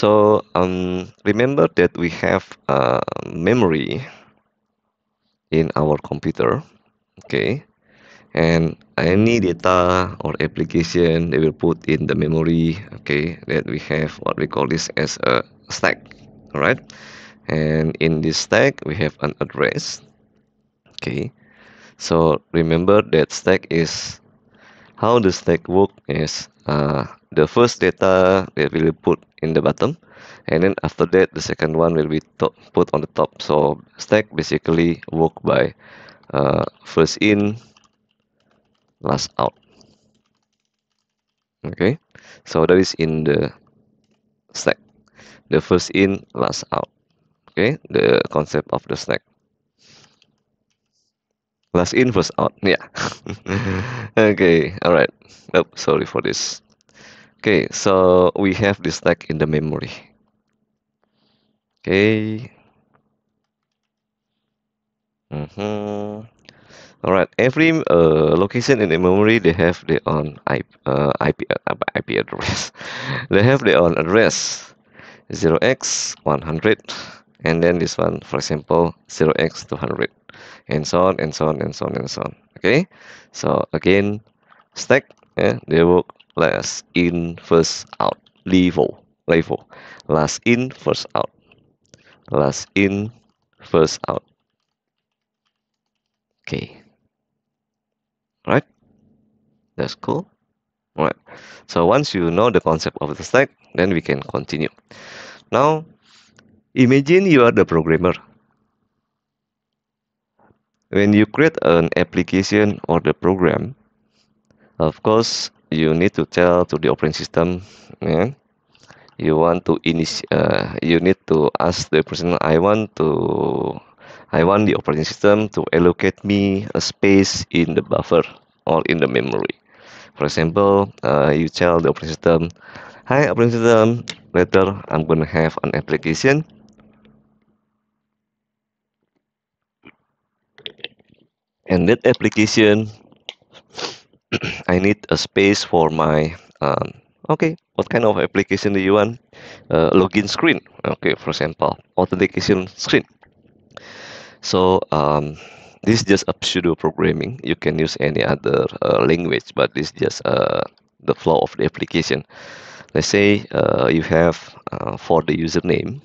So um, remember that we have uh, memory in our computer, okay? And any data or application they will put in the memory, okay? That we have what we call this as a stack, all right? And in this stack we have an address, okay? So remember that stack is how the stack work is uh, the first data that will put in the bottom. And then after that the second one will be put on the top. So stack basically work by uh, first in last out. Okay? So that is in the stack. The first in last out. Okay? The concept of the stack. Last in first out. Yeah. Okay. All right oh sorry for this okay so we have this stack in the memory. Okay. Mm-hmm. all right every uh, location in the memory they have their own IP, uh, IP, uh, IP address. They have their own address. 0x 100 and then this one for example 0x 200 and so on and so on and so on and so on. Okay? So again stack yeah, they work last in first out. Level. Level. Last in first out. Last in first out. Okay. Right that's cool. All right so once you know the concept of the stack then we can continue. Now imagine you are the programmer. When you create an application or the program of course you need to tell to the operating system yeah, you want to init uh, you need to ask the person i want to i want the operating system to allocate me a space in the buffer or in the memory. For example uh, you tell the operating system hi operating system later i'm gonna have an application. And that application I need a space for my um, okay what kind of application do you want? Uh, login screen. Okay for example authentication screen. So um, this is just a pseudo programming. You can use any other uh, language but this is just uh, the flow of the application. Let's say uh, you have uh, for the username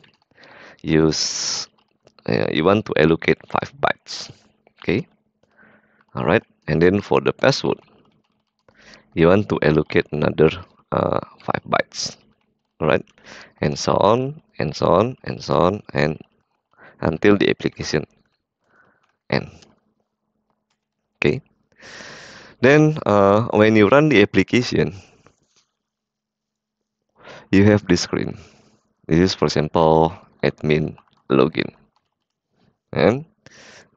use uh, you want to allocate five bytes. Okay? All right and then for the password you want to allocate another uh, 5 bytes. Right and so on and so on and so on and until the application end. Okay? Then uh, when you run the application you have this screen. This is for example admin login. And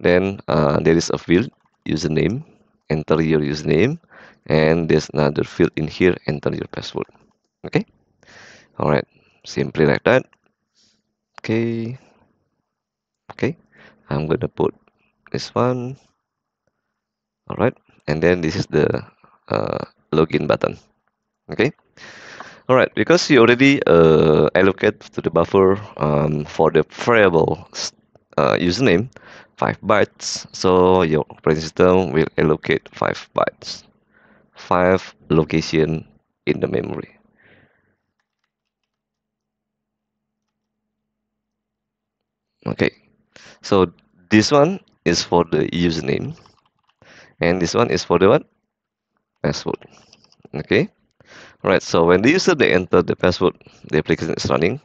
then uh, there is a field username. Enter your username and there's another field in here enter your password. Okay? All right simply like that. Okay. Okay. I'm gonna put this one. All right and then this is the uh, login button. Okay? All right because you already uh, allocate to the buffer um, for the variable uh, username 5 bytes. So your operating system will allocate 5 bytes 5 location in the memory. Okay so this one is for the username and this one is for the what? Password. Okay right so when the user they enter the password the application is running.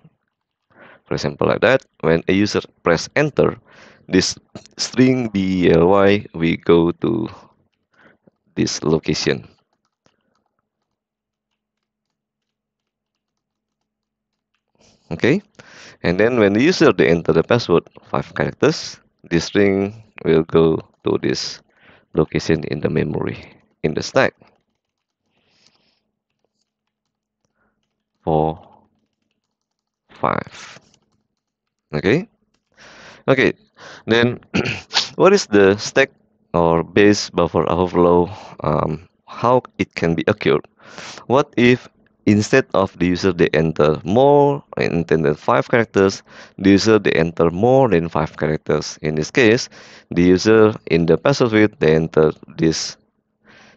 For example like that when a user press enter this string bly we go to this location okay? And then when the user they enter the password five characters this string will go to this location in the memory in the stack. Four five. Okay? Okay. Then what is the stack or base buffer overflow um, how it can be occurred? What if instead of the user they enter more intended five characters the user they enter more than five characters. In this case the user in the password field they enter this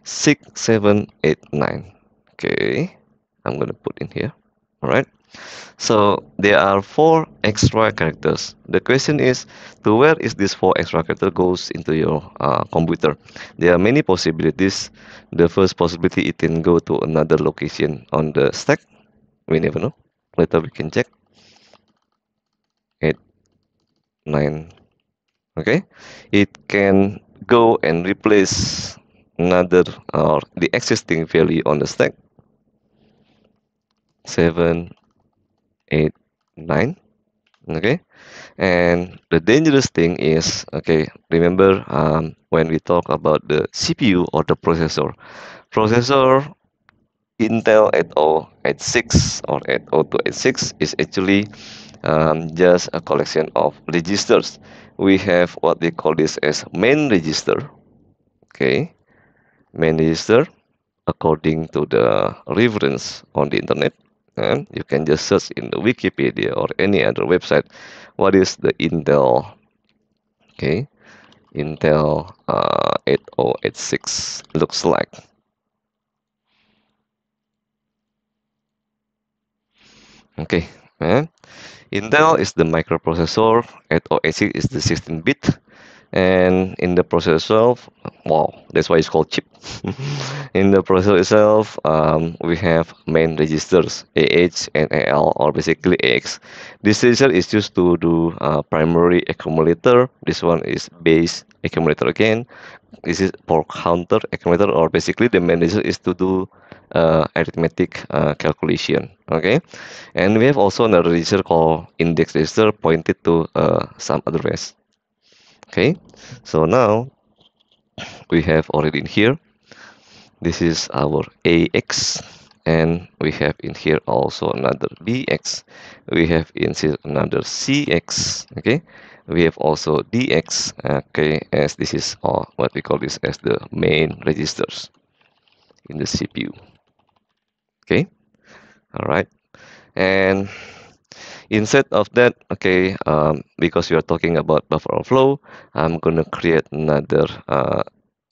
six seven eight nine. Okay i'm gonna put in here. All right so there are four extra characters. The question is to where is this four extra character goes into your uh, computer? There are many possibilities. The first possibility it can go to another location on the stack. We never know. Later we can check. 8 9 okay. It can go and replace another or the existing value on the stack. 7 8 9 okay? And the dangerous thing is okay remember um, when we talk about the CPU or the processor. Processor Intel 8086 or 80286 is actually um, just a collection of registers. We have what they call this as main register okay? Main register according to the reference on the internet and you can just search in the Wikipedia or any other website what is the Intel? Okay. Intel uh, 8086 looks like. Okay. And Intel is the microprocessor. 8086 is the 16 bit and in the processor itself wow that's why it's called chip. In the processor itself um, we have main registers AH and AL or basically AX this register is used to do uh, primary accumulator. This one is base accumulator again. This is for counter accumulator or basically the main register is to do uh, arithmetic uh, calculation okay? And we have also another register called index register pointed to uh, some address okay so now we have already in here. This is our ax and we have in here also another bx we have in here another cx okay? We have also dx okay as this is all what we call this as the main registers in the cpu okay? All right and instead of that okay um, because we are talking about buffer overflow I'm gonna create another uh,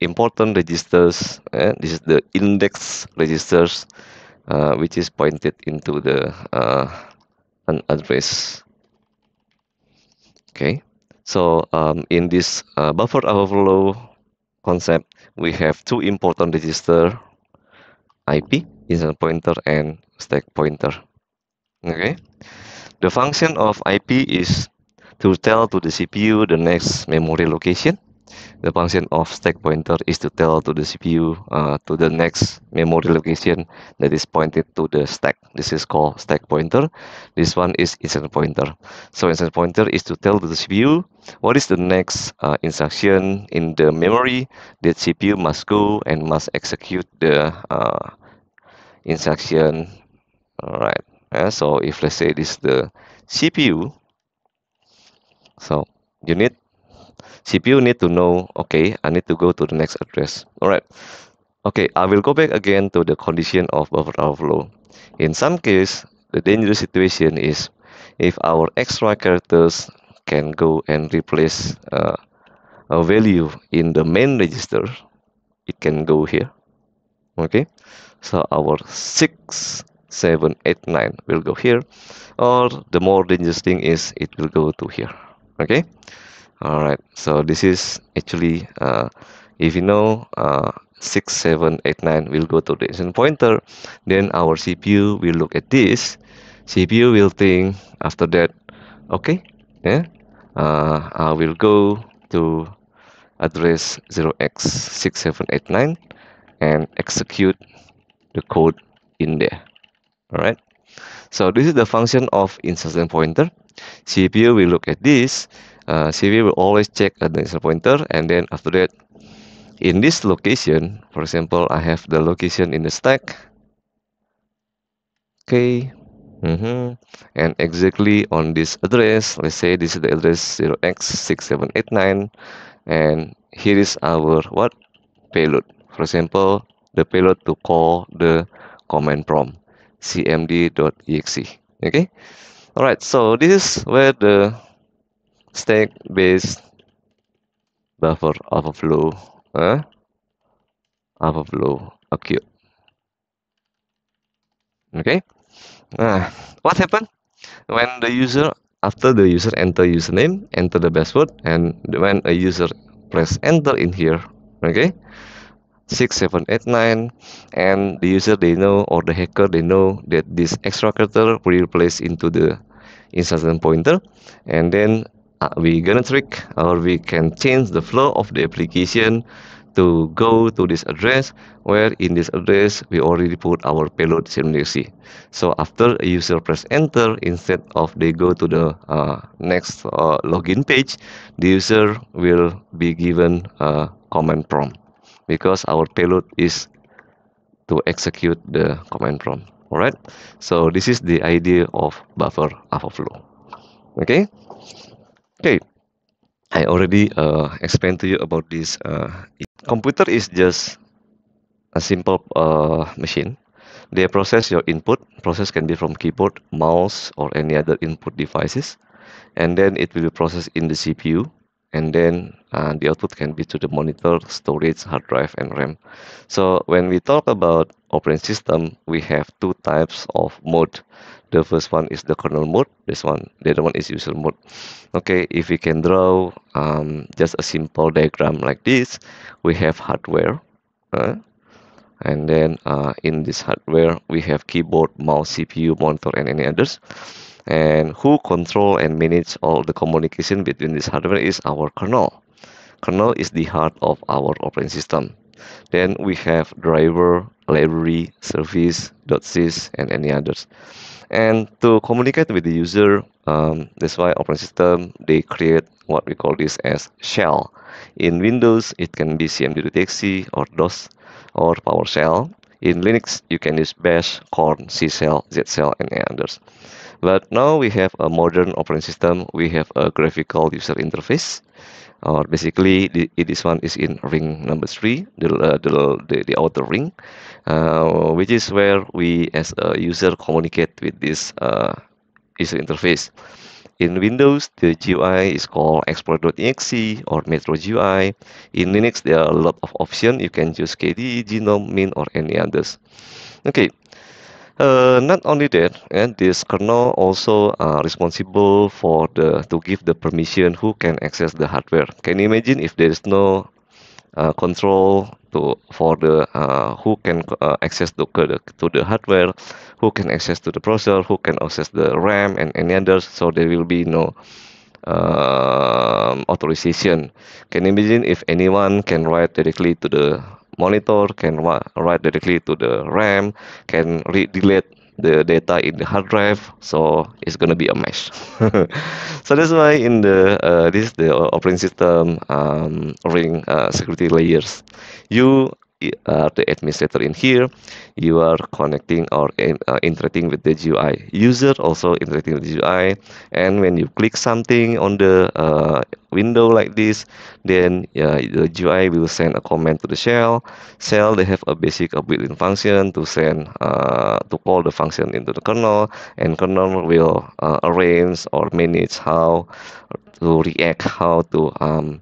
important registers uh, this is the index registers uh, which is pointed into the uh, an address. Okay so um, in this uh, buffer overflow concept we have two important register IP instant pointer and stack pointer. Okay the function of IP is to tell to the CPU the next memory location. The function of stack pointer is to tell to the CPU uh, to the next memory location that is pointed to the stack. This is called stack pointer. This one is instant pointer. So instant pointer is to tell to the CPU what is the next uh, instruction in the memory that CPU must go and must execute the uh, instruction. All right. Yeah, so if let's say this is the CPU, so you need CPU need to know, okay, I need to go to the next address. All right. Okay, I will go back again to the condition of buffer overflow. In some case, the dangerous situation is if our extra characters can go and replace uh, a value in the main register, it can go here. Okay, so our six 7, 8, 9 will go here or the more dangerous thing is it will go to here okay? Alright so this is actually uh, if you know uh, 6, 7, 8, 9 will go to the instant pointer then our CPU will look at this. CPU will think after that okay yeah uh, I will go to address 0x6789 and execute the code in there all right so this is the function of instant pointer. Cpu will look at this. Uh, cpu will always check at the instant pointer and then after that in this location for example i have the location in the stack. Okay. Mm -hmm. and exactly on this address let's say this is the address 0x6789 and here is our what? Payload. For example the payload to call the command prompt cmd.exe. Okay. All right. So this is where the stack-based buffer overflow, uh, overflow occurred. Okay. Uh, what happened when the user after the user enter username, enter the password, and when a user press enter in here, okay, six, seven, eight, nine, and the user they know or the hacker they know that this extra character will replace into the instruction pointer, and then uh, we gonna trick or we can change the flow of the application to go to this address where in this address we already put our payload CMDC. So after a user press enter instead of they go to the uh, next uh, login page, the user will be given a command prompt because our payload is to execute the command prompt. Alright, so this is the idea of buffer overflow. Okay, okay. I already uh, explained to you about this. Uh, computer is just a simple uh, machine. They process your input. Process can be from keyboard, mouse, or any other input devices, and then it will be processed in the CPU and then uh, the output can be to the monitor, storage, hard drive, and RAM. So when we talk about operating system, we have two types of mode. The first one is the kernel mode. This one, the other one is user mode. Okay, if we can draw um, just a simple diagram like this, we have hardware. Uh, and then uh, in this hardware, we have keyboard, mouse, CPU, monitor, and any others and who control and manage all the communication between this hardware is our kernel kernel is the heart of our operating system. Then we have driver library service .sys and any others. And to communicate with the user um, that's why operating system they create what we call this as shell. In windows it can be cmd.exe or dos or powershell. In linux you can use bash korn c shell z shell and others but now we have a modern operating system. We have a graphical user interface. Or basically, the, this one is in ring number three, the uh, the, the, the outer ring, uh, which is where we as a user communicate with this uh, user interface. In Windows, the GUI is called Explorer.exe or Metro GUI. In Linux, there are a lot of options. You can use KDE, GNOME, Mint, or any others. Okay, uh, not only that, and this kernel also uh, responsible for the to give the permission who can access the hardware. Can you imagine if there is no uh, control to for the uh, who can uh, access to, to the hardware, who can access to the processor, who can access the RAM and any others. So there will be no um, authorization. Can you imagine if anyone can write directly to the monitor can write directly to the RAM, can read delete the data in the hard drive so it's gonna be a mess. So that's why in the uh, this the operating system um, ring uh, security layers you are the administrator in here. You are connecting or uh, interacting with the GUI user also interacting with the GUI and when you click something on the uh, window like this then uh, the GUI will send a command to the shell. Shell they have a basic built-in function to send uh, to call the function into the kernel. And kernel will uh, arrange or manage how to react how to um,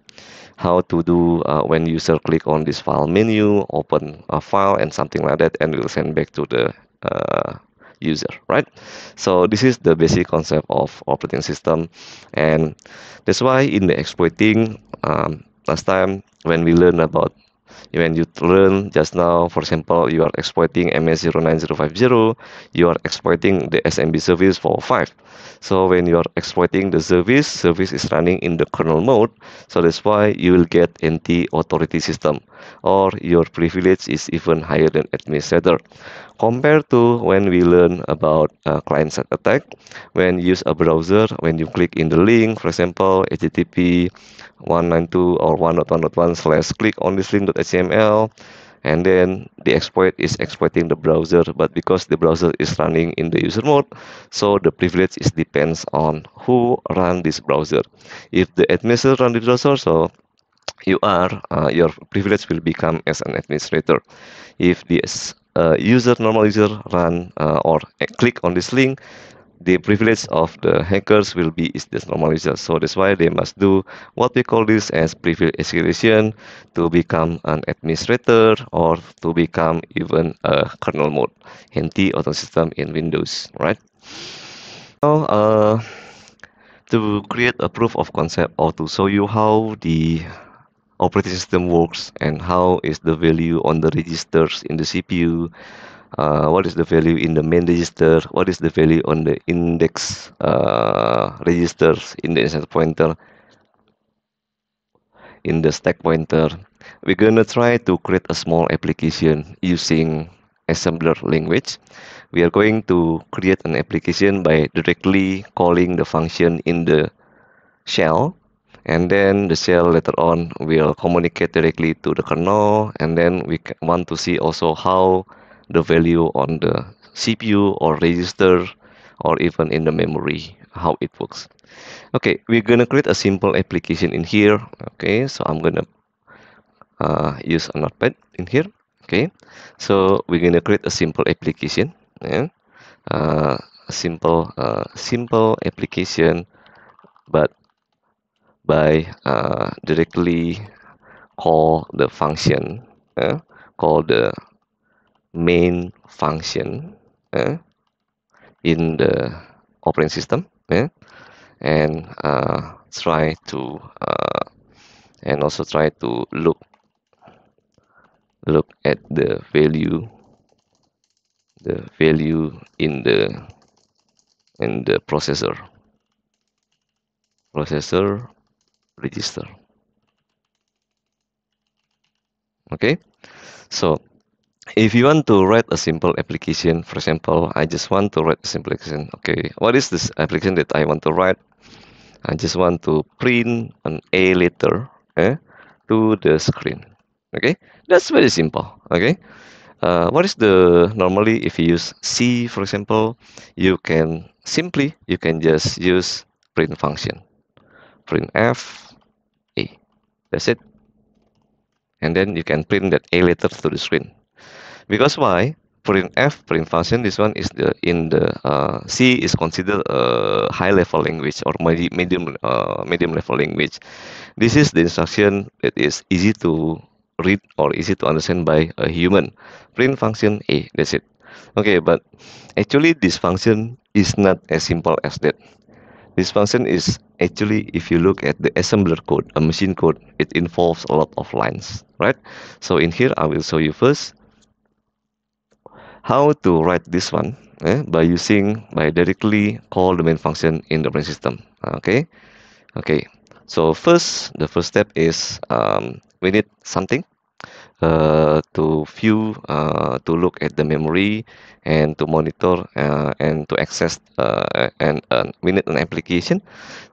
how to do uh, when user click on this file menu, open a file and something like that, and we'll send back to the uh, user, right? So this is the basic concept of operating system, and that's why in the exploiting um, last time when we learn about when you learn just now, for example, you are exploiting MS09050, you are exploiting the SMB service for 5. So when you are exploiting the service, service is running in the kernel mode. So that's why you will get anti-authority system or your privilege is even higher than administrator. Compared to when we learn about uh, client-side attack, when you use a browser, when you click in the link, for example, HTTP 192 or 1.1.1 slash click on this link.html, and then the exploit is exploiting the browser but because the browser is running in the user mode so the privilege is depends on who run this browser. If the administrator run the browser so you are uh, your privilege will become as an administrator. If the a user normal user run uh, or click on this link the privilege of the hackers will be is this normal user so that's why they must do what we call this as privilege escalation to become an administrator or to become even a kernel mode NT auto system in windows right? Now uh, to create a proof of concept or to show you how the operating system works and how is the value on the registers in the CPU, uh, what is the value in the main register, what is the value on the index uh, registers in the instance pointer, in the stack pointer. We're gonna try to create a small application using assembler language. We are going to create an application by directly calling the function in the shell and then the shell later on will communicate directly to the kernel and then we want to see also how the value on the CPU or register or even in the memory how it works. Okay we're gonna create a simple application in here. Okay so I'm gonna uh, use a notepad in here. Okay so we're gonna create a simple application yeah? Uh, simple uh, simple application but by uh, directly call the function uh, call the main function uh, in the operating system uh, and uh, try to uh, and also try to look look at the value the value in the in the processor processor register. Okay? So if you want to write a simple application for example I just want to write a simple application okay what is this application that I want to write? I just want to print an A letter eh, to the screen okay? That's very simple okay? Uh, what is the normally if you use C for example you can simply you can just use print function. Print F that's it. And then you can print that A letter to the screen. Because why? Print F, print function, this one is the in the uh, C is considered a high level language or medium uh, medium level language. This is the instruction that is easy to read or easy to understand by a human. Print function A, that's it. Okay, but actually this function is not as simple as that. This function is actually, if you look at the assembler code, a machine code, it involves a lot of lines, right? So in here, I will show you first how to write this one eh, by using, by directly call the main function in the operating system, okay? Okay, so first, the first step is um, we need something uh, to view, uh, to look at the memory and to monitor uh, and to access uh, and uh, we need an application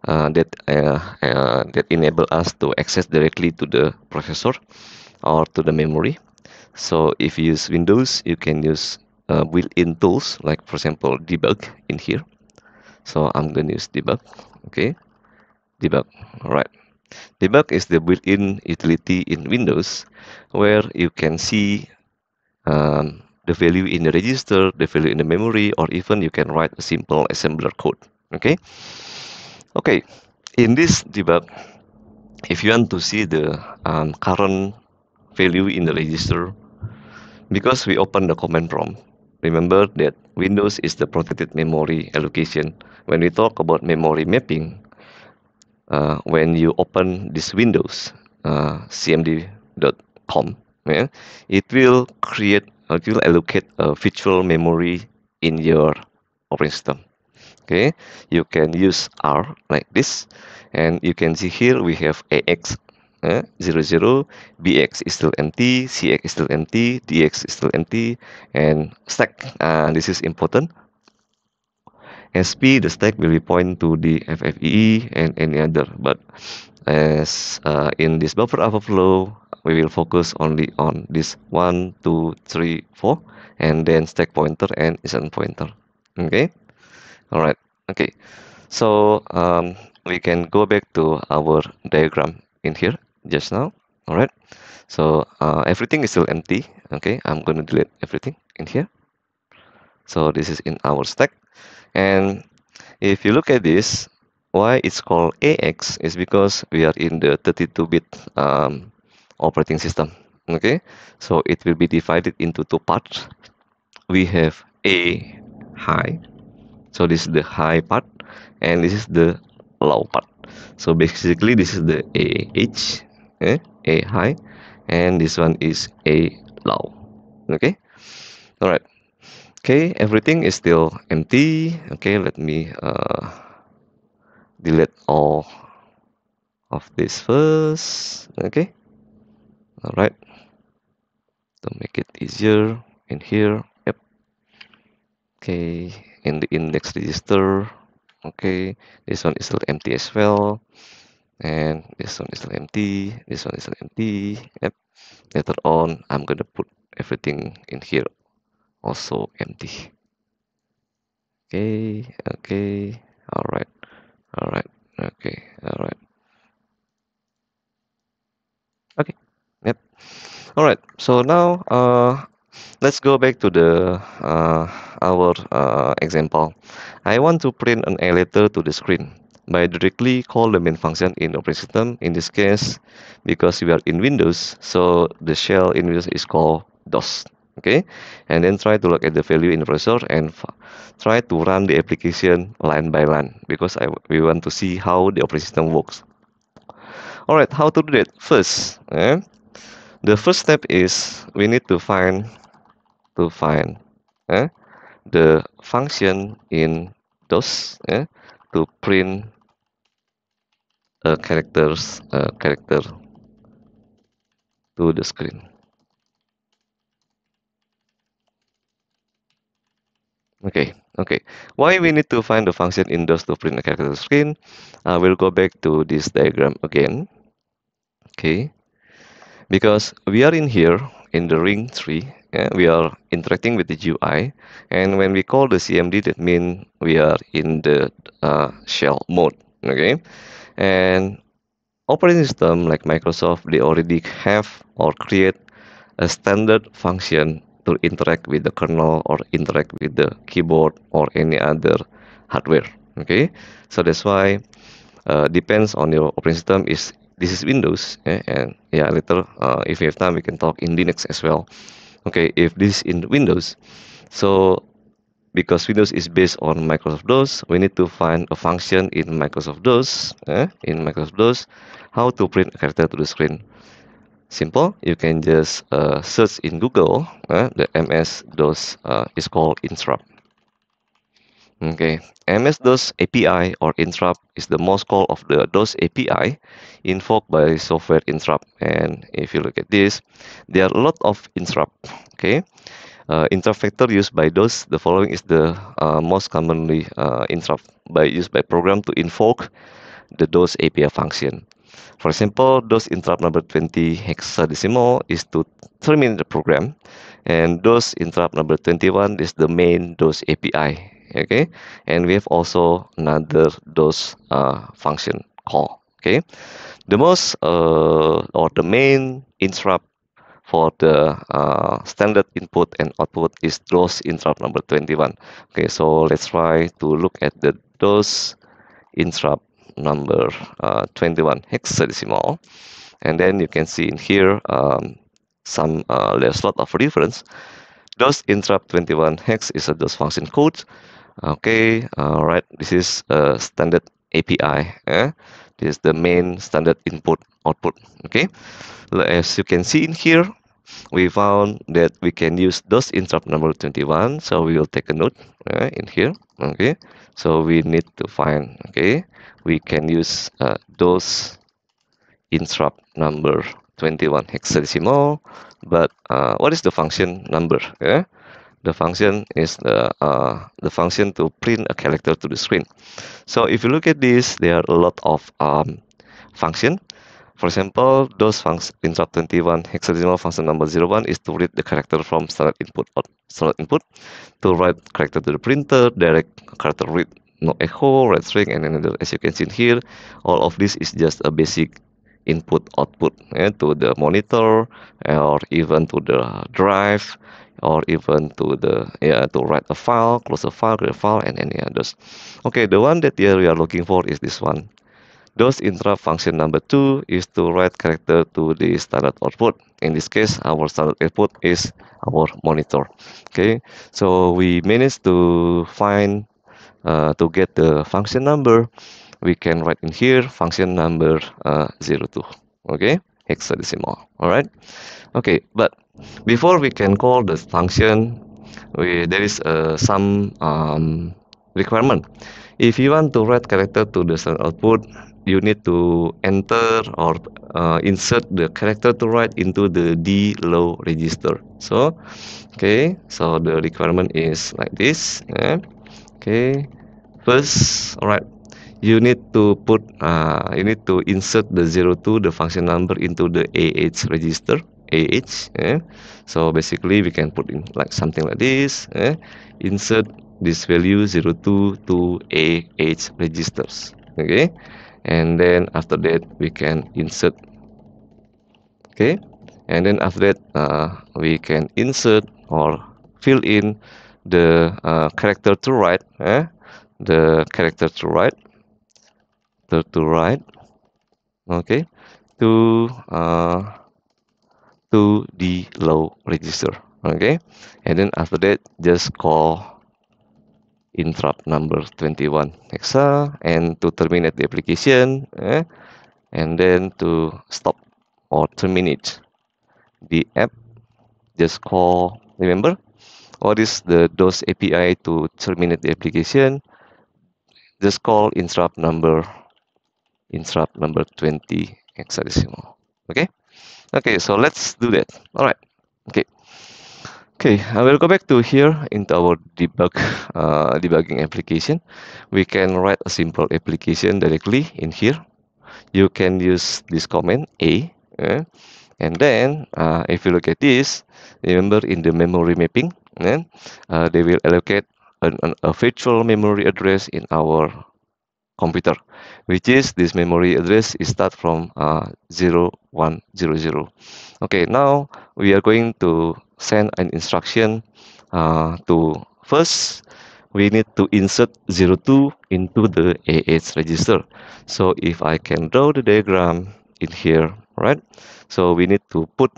uh, that that enable us to access directly to the processor or to the memory. So if you use Windows, you can use built-in tools like for example debug in here. So I'm going to use debug. Okay, debug. All right. Debug is the built-in utility in Windows where you can see um, the value in the register, the value in the memory, or even you can write a simple assembler code. Okay. Okay. In this debug, if you want to see the um, current value in the register, because we open the command prompt, remember that Windows is the protected memory allocation. When we talk about memory mapping, uh, when you open this Windows uh, cmd.com, yeah, it will create, it will allocate a virtual memory in your operating system. Okay, you can use R like this, and you can see here we have AX uh, 00, BX is still empty, CX is still empty, DX is still empty, and stack. Uh, this is important SP, the stack will be point to the FFEE and any other. But as uh, in this buffer overflow, we will focus only on this one, two, three, four, and then stack pointer and instance pointer. Okay. All right. Okay. So um, we can go back to our diagram in here just now. All right. So uh, everything is still empty. okay I'm gonna delete everything in here. So this is in our stack. And if you look at this why it's called AX is because we are in the 32-bit um, operating system. Okay so it will be divided into two parts. We have A high. So this is the high part and this is the low part. So basically this is the AH eh? A high. And this one is A low. Okay? All right okay everything is still empty. Okay let me uh, delete all of this first. Okay? All right to make it easier in here. Yep. Okay in the index register. Okay this one is still empty as well and this one is still empty this one is still empty. Yep. Later on i'm gonna put everything in here also empty. Okay okay. All right all right okay all right okay yep. All right so now uh let's go back to the uh, our uh, example. I want to print an A letter to the screen by directly call the main function in operating system in this case because we are in Windows so the shell in Windows is called DOS okay and then try to look at the value in the browser and try to run the application line by line because I, we want to see how the operating system works alright how to do that first eh? the first step is we need to find to find eh, the function in DOS eh, to print Uh, characters a character to the screen. Okay okay. Why we need to find the function in DOS to print a character screen? Uh, I will go back to this diagram again. Okay. Because we are in here in the ring tree yeah, we are interacting with the UI and when we call the CMD that means we are in the uh, shell mode. Okay and operating system like Microsoft they already have or create a standard function to interact with the kernel or interact with the keyboard or any other hardware okay? So that's why uh, depends on your operating system. Is this is Windows eh, and yeah later uh, if we have time we can talk in Linux as well okay? If this in Windows so because Windows is based on Microsoft DOS we need to find a function in Microsoft DOS eh, in Microsoft DOS how to print a character to the screen. Simple. You can just uh, search in Google eh, the MS DOS uh, is called interrupt Okay, MS-DOS API or interrupt is the most call of the DOS API invoked by software interrupt. And if you look at this, there are a lot of interrupt. Okay, uh, interrupt used by DOS. The following is the uh, most commonly uh, interrupt by used by program to invoke the DOS API function. For example, DOS interrupt number 20 hexadecimal is to terminate the program, and DOS interrupt number 21 is the main DOS API okay and we have also another DOS uh, function call okay the most uh, or the main interrupt for the uh, standard input and output is DOS interrupt number 21 okay so let's try to look at the DOS interrupt number uh, 21 hexadecimal and then you can see in here um, some uh, there's a lot of reference. DOS interrupt 21 hex is a DOS function code okay all right this is a standard API eh? this is the main standard input output okay as you can see in here we found that we can use those interrupt number 21 so we will take a note eh, in here okay so we need to find okay we can use uh, DOS interrupt number 21 hexadecimal but uh, what is the function number yeah the function is the uh, the function to print a character to the screen. So if you look at this, there are a lot of um, function. For example, those function interrupt 21 hexadecimal function number 01 is to read the character from standard input or standard input, to write character to the printer, direct character read no echo, write string, and another. As you can see here, all of this is just a basic input output yeah, to the monitor or even to the drive or even to the yeah to write a file close a file create a file and any others. Okay the one that here we are looking for is this one those interrupt function number two is to write character to the standard output. In this case our standard output is our monitor. Okay so we managed to find uh, to get the function number. We can write in here function number uh, 02 okay hexadecimal. All right. Okay but before we can call the function we there is uh, some um, requirement. If you want to write character to the standard output you need to enter or uh, insert the character to write into the D low register so okay so the requirement is like this yeah. okay first all right you need to put uh, you need to insert the 02 the function number into the AH register AH yeah. so basically we can put in like something like this yeah. insert this value 02 to AH registers okay and then after that we can insert. Okay? And then after that uh, we can insert or fill in the uh, character to write eh? the character to write to, to write okay? To uh, to the low register. Okay? And then after that just call interrupt number 21 hexa and to terminate the application eh? and then to stop or terminate the app just call remember? What is the DOS API to terminate the application just call interrupt number interrupt number 20 hexadecimal okay? Okay so let's do that. All right okay okay i will go back to here into our debug uh, debugging application. We can write a simple application directly in here. You can use this command a uh, and then uh, if you look at this remember in the memory mapping uh, they will allocate an, an, a virtual memory address in our computer which is this memory address is start from uh, 0100 okay now we are going to send an instruction uh, to first we need to insert 02 into the AH register. So if I can draw the diagram in here right? So we need to put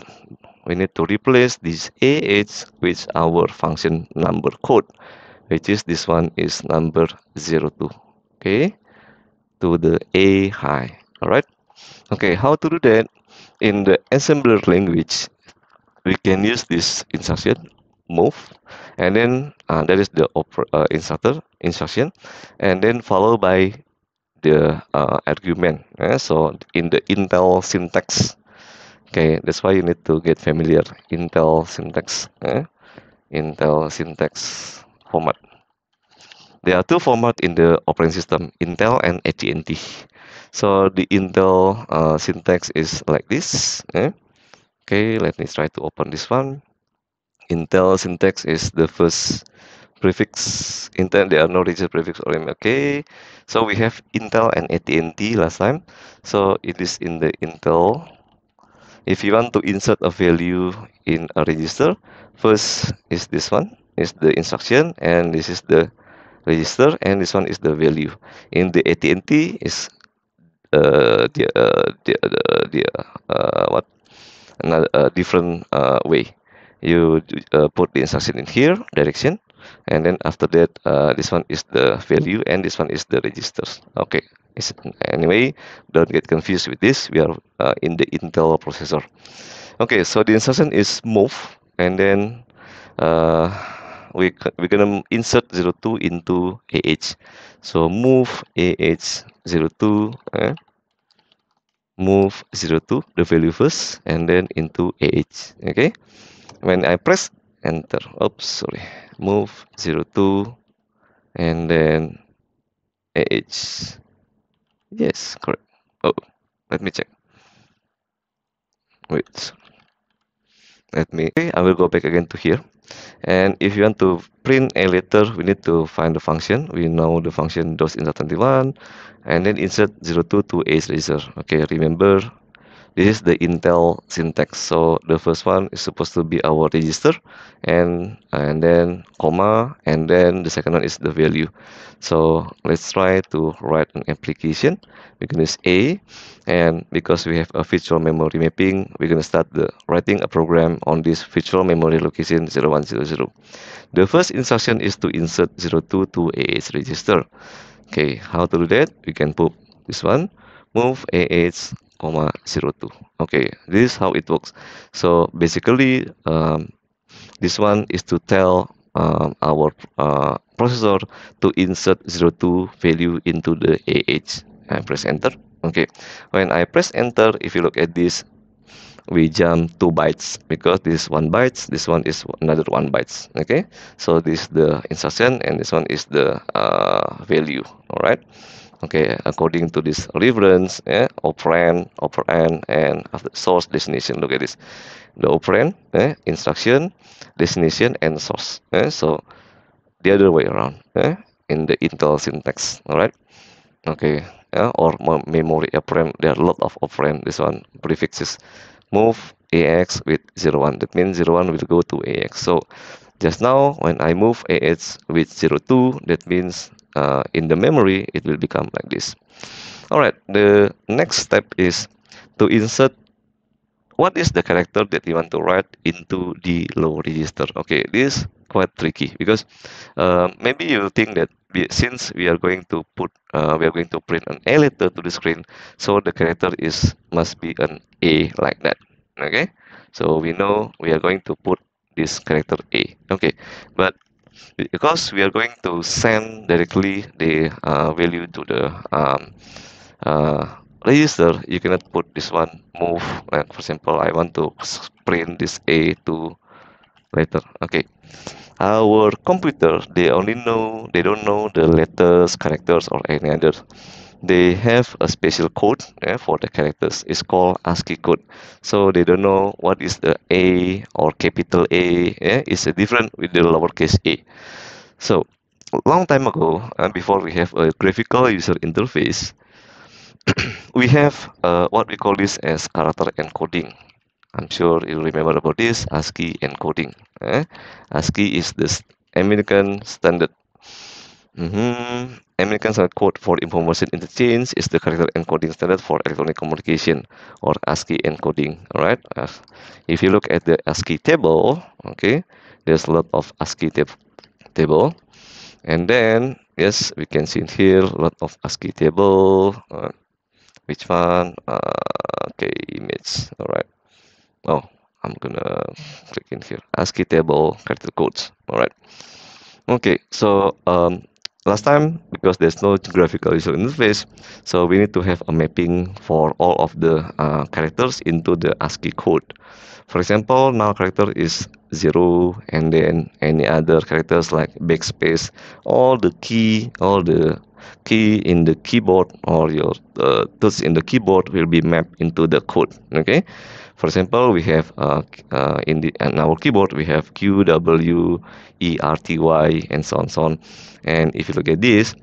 we need to replace this AH with our function number code which is this one is number 02 okay? To the A high all right okay how to do that? In the assembler language we can use this instruction move and then uh, that is the uh, instruction and then followed by the uh, argument eh? so in the intel syntax okay that's why you need to get familiar intel syntax eh? intel syntax format there are two formats in the operating system intel and AT&T so the intel uh, syntax is like this eh? Okay let me try to open this one. Intel syntax is the first prefix. Intel there are no register prefix or okay so we have intel and AT&T last time. So it is in the intel. If you want to insert a value in a register first is this one is the instruction and this is the register and this one is the value. In the AT&T is uh, the, uh, the, the, the uh, what another uh, different uh, way. You uh, put the instruction in here direction and then after that uh, this one is the value and this one is the registers. Okay. Anyway don't get confused with this. We are uh, in the intel processor. Okay so the instruction is move and then uh, we we're gonna insert 02 into ah so move ah 02 eh? Move 02 the value first and then into ah okay? When i press enter oops sorry move 02 and then ah yes correct. Oh let me check. Wait let me okay, i will go back again to here. And if you want to print a letter we need to find the function. We know the function dos insert 21 and then insert 02 to a register okay remember this is the Intel syntax. So the first one is supposed to be our register and and then comma and then the second one is the value. So let's try to write an application. We're gonna use A and because we have a virtual memory mapping, we're gonna start the writing a program on this virtual memory location 0100. The first instruction is to insert 02 to AH register. Okay, how to do that? We can put this one, move AH comma 02 okay this is how it works. So basically um, this one is to tell um, our uh, processor to insert 02 value into the AH I press enter. Okay when I press enter if you look at this we jump two bytes because this one bytes this one is another one bytes. Okay so this is the instruction and this one is the uh, value. All right okay according to this reference yeah, operand operand and after source destination. Look at this. The operand instruction destination and source eh? so the other way around in the intel syntax all right okay yeah, or memory operand there are a lot of operand. This one prefixes move ax with 01 that means 01 will go to ax so just now when i move ax with 02 that means uh, in the memory it will become like this. All right the next step is to insert what is the character that you want to write into the low register. Okay this is quite tricky because uh, maybe you think that we, since we are going to put uh, we are going to print an a letter to the screen so the character is must be an a like that. Okay? So we know we are going to put this character a. Okay but because we are going to send directly the uh, value to the um, uh, register you cannot put this one move. Like for example I want to print this A to letter. Okay. Our computer they only know they don't know the letters characters or any other they have a special code yeah, for the characters. It's called ASCII code. So they don't know what is the A or capital A yeah, it's a different with the lowercase a. So long time ago uh, before we have a graphical user interface we have uh, what we call this as character encoding. I'm sure you remember about this ASCII encoding eh? ASCII is the American standard. Mm -hmm. American Standard Code for Information Interchange is the character encoding standard for electronic communication or ASCII encoding. All right. If you look at the ASCII table, okay, there's a lot of ASCII tab table, and then yes, we can see here a lot of ASCII table. Uh, which one? Uh, okay, image. All right. Oh, I'm gonna click in here. ASCII table character codes. All right. Okay, so um, last time because there's no graphical user interface so we need to have a mapping for all of the uh, characters into the ASCII code. For example now character is zero and then any other characters like backspace all the key all the key in the keyboard or your uh, in the keyboard will be mapped into the code okay? For example we have uh, uh, in the in our keyboard we have q w e r t y and so on so on and if you look at this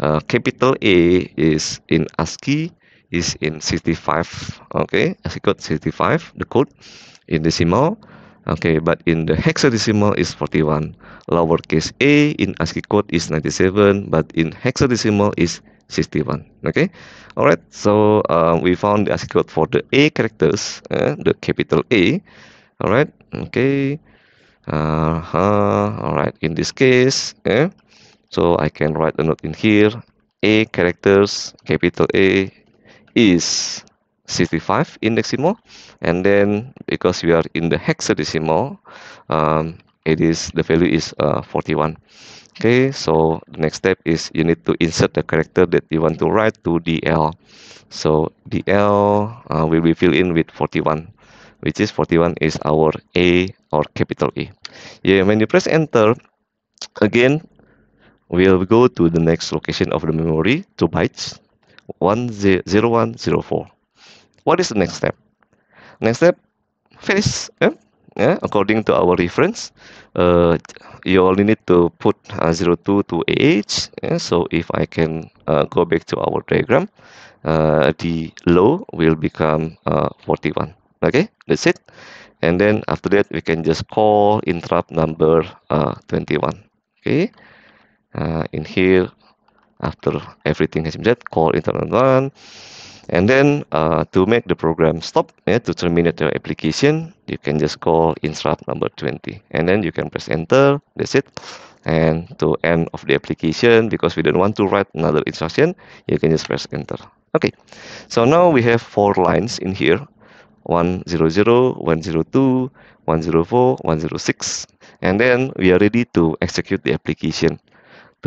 uh, capital a is in ascii is in 65 okay ASCII code 65 the code in decimal okay but in the hexadecimal is 41 lowercase a in ASCII code is 97 but in hexadecimal is 61 okay all right so uh, we found the ASCII code for the a characters uh, the capital a all right okay uh -huh. all right in this case eh? So I can write a note in here. A characters capital A is 65 in decimal and then because we are in the hexadecimal um, it is the value is uh, 41 okay so the next step is you need to insert the character that you want to write to DL so DL uh, will be filled in with 41 which is 41 is our A or capital A. Yeah when you press enter again we'll go to the next location of the memory 2 bytes 10104 what is the next step next step finish yeah? yeah according to our reference uh, you only need to put uh, 02 to AH. Yeah? So if I can uh, go back to our diagram, uh, the low will become uh, 41. Okay, that's it. And then after that, we can just call interrupt number uh, 21. Okay, uh, in here, after everything has been set, call interrupt 1. And then uh, to make the program stop, yeah, to terminate your application, you can just call interrupt number 20. And then you can press enter, that's it. And to end of the application, because we don't want to write another instruction, you can just press enter. Okay, so now we have four lines in here. 100, 102, 104, 106. And then we are ready to execute the application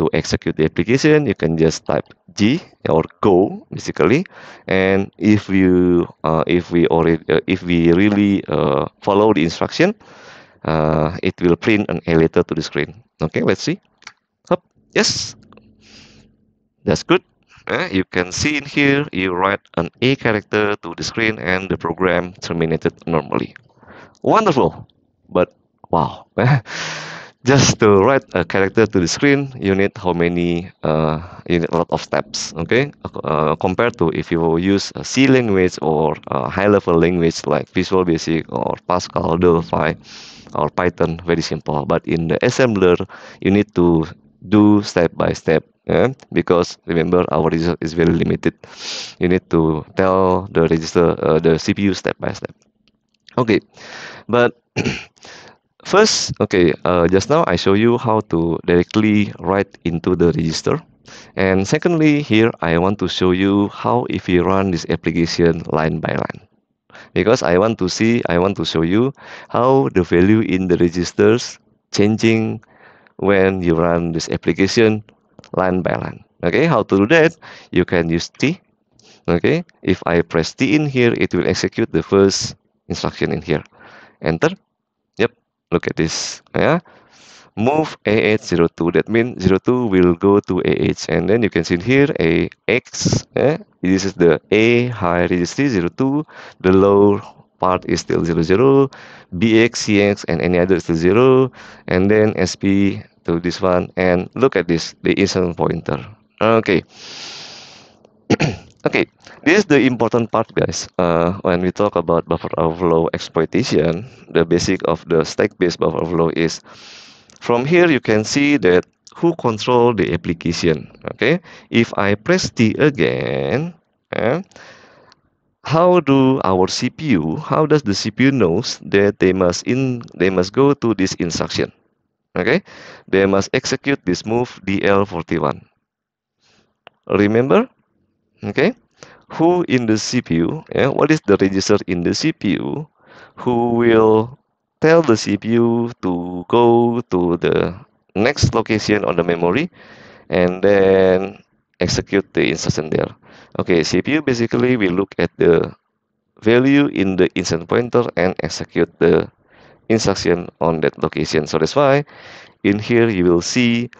to execute the application you can just type G or go basically. And if you uh, if we already uh, if we really uh, follow the instruction uh, it will print an A letter to the screen. Okay let's see. Up. yes. That's good. Uh, you can see in here you write an A character to the screen and the program terminated normally. Wonderful. But wow just to write a character to the screen you need how many uh, you need a lot of steps okay? Uh, compared to if you use a C language or a high level language like Visual Basic or Pascal, Delphi or Python very simple. But in the assembler you need to do step by step yeah? because remember our register is very limited. You need to tell the register uh, the CPU step by step. Okay but First, okay, uh, just now I show you how to directly write into the register. And secondly, here I want to show you how if you run this application line by line. Because I want to see, I want to show you how the value in the registers changing when you run this application line by line. Okay, how to do that? You can use T. Okay, if I press T in here, it will execute the first instruction in here. Enter look at this yeah move AH02 that means 02 will go to AH and then you can see here AX yeah? this is the A high registry 02 the low part is still 00 BX CX and any other is still 0 and then SP to this one. And look at this the instant pointer. Okay okay this is the important part guys. Uh, when we talk about buffer overflow exploitation the basic of the stack-based buffer overflow is from here you can see that who control the application okay? If I press T again eh, how do our CPU how does the CPU knows that they must in they must go to this instruction okay? They must execute this move DL41 remember okay? Who in the CPU yeah, what is the register in the CPU who will tell the CPU to go to the next location on the memory and then execute the instruction there? Okay CPU basically will look at the value in the instant pointer and execute the instruction on that location. So that's why in here you will see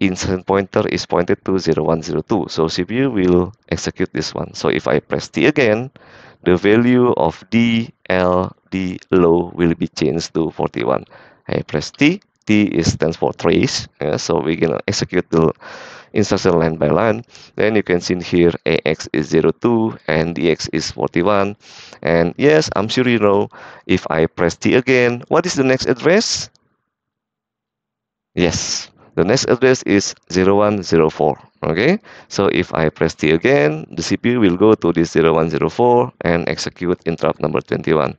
instant pointer is pointed to 0102 so CPU will execute this one. So if I press T again the value of D L D low will be changed to 41 I press T T is stands for trace. Yeah, so we're gonna execute the instruction line by line. Then you can see here AX is 02 and DX is 41 and yes I'm sure you know if I press T again what is the next address? Yes the next address is 0104 okay? So if I press T again the CPU will go to this 0104 and execute interrupt number 21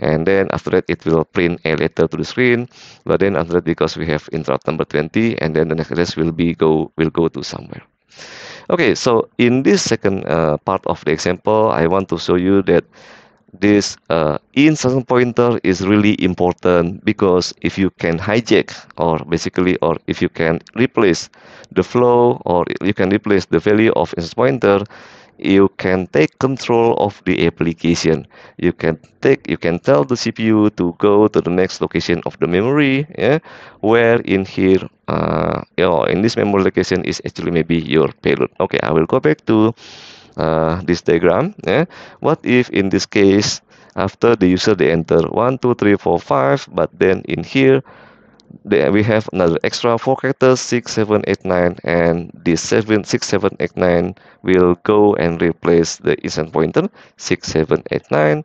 and then after that it will print a letter to the screen. But then after that because we have interrupt number 20 and then the next address will be go will go to somewhere. Okay so in this second uh, part of the example I want to show you that this uh, instruction pointer is really important because if you can hijack or basically or if you can replace the flow or you can replace the value of instruction pointer you can take control of the application. You can take you can tell the cpu to go to the next location of the memory yeah where in here uh you know, in this memory location is actually maybe your payload. Okay i will go back to uh, this diagram yeah? What if in this case after the user they enter 1 2 3 4 5 but then in here we have another extra four characters 6 7 8 9 and this 7 6 7 8 9 will go and replace the instant pointer 6 7 8 9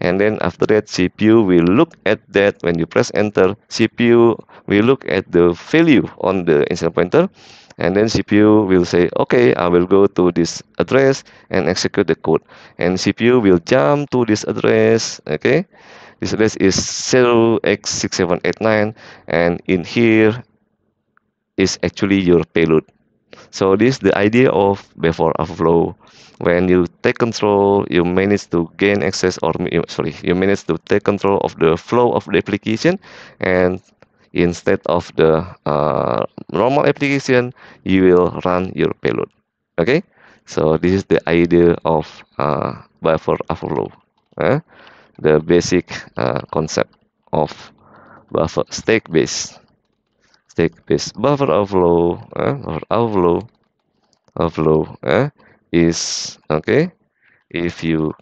and then after that CPU will look at that when you press enter. CPU will look at the value on the instant pointer and then CPU will say okay I will go to this address and execute the code. And CPU will jump to this address okay? This address is 0x6789 and in here is actually your payload. So this is the idea of buffer overflow. When you take control you manage to gain access or sorry you manage to take control of the flow of the application and instead of the uh, normal application you will run your payload. Okay? So this is the idea of uh, buffer overflow uh, the basic uh, concept of buffer stack based stack based buffer overflow uh, or overflow overflow uh, is okay? If you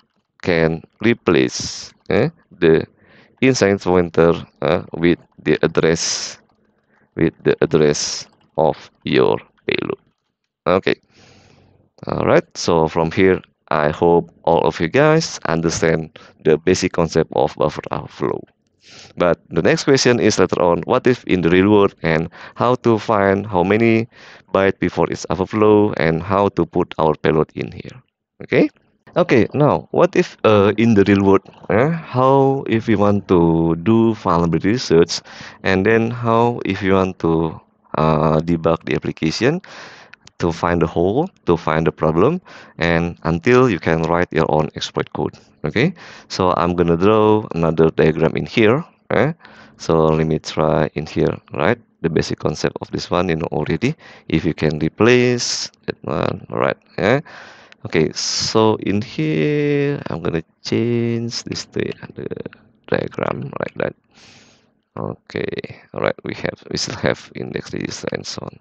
can replace uh, the inside pointer uh, with the address with the address of your payload okay. All right so from here i hope all of you guys understand the basic concept of buffer overflow but the next question is later on what if in the real world and how to find how many byte before it's overflow and how to put our payload in here? Okay Okay, now what if uh, in the real world, eh, how if we want to do vulnerability research, and then how if you want to uh, debug the application to find the hole, to find the problem, and until you can write your own exploit code. Okay, so I'm gonna draw another diagram in here. Eh? So let me try in here, right? The basic concept of this one you know already. If you can replace that one, right? Yeah okay so in here I'm gonna change this to the diagram like that. Okay all right we have we still have index register and so on.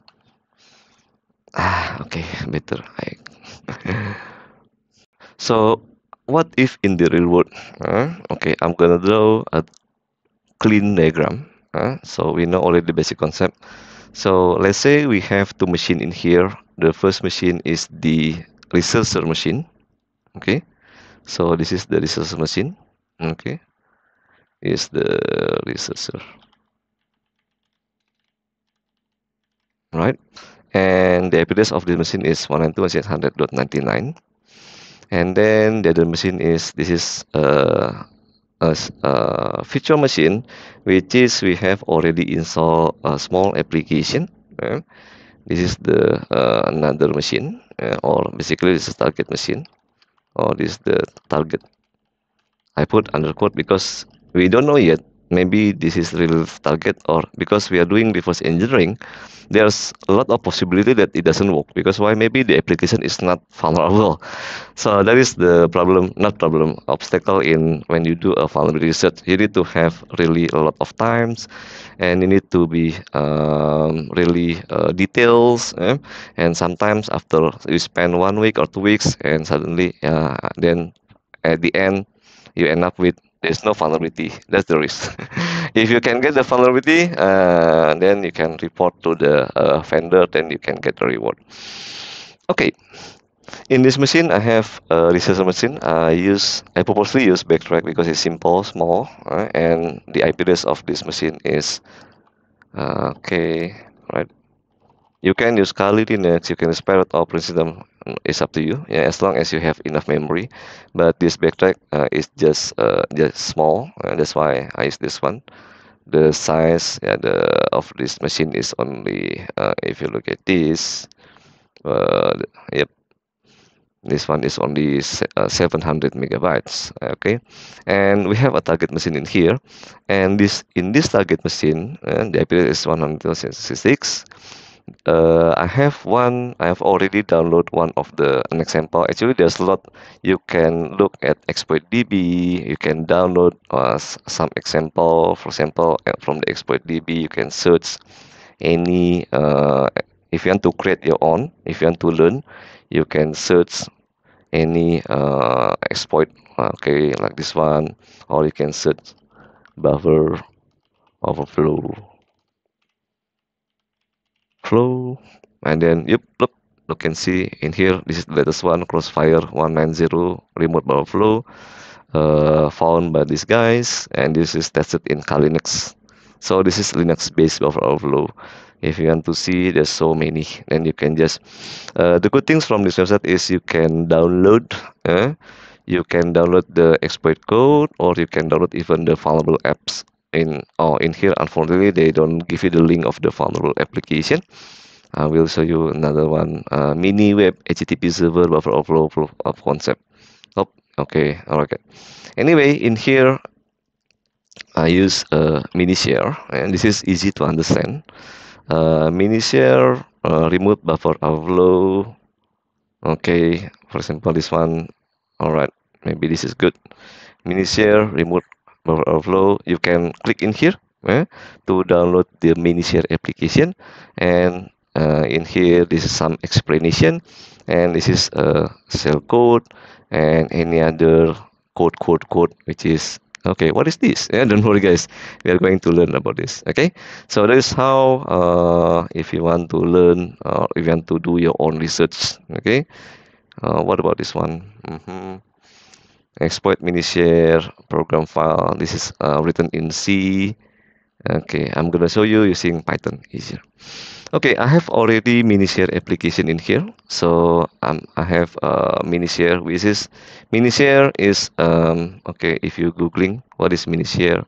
Ah okay better I so what if in the real world uh, okay I'm gonna draw a clean diagram uh, so we know already the basic concept. So let's say we have two machine in here. The first machine is the researcher machine okay? So this is the researcher machine okay? Is the researcher. Right? And the address of the machine is 192.168.100.99 and then the other machine is this is uh, a, a feature machine which is we have already installed a small application okay? this is the uh, another machine uh, or basically this is target machine or this is the target. I put under quote because we don't know yet maybe this is real target or because we are doing reverse engineering there's a lot of possibility that it doesn't work because why? Maybe the application is not vulnerable. So that is the problem not problem obstacle in when you do a vulnerability research. You need to have really a lot of times and you need to be um, really uh, details eh? and sometimes after you spend one week or two weeks and suddenly uh, then at the end you end up with there's no vulnerability. That's the risk. If you can get the vulnerability uh, then you can report to the uh, vendor then you can get the reward. Okay. In this machine I have a researcher machine. I use I purposely use backtrack because it's simple small uh, and the IP address of this machine is uh, okay right you can use Kali Linux you can use Parrot or Princeton it's up to you yeah as long as you have enough memory. But this backtrack uh, is just uh, just small uh, that's why I use this one. The size yeah, the of this machine is only uh, if you look at this uh, yep. This one is only uh, 700 megabytes okay. And we have a target machine in here. And this in this target machine uh, the IP is 166 uh, I have one I have already download one of the an example. Actually there's a lot. You can look at exploit DB you can download uh, some example. For example uh, from the exploit DB you can search any uh, if you want to create your own if you want to learn you can search any uh, exploit okay like this one or you can search buffer overflow overflow and then yep look you can see. In here this is the latest one crossfire 190 remote overflow uh, found by these guys and this is tested in Kali Linux. So this is Linux based buffer overflow if you want to see there's so many then you can just uh, the good things from this website is you can download uh, you can download the exploit code or you can download even the vulnerable apps in or in here unfortunately they don't give you the link of the vulnerable application. I will show you another one uh, mini web HTTP server buffer overflow of concept. Oh okay. All right. Anyway in here I use a mini share and this is easy to understand. Uh, mini share uh, remote buffer overflow okay. For example this one. All right. Maybe this is good. Mini share remote buffer overflow you can click in here eh, to download the mini share application. And uh, in here this is some explanation. And this is a shell code and any other code code code which is okay what is this? Yeah don't worry guys. We are going to learn about this okay? So that is how uh, if you want to learn or if you want to do your own research okay? Uh, what about this one? Mm -hmm. Exploit mini share program file. This is uh, written in C. Okay I'm gonna show you using Python easier. Okay I have already mini share application in here. So um, I have a mini share which is mini share is um, okay if you googling what is mini share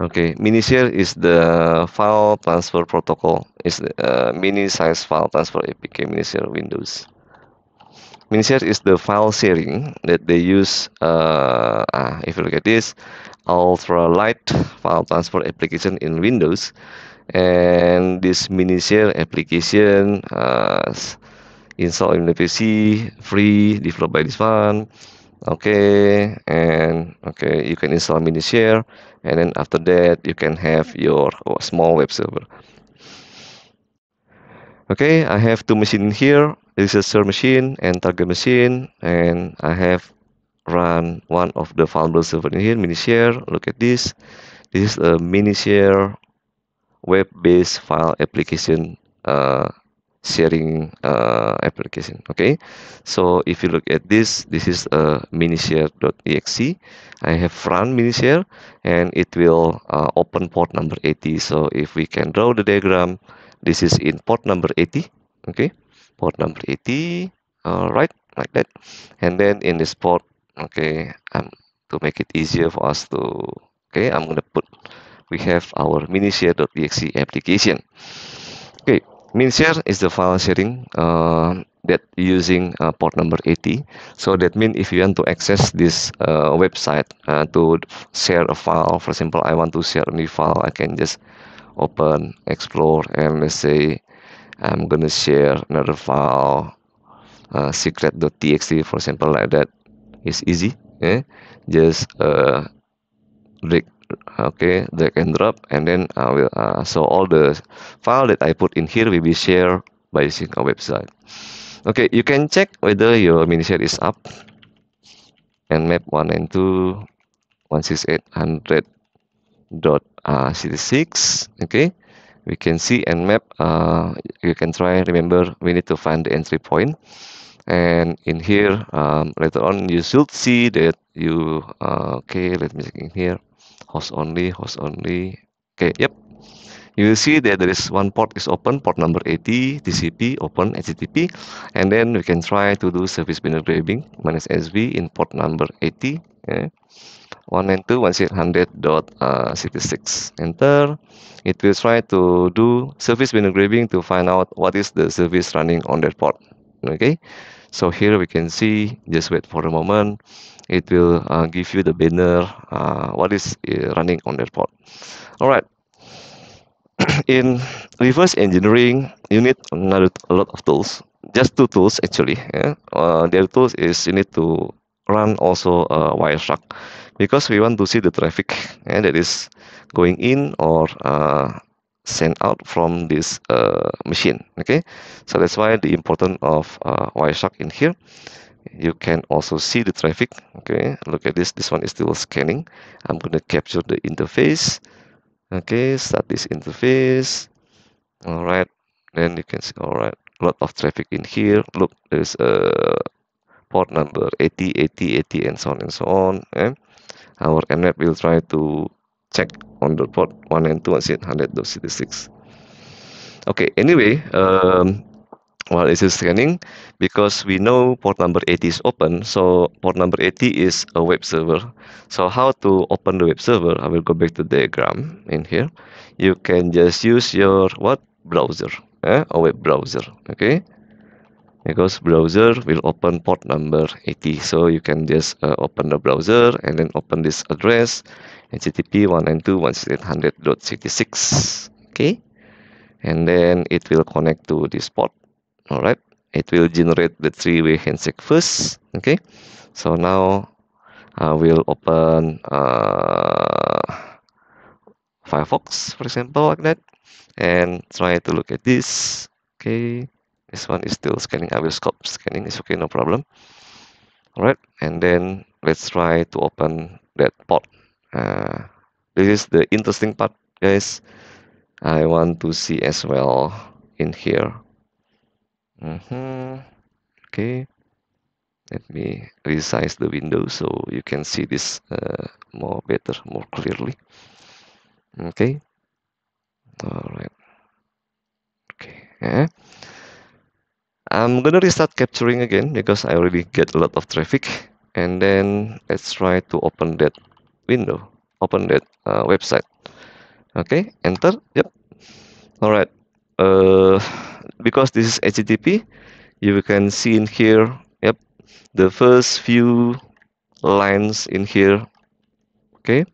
okay mini share is the file transfer protocol. Is uh, mini size file transfer APK mini share Windows mini share is the file sharing that they use uh, uh, if you look at this ultra light file transfer application in Windows. And this mini share application uh, installed in the PC free developed by this one. Okay and okay you can install mini share and then after that you can have your small web server. Okay I have two machines here this is server machine and target machine and I have run one of the vulnerable server in here mini share look at this. This is a mini share web-based file application uh, sharing uh, application okay? So if you look at this this is a minishare.exe I have run minishare and it will uh, open port number 80 so if we can draw the diagram this is in port number 80 okay port number 80 all right like that and then in this port okay um, to make it easier for us to okay I'm gonna put we have our minishare.exe application. Okay, minishare is the file sharing uh, that using uh, port number 80. So that means if you want to access this uh, website uh, to share a file, for example, I want to share a new file, I can just open, explore, and let's say I'm gonna share another file, uh, secret.txt, for example, like that. It's easy. Eh? Just uh, click okay drag and drop and then I will uh, so all the file that I put in here will be shared by using a website okay you can check whether your mini share is up and map 1 and 2 16800 dot uh, 6 okay we can see and map uh, you can try remember we need to find the entry point. And in here um, later on you should see that you uh, okay let me check in here. Host only host only. Okay yep. You will see that there is one port is open port number 80 TCP open HTTP and then we can try to do service binary grabbing minus SV in port number 80 okay. 192.16800.66 enter. It will try to do service binary grabbing to find out what is the service running on that port okay? So here we can see just wait for a moment. It will uh, give you the banner uh, what is uh, running on that port all right in reverse engineering you need another a lot of tools. Just two tools actually yeah? uh, the other tools is you need to run also uh, wireshark because we want to see the traffic yeah, that is going in or uh, sent out from this uh, machine okay? So that's why the importance of uh, wireshark in here. You can also see the traffic okay? Look at this. This one is still scanning. I'm going to capture the interface. Okay start this interface. All right then you can see all right a lot of traffic in here. Look there's a port number 80 80 80 and so on and so on and our nmap will try to check on the port 1 and 2 and see 100.66 okay anyway um, while it is scanning because we know port number 80 is open so port number 80 is a web server. So how to open the web server? I will go back to the diagram in here. You can just use your what? Browser eh? a web browser okay because browser will open port number 80 so you can just uh, open the browser and then open this address http 192.168.100.66 okay? And then it will connect to this port. All right it will generate the three-way handshake first. Okay? So now I will open uh, Firefox for example like that and try to look at this. Okay this one is still scanning I will stop scanning it's okay no problem all right and then let's try to open that port uh, this is the interesting part guys I want to see as well in here Mm -hmm. Okay. Let me resize the window so you can see this uh, more better, more clearly. Okay. All right. Okay. Yeah. I'm gonna restart capturing again because I already get a lot of traffic. And then let's try to open that window, open that uh, website. Okay, enter. Yep. All right. Uh, because this is HTTP you can see in here yep the first few lines in here okay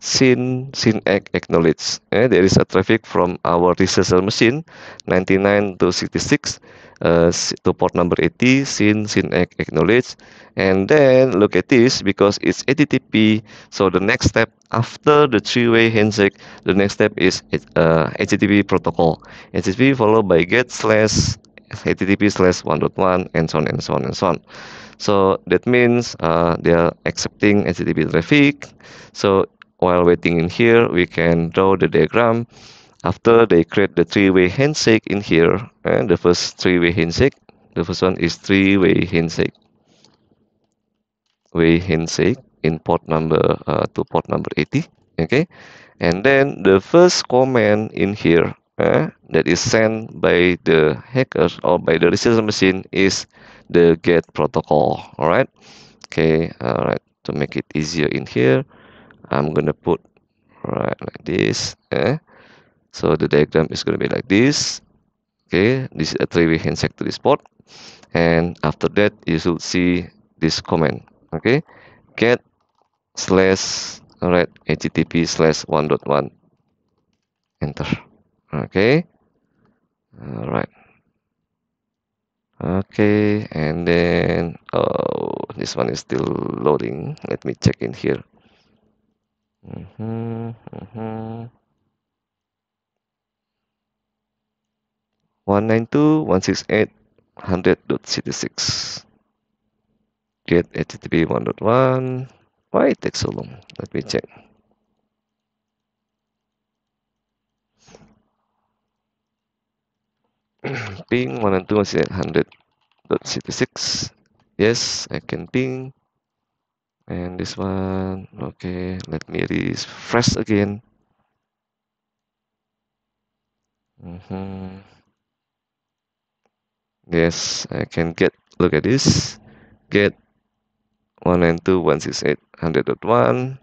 SYN SYN-ACK acknowledge eh, there is a traffic from our researcher machine 99 to 66 uh, to port number 80 SYN SYN-ACK acknowledge. And then look at this because it's HTTP so the next step after the three-way handshake the next step is uh, HTTP protocol. HTTP followed by get slash HTTP slash 1.1 and so on and so on and so on. So that means uh, they are accepting HTTP traffic. So while waiting in here we can draw the diagram after they create the three-way handshake in here and the first three-way handshake the first one is three-way handshake. Way handshake in port number uh, to port number 80 okay? And then the first command in here uh, that is sent by the hackers or by the receiver machine is the get protocol all right okay all right to make it easier in here I'm gonna put right like this eh? So the diagram is gonna be like this. Okay this is a three-way handshake to this port and after that you should see this command okay get slash all right http slash 1.1 enter. Okay. All right okay and then oh this one is still loading. Let me check in here. Mm-hmm, mm-hmm. 192.168.100.66 get http 1.1 why it takes so long? Let me check. Ping 192.168.100.66 yes I can ping. And this one okay let me refresh again. Mm -hmm. Yes I can get look at this. Get 192.168.100.1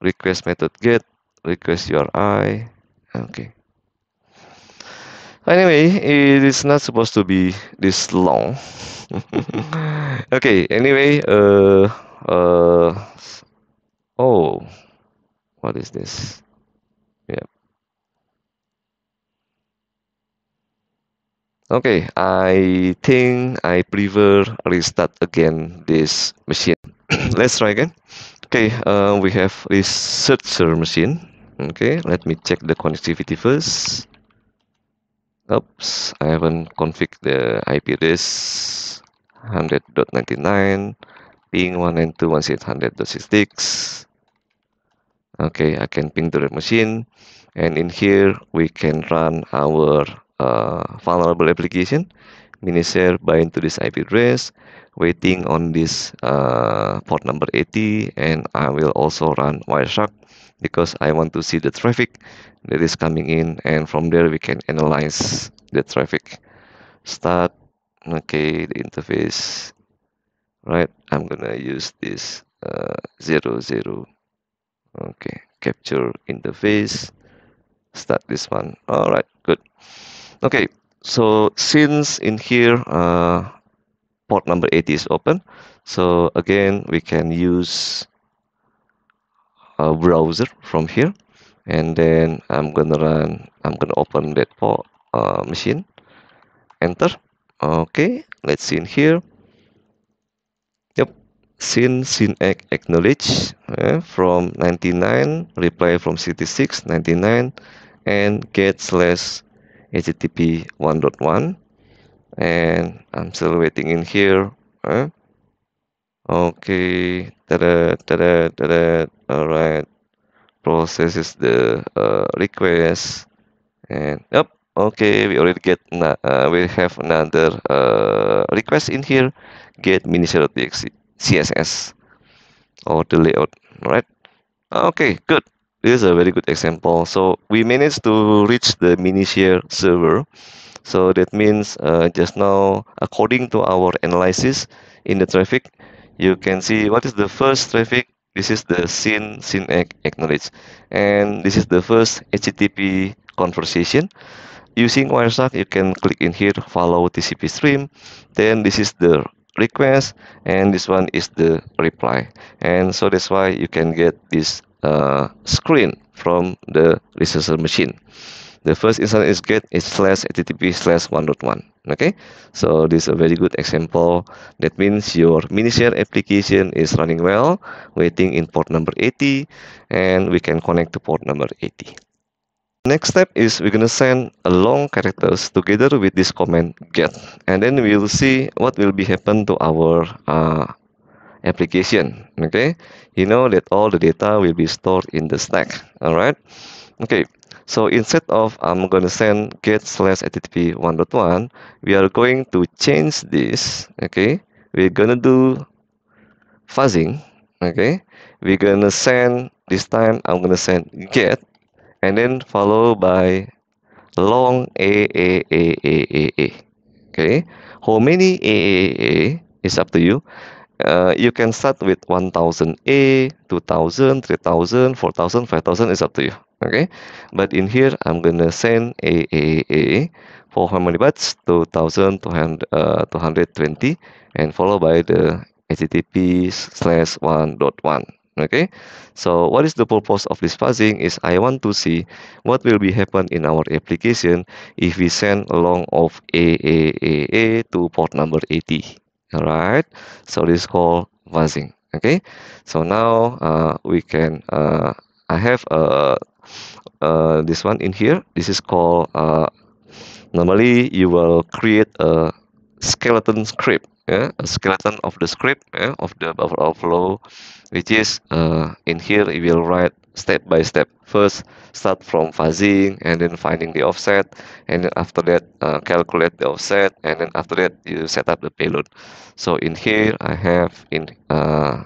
request method get. Request URI okay. Anyway it is not supposed to be this long. Okay anyway uh uh oh what is this okay I think I prefer restart again this machine. Let's try again. Okay uh, we have this searcher machine. Okay let me check the connectivity first. Oops I haven't configured the IP address. 100.99 ping 192.168.100.66 okay I can ping the machine. And in here we can run our uh, vulnerable application mini-share bind to this IP address waiting on this uh, port number 80 and I will also run Wireshark because I want to see the traffic that is coming in and from there we can analyze the traffic. Start okay the interface right? I'm gonna use this uh, zero zero. Okay capture interface. Start this one. All right good okay so since in here uh, port number 80 is open so again we can use a browser from here and then I'm gonna run I'm gonna open that port uh, machine. Enter. Okay let's see in here. Yep sin sin acknowledge uh, from 99 reply from 66 99 and get slash http 1.1 and I'm still waiting in here uh, okay tada tada tada. All right processes the uh, request. And yep okay we already get uh, we have another uh, request in here. Get mini.exe css or the layout. Right okay good this is a very good example. So we managed to reach the mini-share server. So that means uh, just now according to our analysis in the traffic you can see what is the first traffic. This is the sin sin acknowledge and this is the first http conversation. Using wireshark you can click in here follow tcp stream. Then this is the request and this one is the reply. And so that's why you can get this uh, screen from the researcher machine. The first instance is get is slash http slash 1.1 okay? So this is a very good example. That means your mini-share application is running well waiting in port number 80 and we can connect to port number 80 Next step is we're gonna send a long characters together with this command get and then we'll see what will be happen to our uh, application okay? You know that all the data will be stored in the stack. All right okay. So instead of I'm gonna send get slash http 1.1 we are going to change this okay? We're gonna do fuzzing okay? We're gonna send this time I'm gonna send get and then followed by long A, A, A, A, A, A. Okay, how many A, A, A is up to you. Uh, you can start with 1000 A, 2000, 3000, 4000, 5000 is up to you. Okay, but in here I'm gonna send A, A, A for how many bytes? 2000, 200, uh, 220 and followed by the HTTP slash 1.1 okay so what is the purpose of this fuzzing is i want to see what will be happen in our application if we send along of a a a a to port number 80 all right so this is called fuzzing okay? So now uh, we can uh, i have uh, uh, this one in here. This is called uh, normally you will create a skeleton script yeah, a skeleton of the script yeah, of the buffer overflow which is uh, in here we will write step by step. First start from fuzzing and then finding the offset and then after that uh, calculate the offset and then after that you set up the payload. So in here I have in uh,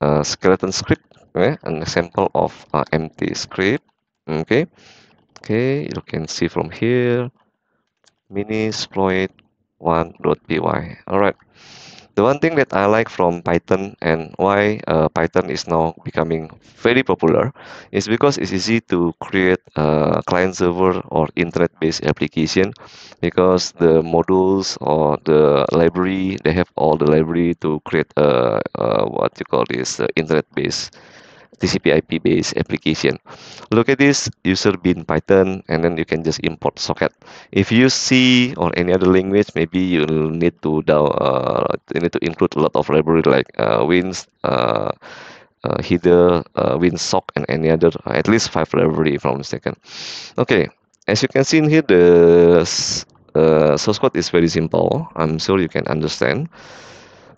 a skeleton script okay, an example of empty script okay. Okay you can see from here mini exploit 1.py all right the one thing that I like from Python and why uh, Python is now becoming very popular is because it's easy to create a client server or internet based application because the modules or the library they have all the library to create a, a what you call this internet based TCP IP based application. Look at this user bin Python and then you can just import socket. If you C or any other language, maybe you need to uh, you need to include a lot of library like uh, Wins, uh, uh, header, uh, and any other at least five library from mistaken. Okay, as you can see in here, the uh, source code is very simple. I'm sure you can understand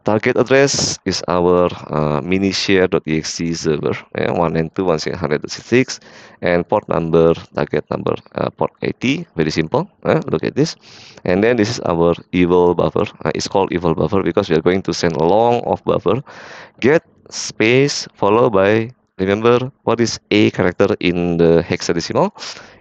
target address is our uh, mini share.exe server, yeah, 192.168.166, and port number, target number, uh, port 80, very simple, uh, look at this. And then this is our evil buffer, uh, it's called evil buffer because we are going to send a long of buffer, get space followed by, remember what is a character in the hexadecimal?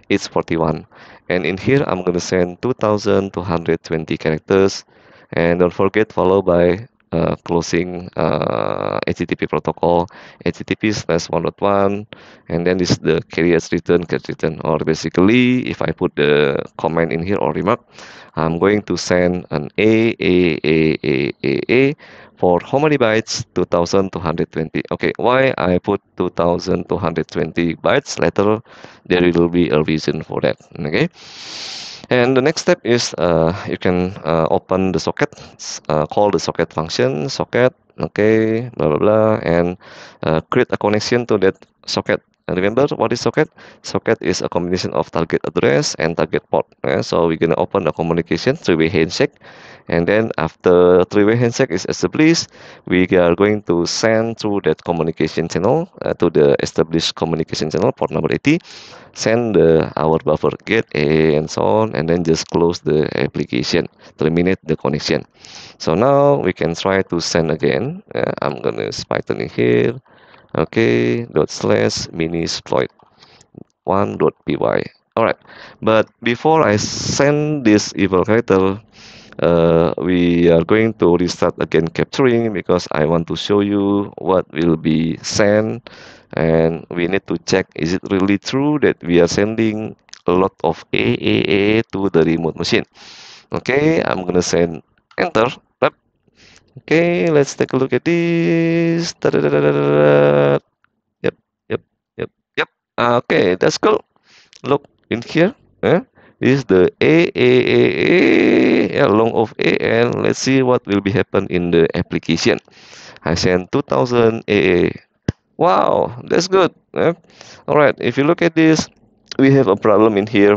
It's 41. And in here, I'm going to send 2220 characters and don't forget follow by uh, closing uh, HTTP protocol HTTP slash 1.1 and then this is the carriers return get return or basically if I put the comment in here or remark I'm going to send an A A A A A A for how many bytes? 2220 okay why I put 2220 bytes? Later there will be a reason for that okay and the next step is uh, you can uh, open the socket, uh, call the socket function, socket, okay, blah, blah, blah, and uh, create a connection to that socket. And remember what is socket? Socket is a combination of target address and target port. Yeah? So we're going to open the communication three-way handshake and then after three-way handshake is established we are going to send through that communication channel uh, to the established communication channel port number 80 send the our buffer get and so on and then just close the application terminate the connection. So now we can try to send again. Uh, i'm gonna use python in here. Okay dot slash mini exploit. One dot py. All right but before i send this eval character uh, we are going to restart again capturing because I want to show you what will be sent. And we need to check is it really true that we are sending a lot of AAA to the remote machine? Okay I'm gonna send enter. Okay let's take a look at this. Yep yep yep yep. Okay that's cool. Look in here eh? Is the A, A, A, A, long of A, and let's see what will be happen in the application. I send 2000 AA. Wow, that's good. Eh? All right, if you look at this, we have a problem in here,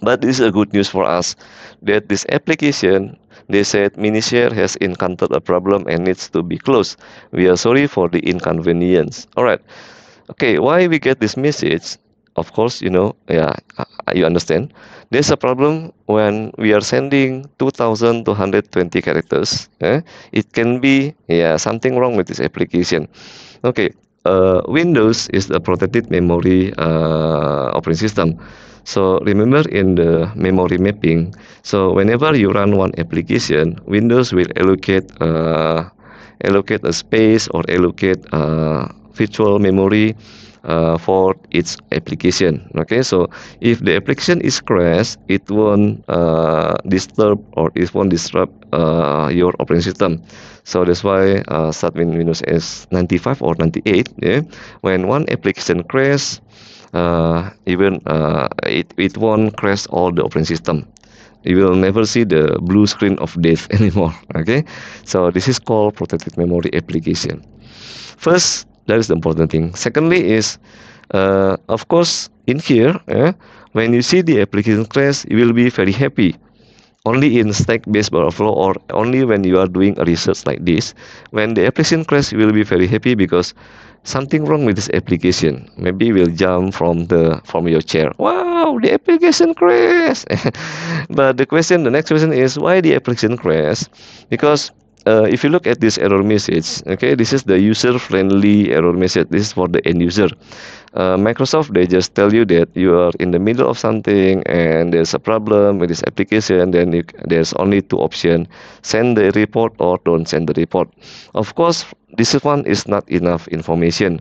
but this is a good news for us that this application they said Minishare has encountered a problem and needs to be closed. We are sorry for the inconvenience. All right. Okay, why we get this message? Of course, you know, yeah, you understand. There's a problem when we are sending 2220 characters. Eh? It can be yeah something wrong with this application. Okay, uh, Windows is the protected memory uh, operating system. So remember in the memory mapping, so whenever you run one application, Windows will allocate uh, allocate a space or allocate uh, virtual memory uh, for its application. Okay so if the application is crash it won't uh, disturb or it won't disrupt uh, your operating system. So that's why uh, windows s 95 or 98 yeah? When one application crash uh, even uh, it, it won't crash all the operating system. You will never see the blue screen of death anymore okay? So this is called protected memory application. First that is the important thing. Secondly is uh, of course in here eh, when you see the application crash you will be very happy. Only in stack-based overflow or only when you are doing a research like this when the application crash you will be very happy because something wrong with this application. Maybe will jump from the from your chair. Wow the application crash! But the question the next question is why the application crash? Because uh, if you look at this error message okay this is the user friendly error message. This is for the end user. Uh, Microsoft they just tell you that you are in the middle of something and there's a problem with this application then you, there's only two options send the report or don't send the report. Of course this one is not enough information.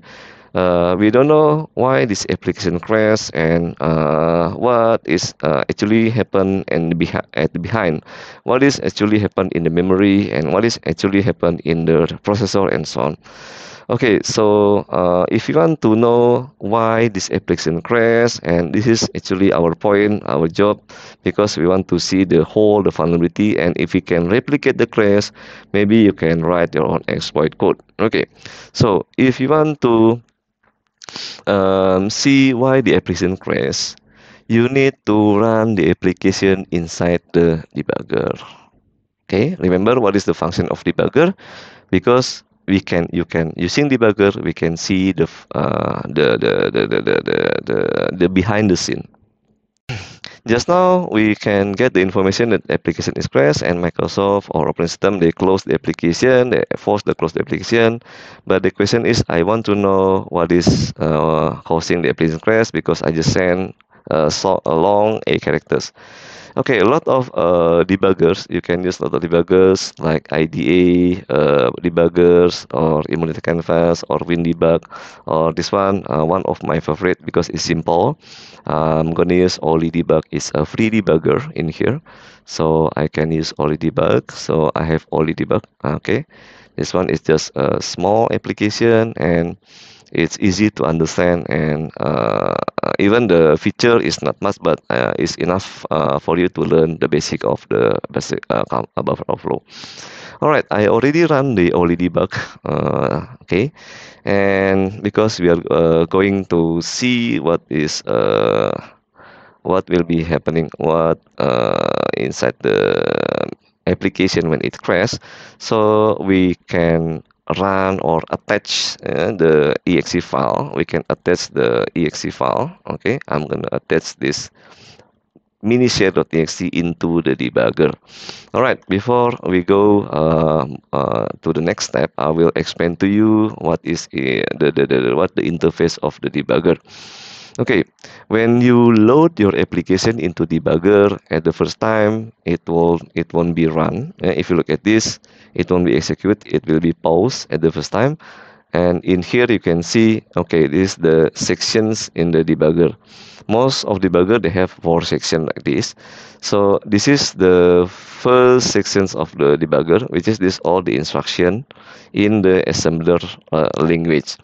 Uh, we don't know why this application crashed and uh, what is uh, actually happen and behind at behind what is actually happened in the memory and what is actually happened in the processor and so on. Okay so uh, if you want to know why this application crash and this is actually our point our job because we want to see the whole the vulnerability and if we can replicate the crash maybe you can write your own exploit code. Okay so if you want to um, see why the application crash, you need to run the application inside the debugger. okay remember what is the function of debugger? Because we can you can using debugger we can see the uh, the, the, the, the, the, the, the behind the scene. Just now we can get the information that application is crashed and Microsoft or operating system they close the application they force the close the application. But the question is I want to know what is uh, causing the application crash because I just sent uh, so long a characters Okay, a lot of uh, debuggers. You can use a lot of debuggers like IDA uh, debuggers or Emulator Canvas or WinDebug or this one. Uh, one of my favorite because it's simple. I'm gonna use Oli Debug. It's a free debugger in here, so I can use Oli Debug. So I have Oli Debug. Okay, this one is just a small application and it's easy to understand and uh, even the feature is not much but uh, it's enough uh, for you to learn the basic of the basic uh, above flow. All right i already run the Oli debug uh, okay. And because we are uh, going to see what is uh, what will be happening what uh, inside the application when it crashes so we can run or attach uh, the exe file. We can attach the exe file okay? I'm gonna attach this minishare.exe into the debugger. All right before we go uh, uh, to the next step i will explain to you what is uh, the, the, the what the interface of the debugger okay when you load your application into debugger at the first time it will it won't be run. If you look at this it won't be executed it will be paused at the first time. And in here you can see okay this is the sections in the debugger. Most of debugger they have four sections like this. So this is the first sections of the debugger which is this all the instruction in the assembler uh, language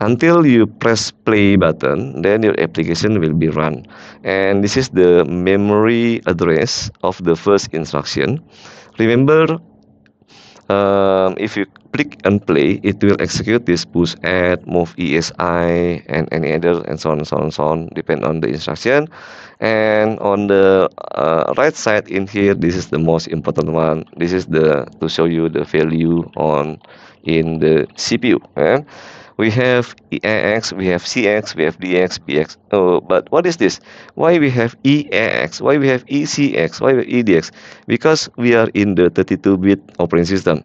until you press play button then your application will be run. And this is the memory address of the first instruction. Remember um, if you click and play it will execute this push add move esi and any other and so on and so on and so on depend on the instruction. And on the uh, right side in here this is the most important one. This is the to show you the value on in the cpu eh? We have EAX, we have CX, we have DX, BX. Oh, but what is this? Why we have EAX? Why we have ECX? Why we have EDX? Because we are in the 32-bit operating system.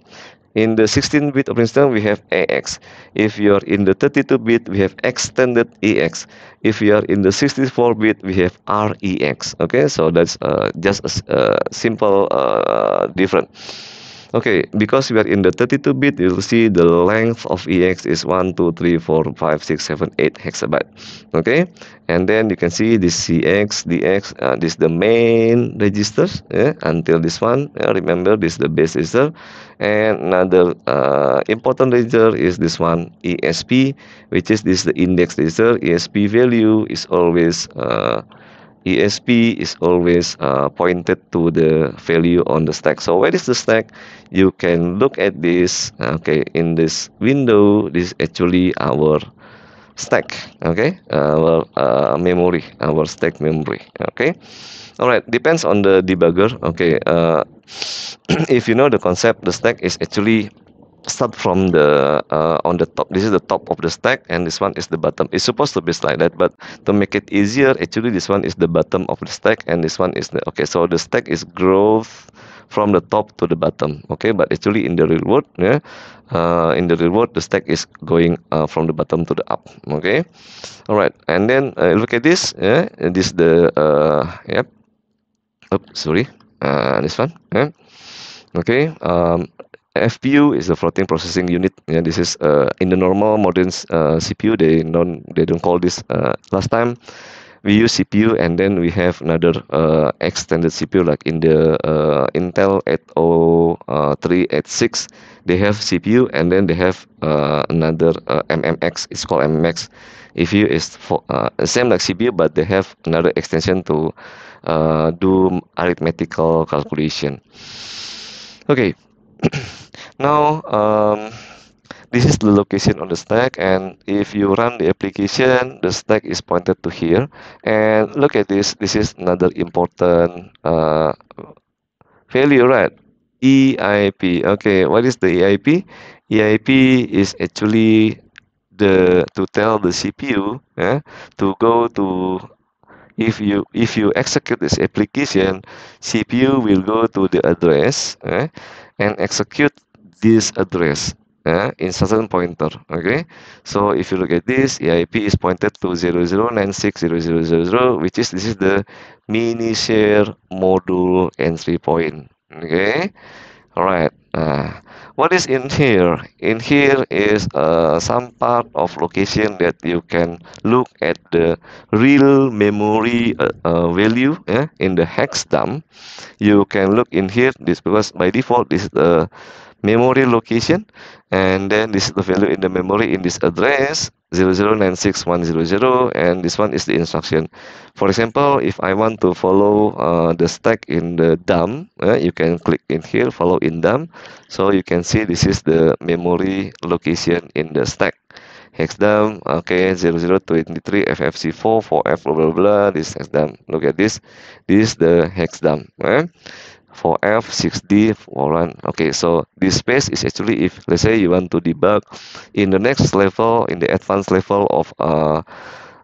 In the 16-bit operating system, we have AX. If you are in the 32-bit, we have extended EX. If you are in the 64-bit, we have REX. Okay, so that's uh, just a uh, simple uh, difference. Okay, because we are in the 32-bit, you'll see the length of EX is 1, 2, 3, 4, 5, 6, 7, 8 hexabyte. Okay, and then you can see this CX, DX, uh, this is the main registers yeah, until this one. Yeah, remember, this is the base register. And another uh, important register is this one, ESP, which is this the index register. ESP value is always uh, ESP is always uh, pointed to the value on the stack. So where is the stack? You can look at this. Okay, in this window, this is actually our stack. Okay, our uh, memory, our stack memory. Okay, all right. Depends on the debugger. Okay, uh, if you know the concept, the stack is actually start from the uh, on the top. This is the top of the stack and this one is the bottom. It's supposed to be like that but to make it easier actually this one is the bottom of the stack and this one is the okay so the stack is growth from the top to the bottom okay? But actually in the real world yeah uh, in the real world the stack is going uh, from the bottom to the up okay? All right and then uh, look at this yeah? This the uh yep. Oops sorry. Uh this one yeah? Okay um FPU is a floating processing unit. Yeah, this is uh, in the normal modern uh, CPU. They don't they don't call this. Uh, last time we use CPU and then we have another uh, extended CPU like in the uh, Intel 80386. They have CPU and then they have uh, another MMX. It's called MMX. EFU is for, same like CPU, but they have another extension to do arithmetical calculation. Okay. Now um, this is the location on the stack and if you run the application the stack is pointed to here and look at this this is another important uh, value right EIP. Okay, what is the EIP? EIP is actually the to tell the CPU eh, to go to if you if you execute this application, CPU will go to the address eh, and execute this address uh, in certain pointer okay? So if you look at this EIP is pointed to 00960000 which is this is the mini share module entry point okay all right uh, what is in here? In here is uh, some part of location that you can look at the real memory uh, uh value yeah, in the hex dump. You can look in here this because by default this is the memory location and then this is the value in the memory in this address 0096100 and this one is the instruction. For example if I want to follow uh, the stack in the dump uh, you can click in here follow in dump. So you can see this is the memory location in the stack. Hex dump okay 0023 ffc4 for f blah blah blah this hex dump. Look at this. This is the hex dump right? For F6D for run. Okay, so this space is actually if let's say you want to debug in the next level, in the advanced level of uh,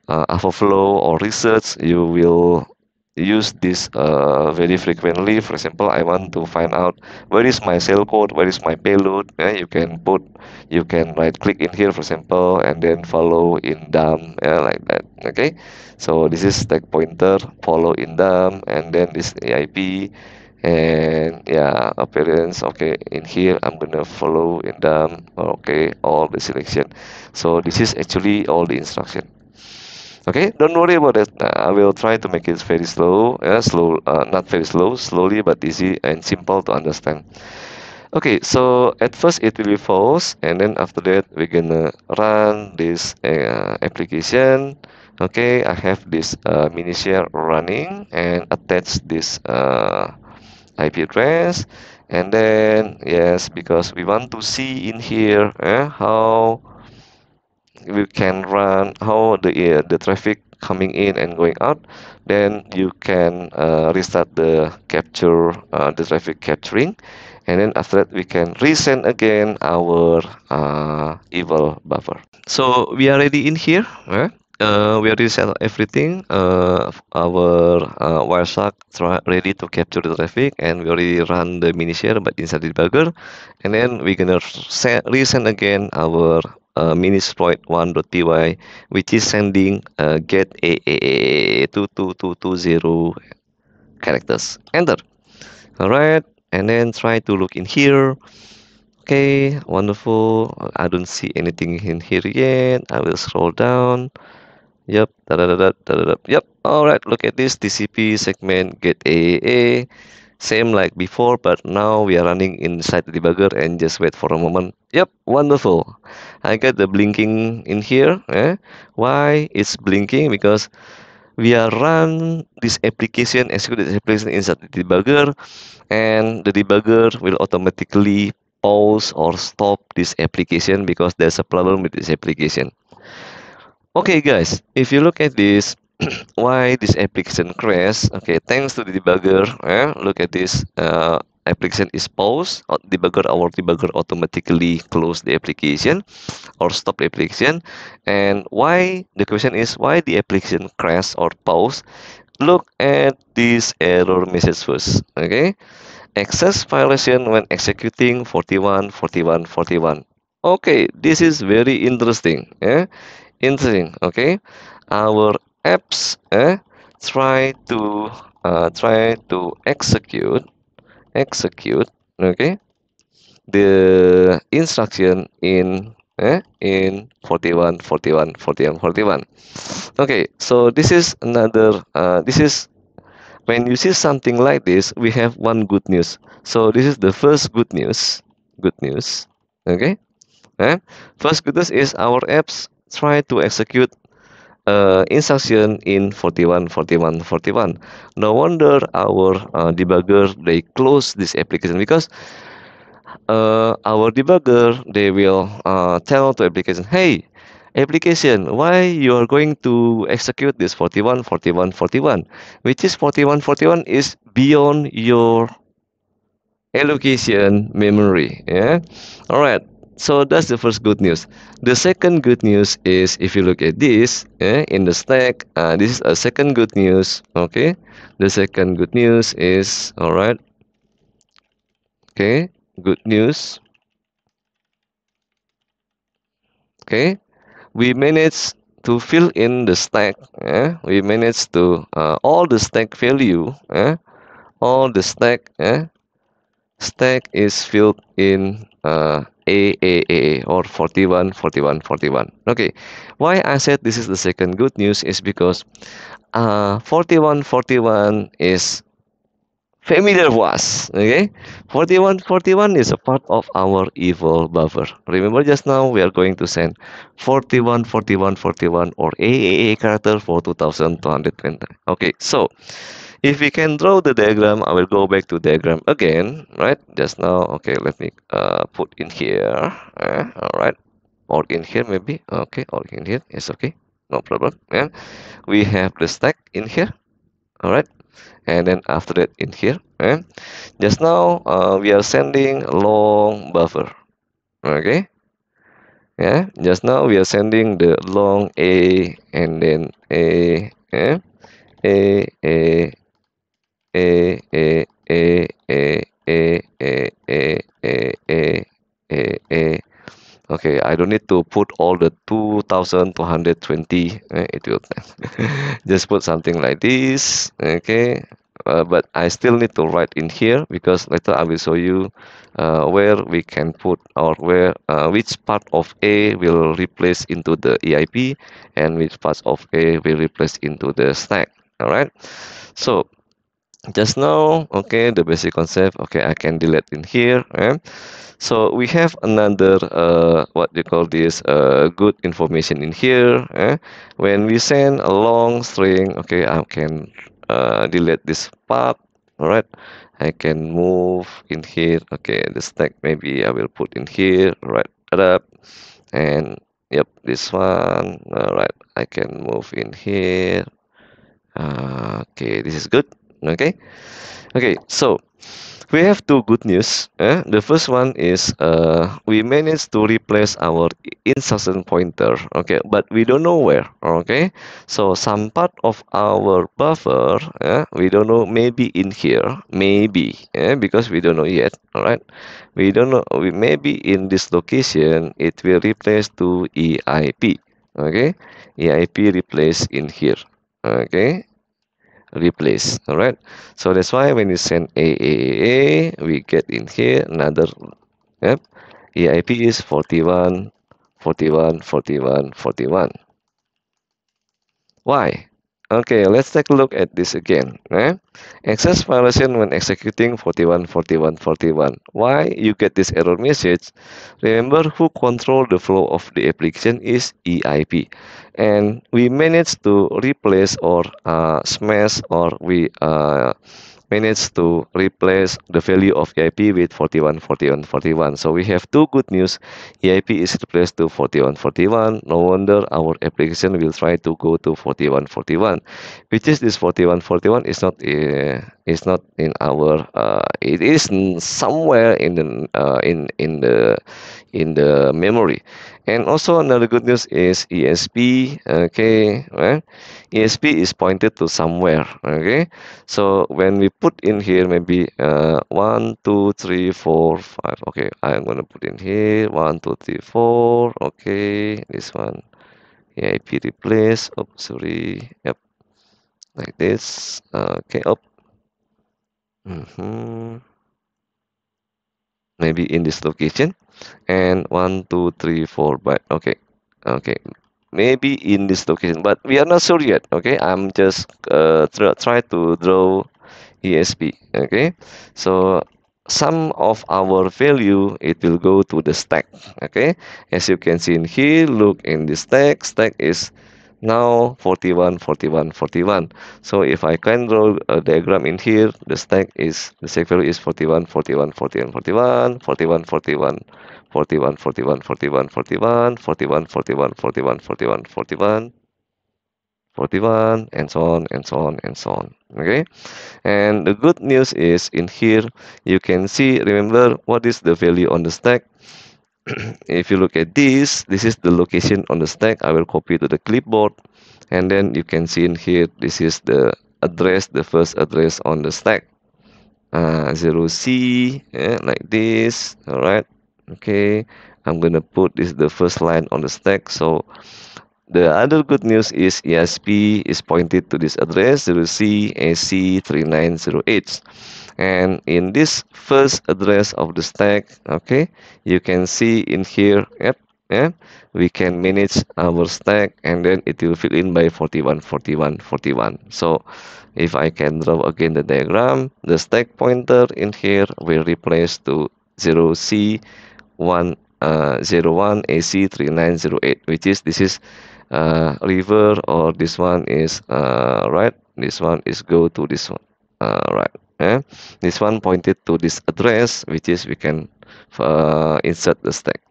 uh, AlphaFlow or research, you will use this uh, very frequently. For example, I want to find out where is my cell code, where is my payload. Yeah, you can put, you can right click in here, for example, and then follow in dump, yeah, like that. Okay, so this is stack pointer, follow in dump, and then this EIP and yeah appearance okay in here i'm gonna follow in them okay all the selection. So this is actually all the instruction. Okay don't worry about it uh, i will try to make it very slow yeah slow uh, not very slow slowly but easy and simple to understand. Okay so at first it will be false and then after that we're gonna run this uh, application. Okay i have this uh, mini share running and attach this uh, IP address and then yes because we want to see in here eh, how we can run how the uh, the traffic coming in and going out then you can uh, restart the capture uh, the traffic capturing and then after that we can resend again our uh, eval buffer so we are ready in here eh? Uh, we already set everything. Uh, our uh, Wireshark ready to capture the traffic, and we already run the mini share, but inside the debugger. And then we're gonna resend again our uh, minisploit one.py, which is sending uh, get a two two two two zero characters. Enter. All right, and then try to look in here. Okay, wonderful. I don't see anything in here yet. I will scroll down. Yep. Da -da -da -da da, yep. All right. Look at this TCP segment get AAA. Same like before, but now we are running inside the debugger and just wait for a moment. Yep. Wonderful. I got the blinking in here. Eh? Why it's blinking? Because we are run this application, execute this application inside the debugger, and the debugger will automatically pause or stop this application because there's a problem with this application. Okay guys, if you look at this, why this application crash, okay, thanks to the debugger, eh, look at this, uh, application is paused, debugger, our debugger automatically close the application or stop the application. And why, the question is why the application crash or pause? Look at this error message first, okay? Access violation when executing 41, 41, 41. Okay, this is very interesting. Eh? Interesting okay? Our apps eh, try to uh, try to execute execute okay? The instruction in eh, in 41 41 41 41 okay so this is another uh, this is when you see something like this we have one good news. So this is the first good news good news okay? Eh? first good news is our apps try to execute uh, instruction in 41 41 41 no wonder our uh, debugger they close this application because uh, our debugger they will uh, tell to application hey application why you are going to execute this 41 41 41 which is 41 41 is beyond your allocation memory. Yeah. All right. So that's the first good news. The second good news is if you look at this yeah, in the stack, uh, this is a second good news. Okay. The second good news is all right. Okay. Good news. Okay. We managed to fill in the stack. Yeah? We managed to uh, all the stack value. Yeah? All the stack. Yeah? Stack is filled in uh, AAA or 41, 41, 41. Okay, why I said this is the second good news is because uh, 41, 41 is familiar was okay? 41 41 is a part of our evil buffer remember just now we are going to send 41 41 41 or aaa character for 2220 okay so if we can draw the diagram i will go back to diagram again right? Just now okay let me uh, put in here uh, all right or in here maybe okay or in here it's okay no problem and we have the stack in here all right and then after that in here eh? just now uh, we are sending long buffer okay. Yeah just now we are sending the long a and then a eh? a a a a a a a a a a a a a okay I don't need to put all the 2220 eh, it will just put something like this okay uh, but I still need to write in here because later I will show you uh, where we can put or where uh, which part of A will replace into the EIP and which parts of A will replace into the stack all right so just now okay the basic concept okay I can delete in here eh? so we have another uh, what you call this uh, good information in here eh? when we send a long string okay I can uh, delete this part all right I can move in here okay the stack maybe I will put in here right up and yep this one all right I can move in here uh, okay this is good okay okay so we have two good news. Eh? The first one is uh, we managed to replace our instruction pointer. Okay, but we don't know where. Okay, so some part of our buffer, eh? we don't know. Maybe in here, maybe, eh? because we don't know yet. All right, we don't know. We maybe in this location it will replace to EIP. Okay, EIP replace in here. Okay, replace all right so that's why when you send AAA we get in here another yep. EIP is 41 41 41 41 why okay let's take a look at this again eh? access violation when executing 41 41 41 why you get this error message? Remember who control the flow of the application is EIP and we managed to replace or uh, smash or we uh, managed to replace the value of EIP with 41, 41, 41. So we have two good news. EIP is replaced to 41, 41. No wonder our application will try to go to 41, 41. Which is this 41, 41 is not uh, is not in our uh, it is somewhere in the uh, in in the in the memory and also another good news is ESP okay right ESP is pointed to somewhere okay so when we put in here maybe uh, one two three four five okay I'm gonna put in here one two three four okay this one EIP replace oh sorry yep like this okay up mm -hmm. Maybe in this location. And one two three four but okay okay. Maybe in this location but we are not sure yet okay? I'm just uh, try to draw esp okay? So some of our value it will go to the stack okay? As you can see in here look in the stack. Stack is now 41 41 41 so if i can draw a diagram in here the stack is the stack value is 41 41 41 41 41 41 41 41 41 41 41 41 41 41 41 41 and so on and so on and so on okay and the good news is in here you can see remember what is the value on the stack if you look at this this is the location on the stack. I will copy to the clipboard and then you can see in here this is the address the first address on the stack. Uh, 0c yeah, like this all right okay. I'm gonna put this the first line on the stack. So the other good news is ESP is pointed to this address 0C AC3908 and in this first address of the stack okay you can see in here yep yeah we can manage our stack and then it will fill in by 41 41 41 so if I can draw again the diagram the stack pointer in here will replace to 0C 1 uh, 01 AC 3908 which is this is uh, river or this one is uh, right this one is go to this one uh, right eh? this one pointed to this address which is we can uh, insert the stack.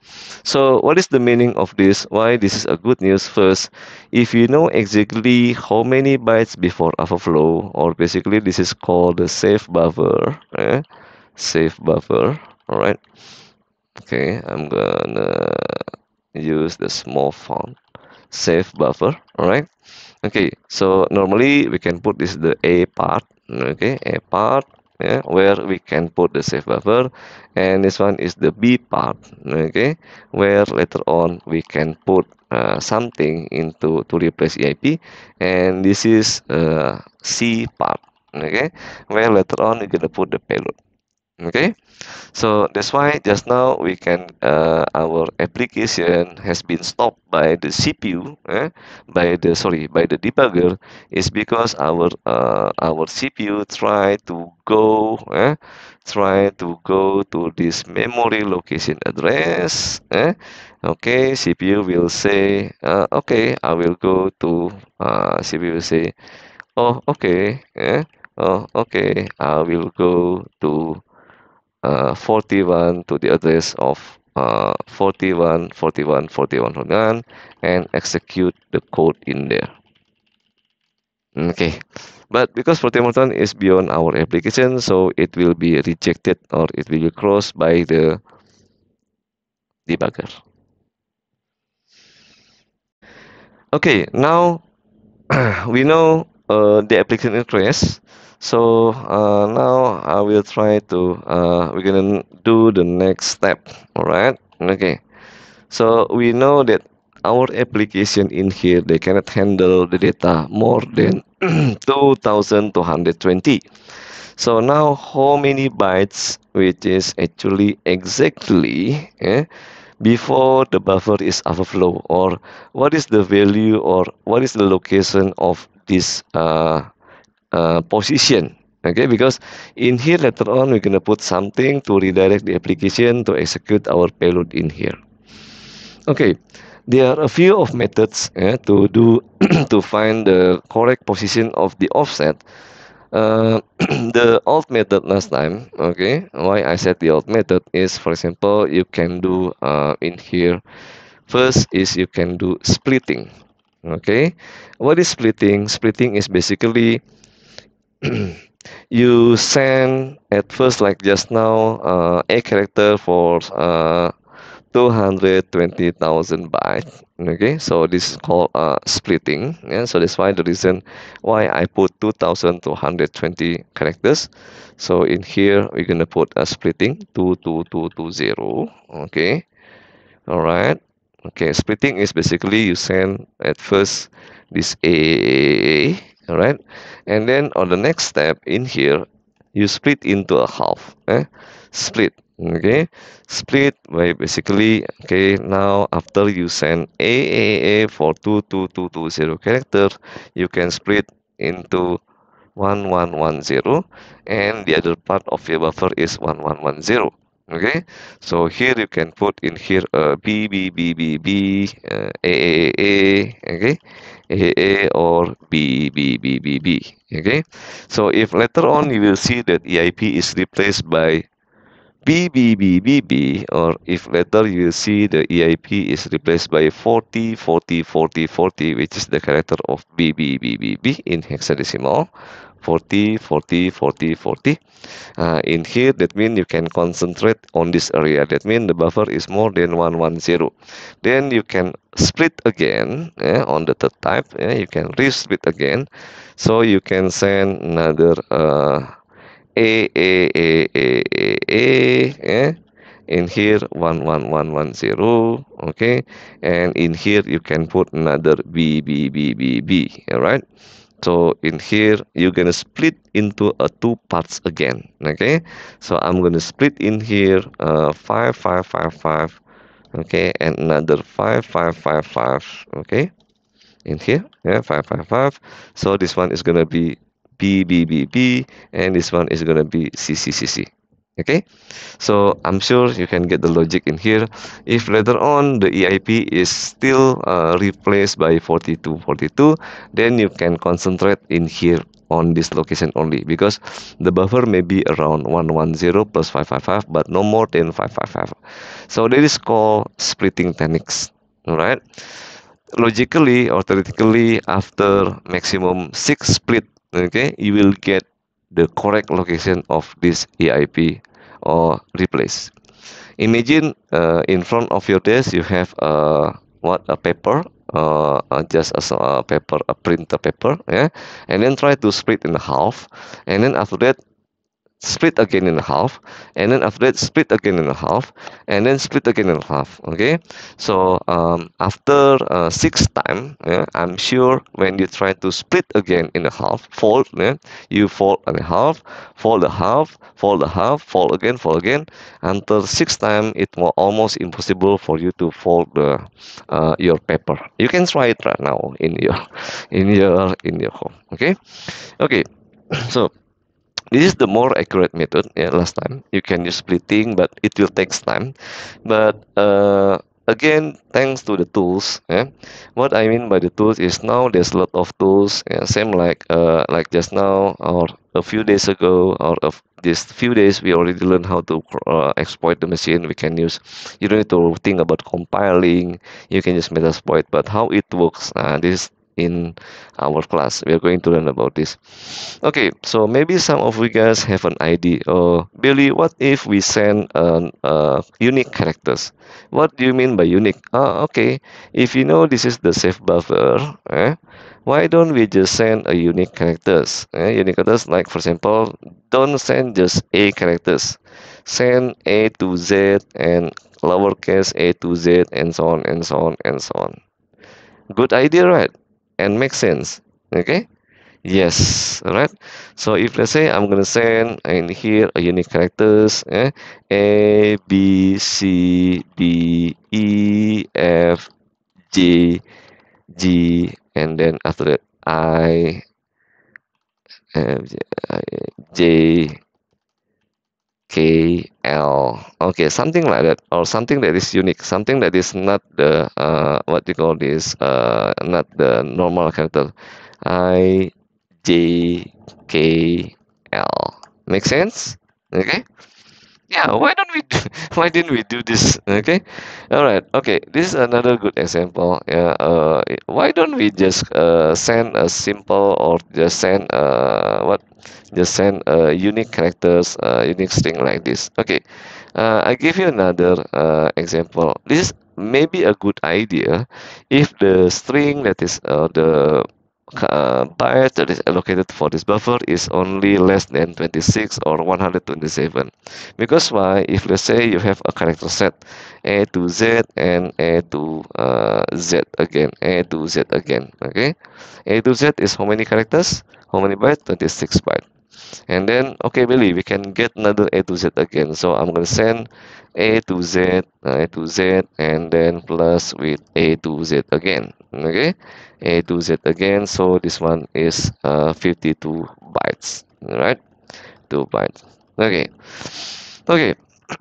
So what is the meaning of this? Why this is a good news? First if you know exactly how many bytes before overflow or basically this is called the safe buffer eh? safe buffer all right okay i'm gonna use the small font safe buffer all right okay so normally we can put this the a part okay a part yeah, where we can put the safe buffer and this one is the b part okay where later on we can put uh, something into to replace eip and this is uh, c part okay where later on we're gonna put the payload okay so that's why just now we can uh, our application has been stopped by the CPU eh? by the sorry by the debugger is because our uh, our CPU try to go eh? try to go to this memory location address eh? okay CPU will say uh, okay I will go to uh, CPU will say oh okay eh? oh okay I will go to 41 to the address of uh, 41, 41, 41, 41 and execute the code in there. Okay, but because 41 is beyond our application, so it will be rejected or it will be crossed by the debugger. Okay, now we know uh, the application interest so uh, now I will try to uh, we're gonna do the next step. All right okay. So we know that our application in here they cannot handle the data more than 2220 so now how many bytes which is actually exactly eh, before the buffer is overflow? Or what is the value or what is the location of this uh, uh, position. Okay because in here later on we're gonna put something to redirect the application to execute our payload in here. Okay there are a few of methods eh, to do to find the correct position of the offset. Uh, the old method last time okay why I said the old method is for example you can do uh, in here. First is you can do splitting okay. What is splitting? Splitting is basically you send at first like just now uh, a character for uh, 220,000 bytes. Okay so this is called uh, splitting. Yeah so that's why the reason why I put 2220 characters. So in here we're gonna put a splitting 22220 okay all right okay splitting is basically you send at first this a all right and then on the next step in here you split into a half eh? split okay? Split by basically okay now after you send AAA for 22220 character you can split into 1110 and the other part of your buffer is 1110 okay? So here you can put in here uh, B B B B B uh, A A A okay A A or B B B B B okay so if later on you will see that EIP is replaced by BBBBB or if later you will see the EIP is replaced by 40 40 40 40 which is the character of BBBBB in hexadecimal 40 40 40 40 uh, in here that means you can concentrate on this area. That means the buffer is more than 110 then you can split again yeah, on the third type yeah, you can re-split again. So you can send another uh, a A A A A A yeah? in here one one one one zero okay. And in here you can put another B B B B B all right so in here you're gonna split into a two parts again okay? So I'm gonna split in here uh, five five five five okay? And another five five five five okay? In here yeah five five five. So this one is gonna be B, B, B, B, and this one is going to be C, C, C, C. Okay, so I'm sure you can get the logic in here. If later on the EIP is still uh, replaced by 4242, then you can concentrate in here on this location only because the buffer may be around 110 plus 555 but no more than 555 so that is called splitting techniques. All right logically or theoretically after maximum six split okay you will get the correct location of this EIP or replace. Imagine uh, in front of your desk you have a what a paper uh, just as a paper a printer paper yeah? And then try to split in half. And then after that split again in half and then after that split again in half and then split again in half okay? So um, after uh, six time yeah, I'm sure when you try to split again in a half fold yeah, you fold in half fold a half fold a half fold again fold again until six time it was almost impossible for you to fold the uh, your paper. You can try it right now in your in your in your home okay? Okay so this is the more accurate method yeah last time. You can use splitting but it will take time. But uh, again thanks to the tools yeah. What i mean by the tools is now there's a lot of tools yeah, same like uh, like just now or a few days ago or of this few days we already learned how to uh, exploit the machine. We can use you don't need to think about compiling. You can just metasploit but how it works uh, this in our class. We are going to learn about this. Okay so maybe some of you guys have an idea. Oh billy what if we send an uh, unique characters? What do you mean by unique? Ah okay. If you know this is the safe buffer eh, why don't we just send a unique characters? Eh? unique characters like for example don't send just a characters. Send a to z and lowercase a to z and so on and so on and so on. Good idea right and make sense. Okay? Yes. All right so if let's say i'm gonna send in here a unique characters eh? a b c d e f g g and then after that i f j k l. Okay something like that or something that is unique something that is not the uh, what you call this uh, not the normal character. I j k l. Make sense? Okay yeah why don't we why didn't we do this? Okay. All right okay this is another good example yeah uh why don't we just uh send a simple or just send uh what just send a unique characters uh unique string like this. Okay uh i give you another uh example. This is maybe a good idea if the string that is uh, the uh, byte that is allocated for this buffer is only less than 26 or 127 because why? If let's say you have a character set a to z and a to uh, z again a to z again okay? A to z is how many characters? How many bytes? 26 bytes. And then okay Billy we can get another a to z again. So I'm gonna send a to z uh, to z and then plus with a to z again okay a to z again. So this one is uh, 52 bytes right? 2 bytes. Okay. Okay.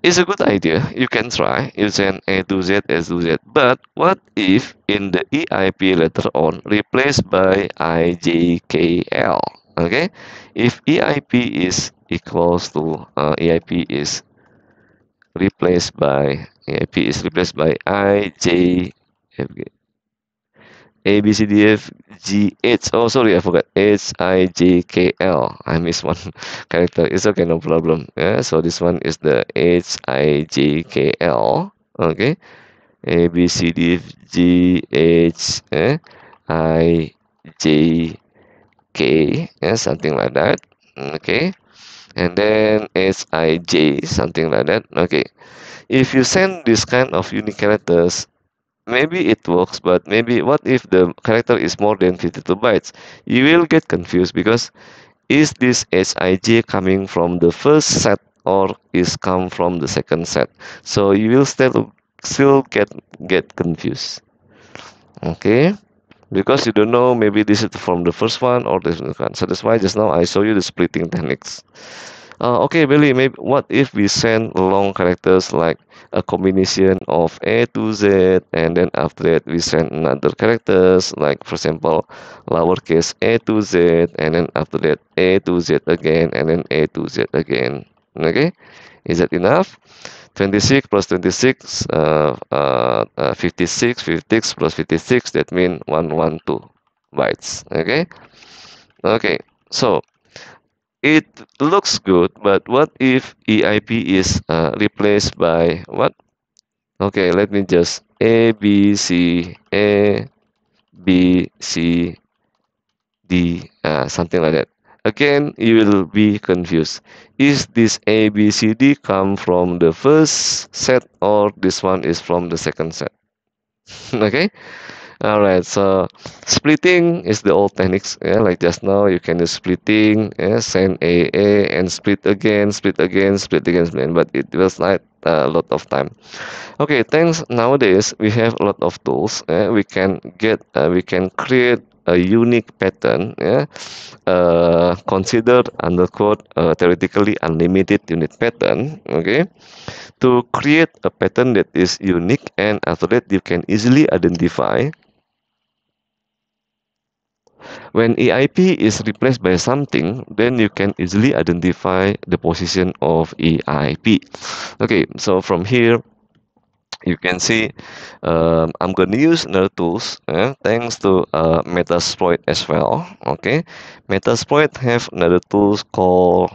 It's a good idea. You can try. Using a to z a to z. But what if in the eip later on replaced by ijkl okay? If eip is equals to uh, eip is replaced by EIP is replaced by I J A B C D F G H. Oh, sorry, I forgot. H I J K L. I missed one character. It's okay, no problem. Yeah, so this one is the H I J K L. Okay, A B C D F G H eh? I J K. Yeah, something like that. Okay, and then H I J, something like that. Okay, if you send this kind of unique characters maybe it works but maybe what if the character is more than 52 bytes? You will get confused because is this hij coming from the first set or is come from the second set? So you will still still get get confused. Okay? Because you don't know maybe this is from the first one or this one. So that's why just now i show you the splitting techniques uh, okay Billy maybe what if we send long characters like a combination of A to Z and then after that we send another characters like for example lowercase a to Z and then after that A to Z again and then A to Z again. Okay? Is that enough? 26 plus 26 uh, uh, uh, 56 56 plus 56 that means 112 bytes. Okay? Okay so it looks good, but what if EIP is uh, replaced by what? Okay, let me just A, B, C, A, B, C, D, uh, something like that. Again, you will be confused. Is this A, B, C, D come from the first set or this one is from the second set? okay, all right so splitting is the old techniques yeah like just now you can do splitting yeah send a a and split again split again split again split, but it was like a lot of time okay thanks nowadays we have a lot of tools yeah? we can get uh, we can create a unique pattern yeah uh, considered under quote uh, theoretically unlimited unit pattern okay to create a pattern that is unique and after that you can easily identify when EIP is replaced by something, then you can easily identify the position of EIP. Okay, so from here, you can see um, I'm going to use another tools eh, thanks to uh, Metasploit as well. Okay, Metasploit have another tools called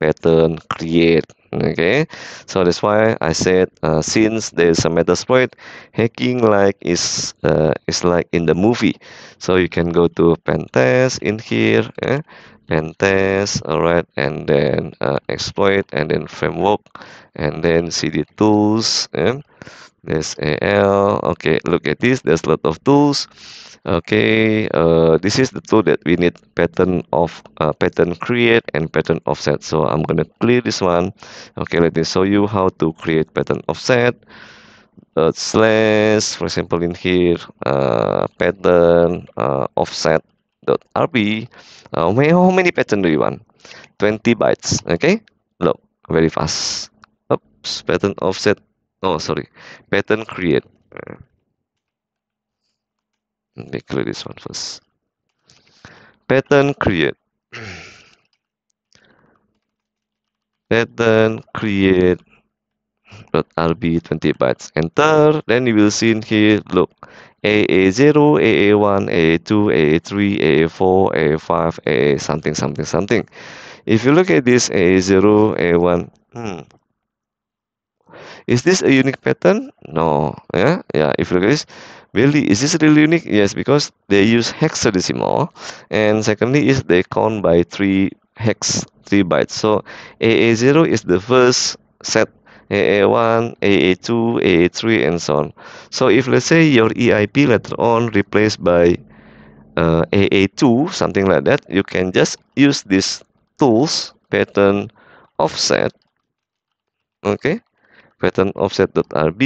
pattern create okay so that's why i said uh, since there's a metasploit hacking like is uh, is like in the movie so you can go to pentest in here eh? pentest all right and then uh, exploit and then framework and then cd tools eh? there's al okay look at this there's a lot of tools okay uh, this is the tool that we need pattern of uh, pattern create and pattern offset. So i'm gonna clear this one. Okay let me show you how to create pattern offset. Uh, slash for example in here uh, pattern uh, offset dot rb uh, how many pattern do you want? 20 bytes okay? Look very fast. Oops pattern offset oh sorry pattern create let me clear this one first. Pattern create. Pattern create dot rb 20 bytes. Enter. Then you will see in here. Look, AA0, AA1, AA2, AA3, AA4, AA5, AA something, something, something. If you look at this AA0, AA1, hmm, is this a unique pattern? No. Yeah, yeah. If you look at this, Really, is this really unique? Yes, because they use hexadecimal, and secondly is they count by three hex three bytes. So AA0 is the first set, AA1, AA2, AA3, and so on. So if let's say your EIP later on replaced by uh, AA2, something like that, you can just use this tools pattern offset. Okay, pattern offset.rb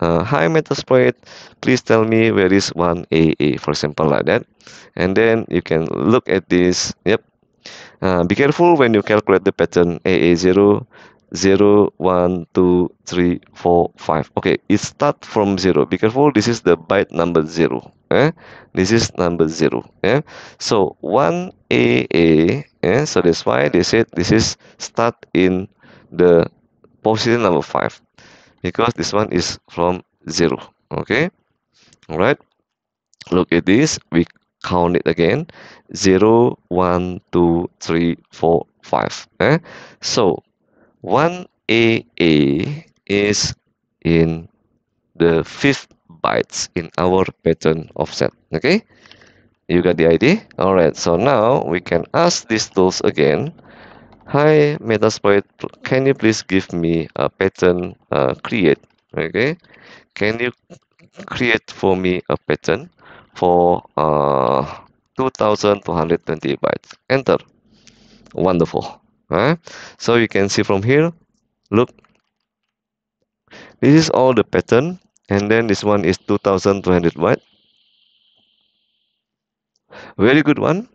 uh, hi Metasploit, please tell me where is 1AA, for example, like that. And then you can look at this. Yep. Uh, be careful when you calculate the pattern AA0, 0, 1, 2, 3, 4, 5. Okay, it start from 0. Be careful, this is the byte number 0. Eh? This is number 0. Eh? So 1AA, eh? so that's why they said this is start in the position number 5 because this one is from 0 okay? All right look at this. We count it again. 0 1 2 3 4 5 eh? so 1AA is in the fifth bytes in our pattern offset okay? You got the idea? All right so now we can ask these tools again hi metasploit can you please give me a pattern uh, create okay? Can you create for me a pattern for uh, 2220 bytes? Enter. Wonderful right? so you can see from here look. This is all the pattern and then this one is 2200 byte. Very good one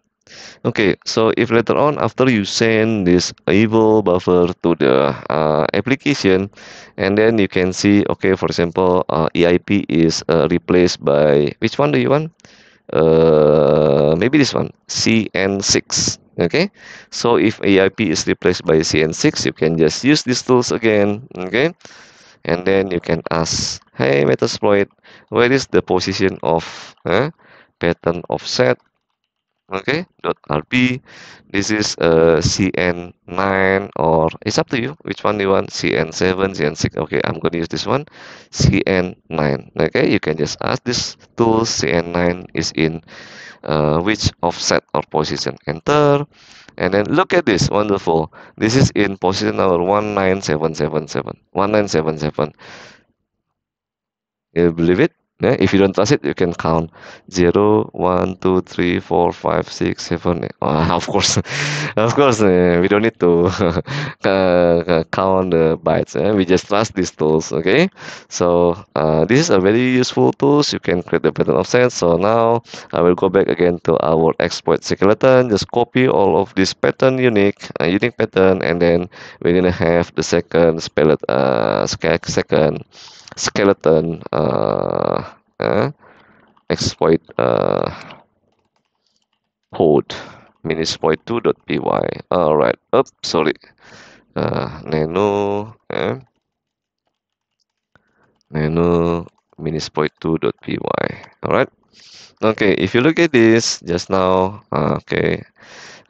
okay so if later on after you send this evil buffer to the uh, application and then you can see okay for example uh, EIP is uh, replaced by which one do you want? Uh, maybe this one CN6 okay? So if EIP is replaced by CN6 you can just use these tools again okay? And then you can ask hey metasploit where is the position of pattern offset okay rb this is uh, cn9 or it's up to you. Which one you want? Cn7 cn6 okay i'm going to use this one. Cn9 okay you can just ask this tool. Cn9 is in uh, which offset or position? Enter. And then look at this. Wonderful. This is in position number 19777 1977 you believe it yeah, if you don't trust it, you can count 0, 1, 2, 3, 4, 5, 6, 7. Uh, of course, of course, uh, we don't need to uh, count the bytes. Eh? We just trust these tools, okay? So uh, this is a very useful tools. You can create the pattern of offset. So now I will go back again to our exploit skeleton. Just copy all of this pattern unique, uh, unique pattern, and then we're gonna have the second spell uh, second skeleton uh, uh, exploit uh, code minisploit2.py all right oops sorry. Uh, nano eh? nano minisploit2.py all right okay if you look at this just now uh, okay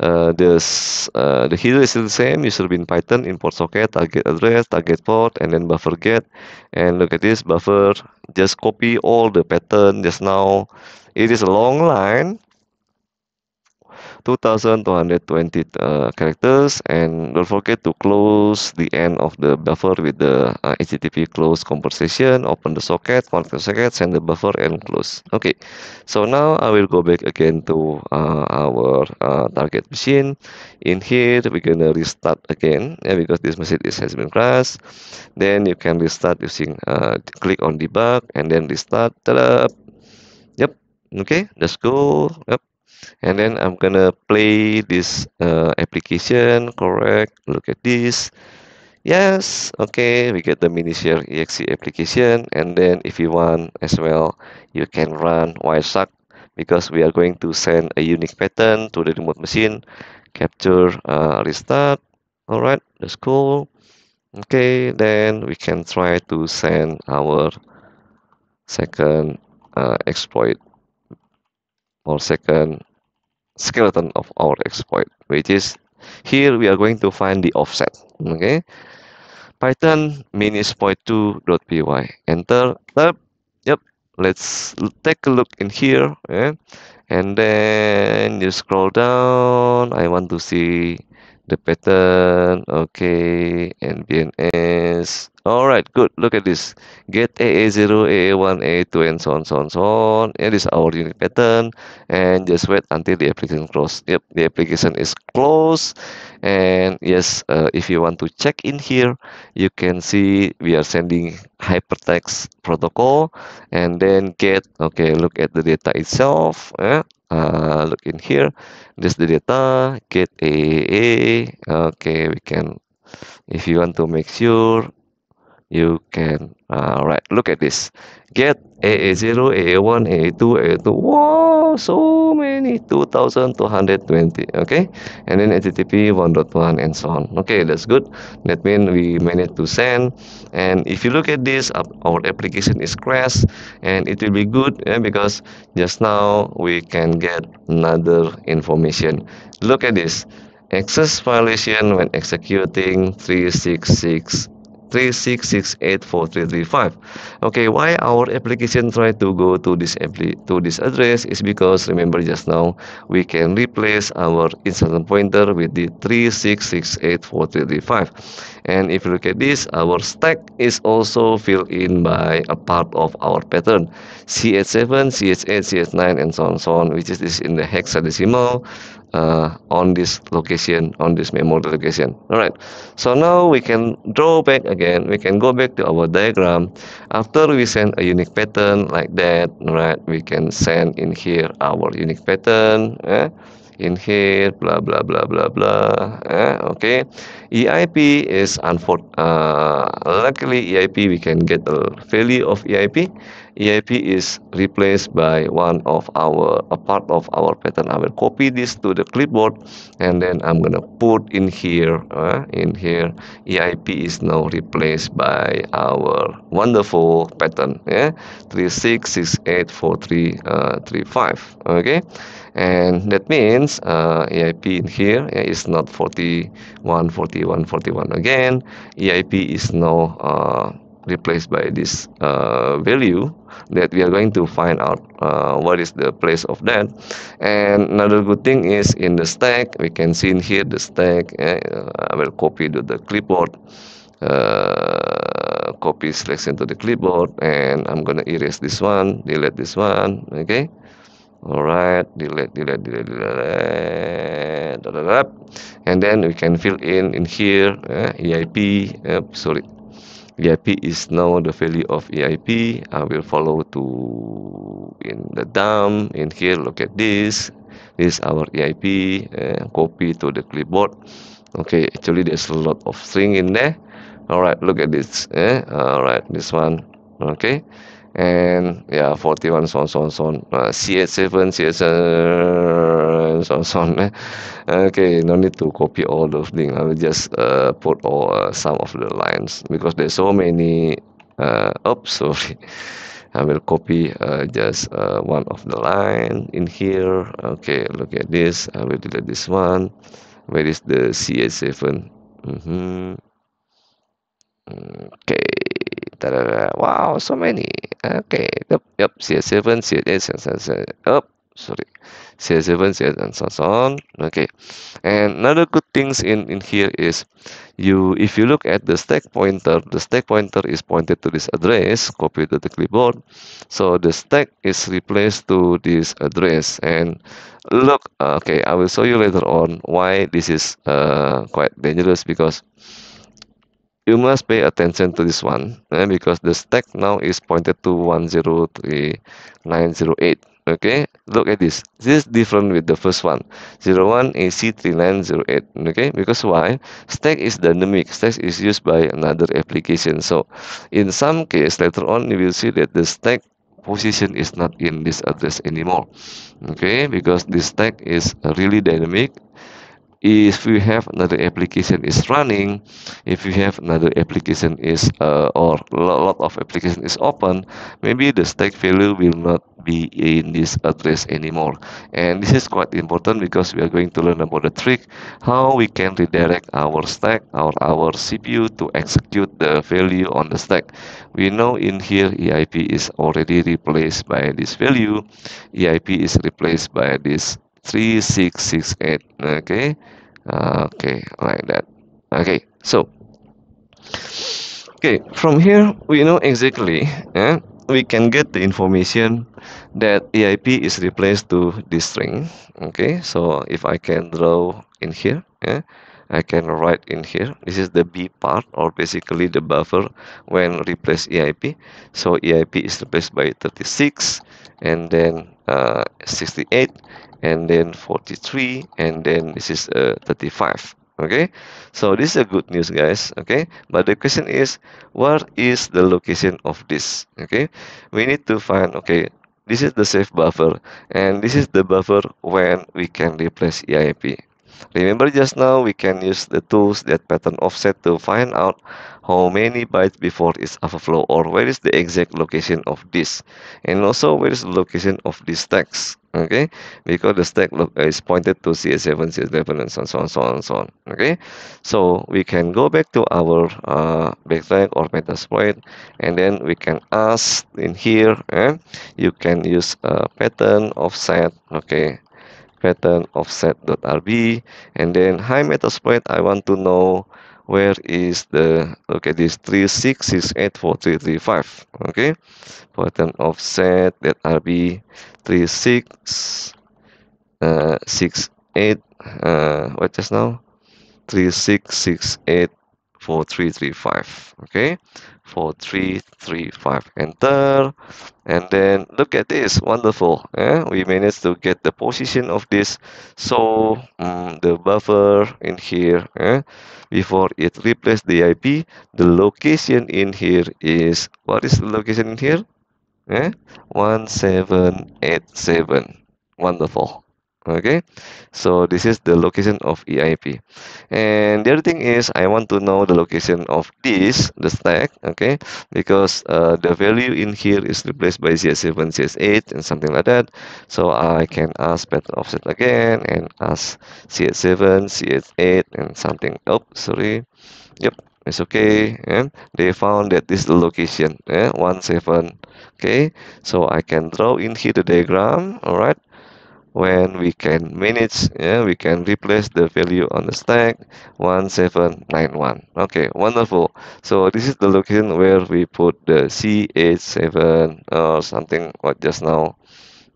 uh, this uh, the header is still the same. User bin python import socket target address target port and then buffer get. And look at this buffer. Just copy all the pattern just now. It is a long line 2220 uh, characters and don't forget to close the end of the buffer with the uh, http close conversation. Open the socket connect the socket send the buffer and close. Okay so now i will go back again to uh, our uh, target machine. In here we're gonna restart again yeah, because this machine is, has been crashed. Then you can restart using uh, click on debug and then restart. Yep okay let's go. Yep and then I'm gonna play this uh, application. Correct. Look at this. Yes. Okay. We get the mini-share exe application. And then if you want as well you can run wireshark because we are going to send a unique pattern to the remote machine. Capture uh, restart. All right that's cool. Okay. Then we can try to send our second uh, exploit or second skeleton of our exploit which is here we are going to find the offset okay? Python minisploit2.py enter. Tab yep. Let's take a look in here yeah? and then you scroll down. I want to see the pattern okay nbns all right good. Look at this. Get aa0 aa1 aa2 and so on so on so on. It is our unique pattern. And just wait until the application close. Yep the application is closed. And yes uh, if you want to check in here you can see we are sending hypertext protocol. And then get okay look at the data itself. Eh? Uh, look in here. This the data. Get a. Okay we can if you want to make sure you can uh, right look at this. Get AA0 AA1 AA2 AA2 wow so many 2220 okay? And then HTTP 1.1 and so on. Okay that's good. That means we managed to send. And if you look at this our application is crashed and it will be good yeah, because just now we can get another information. Look at this. Access violation when executing 366 36684335 okay why our application try to go to this to this address is because remember just now we can replace our instance pointer with the 36684335 and if you look at this our stack is also filled in by a part of our pattern. Ch7 ch8 ch9 and so on so on which is this in the hexadecimal uh, on this location on this memory location. All right so now we can draw back again. We can go back to our diagram. After we send a unique pattern like that right we can send in here our unique pattern? In here blah blah blah blah blah eh? okay EIP is unfortunate uh, luckily EIP we can get the value of EIP EIP is replaced by one of our a part of our pattern. I will copy this to the clipboard and then I'm gonna put in here uh, in here EIP is now replaced by our wonderful pattern yeah 36684335 uh, okay and that means uh, EIP in here is not 41 41 41 again. EIP is now uh, replaced by this uh, value that we are going to find out uh, what is the place of that. And another good thing is in the stack we can see in here the stack uh, I will copy to the clipboard. Uh, copy selection to the clipboard and I'm gonna erase this one delete this one okay alright delete delete delete delete, delete. and then we can fill in in here uh, EIP uh, sorry. EIP is now the value of EIP I will follow to in the dump. In here look at this. This is our EIP uh, copy to the clipboard. Okay actually there's a lot of string in there. All right look at this. Eh? all right this one. Okay and yeah 41 so on so on so on. Uh, ch7 ch7 so on so on eh? okay no need to copy all those things. I will just uh, put all uh, some of the lines because there's so many uh oops sorry. I will copy uh, just uh, one of the line in here. Okay look at this. I will delete this one. Where is the ch7 mm -hmm. okay. Wow so many okay yep yep ch7 ch8 ch7 up sorry. Ch7 ch8 and so on okay. And another good things in in here is you if you look at the stack pointer the stack pointer is pointed to this address copy to the clipboard. So the stack is replaced to this address. And look okay i will show you later on why this is uh, quite dangerous because you must pay attention to this one eh, because the stack now is pointed to 103908 okay? Look at this. This is different with the first one. 01 ac3908 okay? Because why? Stack is dynamic. Stack is used by another application. So in some case later on you will see that the stack position is not in this address anymore okay? Because this stack is really dynamic if you have another application is running if you have another application is uh, or a lot of application is open maybe the stack value will not be in this address anymore. And this is quite important because we are going to learn about the trick how we can redirect our stack or our CPU to execute the value on the stack. We know in here EIP is already replaced by this value. EIP is replaced by this 3668 okay. Okay. Like that. Okay. So okay. From here we know exactly eh, we can get the information that EIP is replaced to this string. Okay. So if I can draw in here yeah, I can write in here. This is the B part or basically the buffer when replace EIP so EIP is replaced by 36 and then uh, 68 and then 43 and then this is uh, 35 okay? So this is a good news guys okay? But the question is what is the location of this okay? We need to find okay this is the safe buffer and this is the buffer when we can replace EIP remember just now we can use the tools that pattern offset to find out how many bytes before its overflow or where is the exact location of this. And also where is the location of this text? Okay? Because the stack look is pointed to cs7 cs11 and so on so on so on so on. Okay? So we can go back to our uh, backtrack or metasploit and then we can ask in here eh? you can use a pattern offset okay pattern offset.rb and then hi metasploit i want to know where is the okay this 36684335 okay. Pattern offset that rb 36 uh 68 uh what just now 3668 4335 enter and then look at this wonderful eh? we managed to get the position of this so um, the buffer in here eh? before it replace the IP the location in here is what is the location in here eh? 1787 wonderful okay? So this is the location of EIP and the other thing is I want to know the location of this the stack okay? Because uh, the value in here is replaced by CS7 CS8 and something like that. So I can ask pattern offset again and ask CS7 CS8 and something. Oh sorry. Yep it's okay. And they found that this is the location yeah, one seven okay? So I can draw in here the diagram all right when we can manage yeah we can replace the value on the stack 1791 okay wonderful. So this is the location where we put the c87 or something what just now.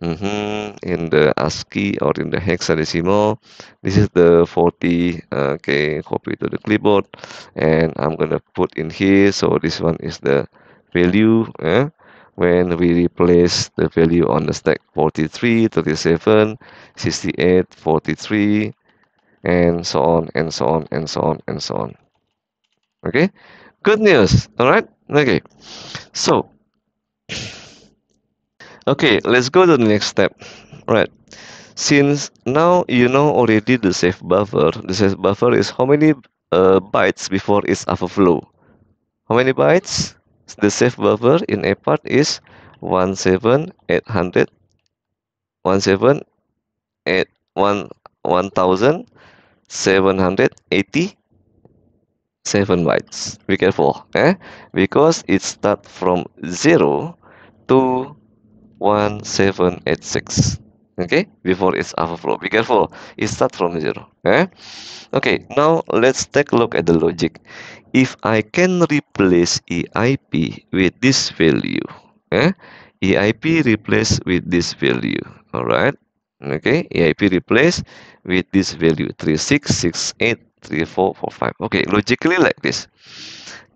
Mm -hmm, in the ASCII or in the hexadecimal. This is the 40 okay copy to the clipboard. And I'm gonna put in here so this one is the value yeah when we replace the value on the stack 43, 37, 68, 43, and so on and so on and so on and so on. Okay, good news. All right. Okay, so okay, let's go to the next step. All right. Since now you know already the safe buffer, the safe buffer is how many uh, bytes before its overflow. How many bytes? The safe buffer in a part is 17800 17 1787 bytes. Be careful eh? Because it start from 0 to 1786 okay? Before its overflow be careful it start from 0 eh? Okay now let's take a look at the logic if I can replace EIP with this value, eh? EIP replace with this value, all right? Okay, EIP replace with this value 36683445. Okay, logically like this.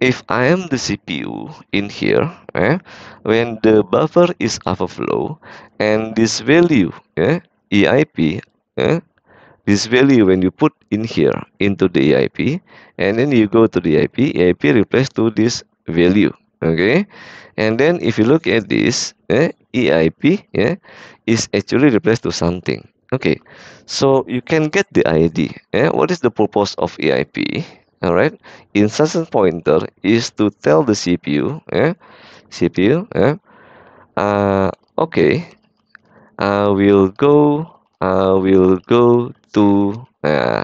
If I am the CPU in here, eh, when the buffer is overflow and this value, eh, EIP, eh, this value when you put in here into the EIP and then you go to the EIP, EIP replace to this value okay and then if you look at this eh, EIP yeah, is actually replaced to something okay so you can get the ID eh? what is the purpose of EIP all right instruction pointer is to tell the CPU eh? CPU eh? uh, okay I will go I will go to uh,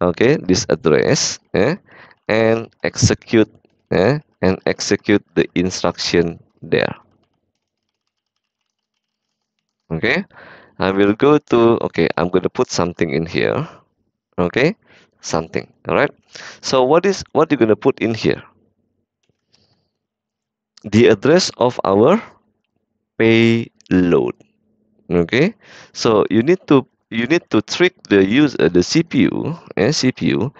okay this address eh, and execute eh, and execute the instruction there. Okay I will go to okay I'm going to put something in here. Okay something all right so what is what you're going to put in here? The address of our payload. Okay so you need to you need to trick the user uh, the CPU and eh, CPU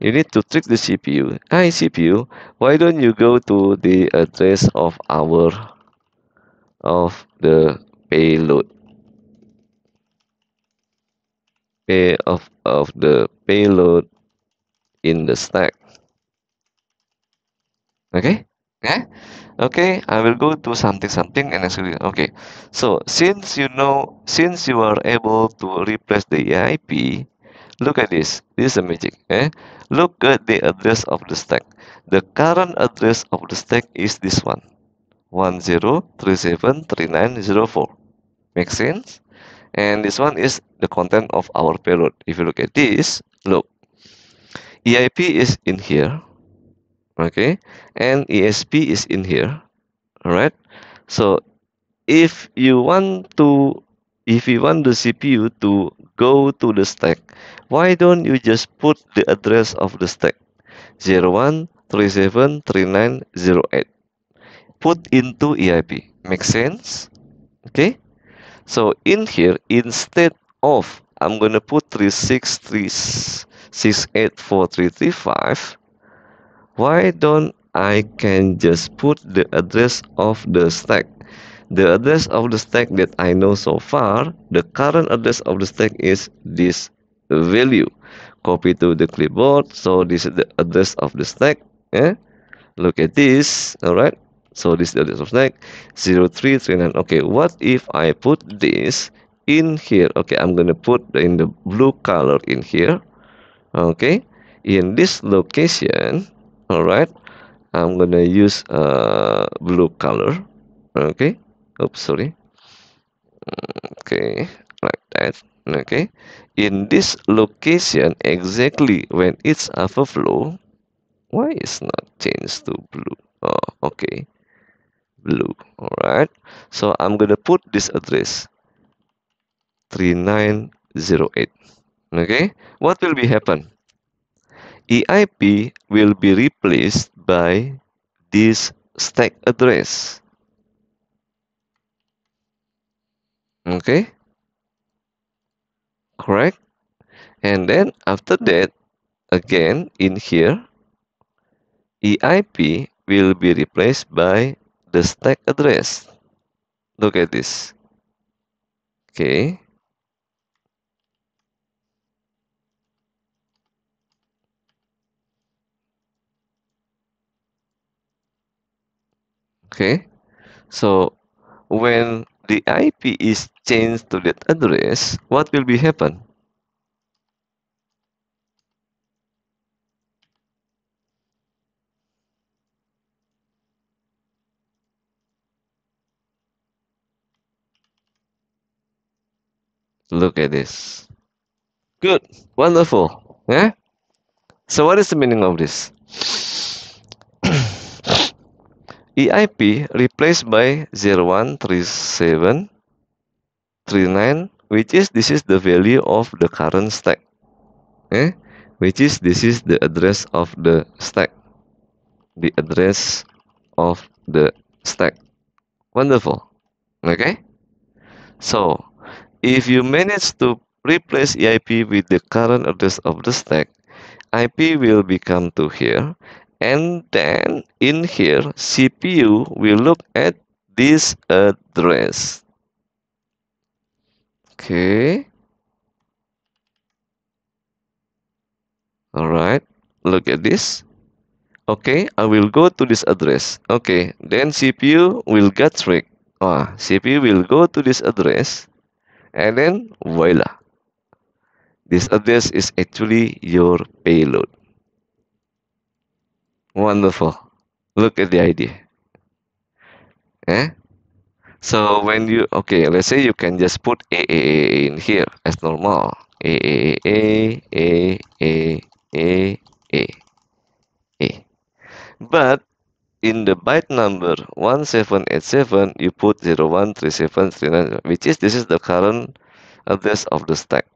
you need to trick the CPU hi CPU why don't you go to the address of our of the payload pay of of the payload in the stack. Okay? Yeah? Okay, I will go to something something and actually okay. So since you know since you are able to replace the EIP, look at this. This is a magic. Eh? Look at the address of the stack. The current address of the stack is this one. 10373904. Make sense? And this one is the content of our payload. If you look at this, look. EIP is in here. Okay. And ESP is in here. Alright. So if you want to if you want the CPU to go to the stack, why don't you just put the address of the stack 01373908 put into EIP. Make sense? Okay. So in here, instead of I'm gonna put 363684335, why don't I can just put the address of the stack? The address of the stack that I know so far, the current address of the stack is this value. Copy to the clipboard. So this is the address of the stack. Yeah. Look at this. All right. So this is the address of stack 0339. Okay, what if I put this in here? Okay, I'm gonna put in the blue color in here. Okay, in this location, all right, I'm gonna use uh, blue color. Okay, oops, sorry. Okay, like that. Okay, in this location, exactly when it's overflow, why is not changed to blue? Oh, okay. Blue. All right so i'm gonna put this address. 3908 okay. What will be happen eip will be replaced by this stack address okay correct and then after that again in here eip will be replaced by the stack address. Look at this. Okay. Okay. So when the IP is changed to that address, what will be happen? Look at this. Good. Wonderful. Yeah? So what is the meaning of this? EIP replaced by 013739 which is this is the value of the current stack. Eh? Which is this is the address of the stack. The address of the stack. Wonderful. Okay? So if you manage to replace EIP with the current address of the stack, IP will become to here and then in here CPU will look at this address. Okay. Alright, look at this. Okay, I will go to this address. Okay, then CPU will get tricked. Ah, CPU will go to this address and then voila this address is actually your payload Wonderful. Look at the idea. Eh? So when you okay, let's say you can just put a a a in here as normal. A a a a a a a a. But in the byte number 1787, you put 013739, which is this is the current address of the stack.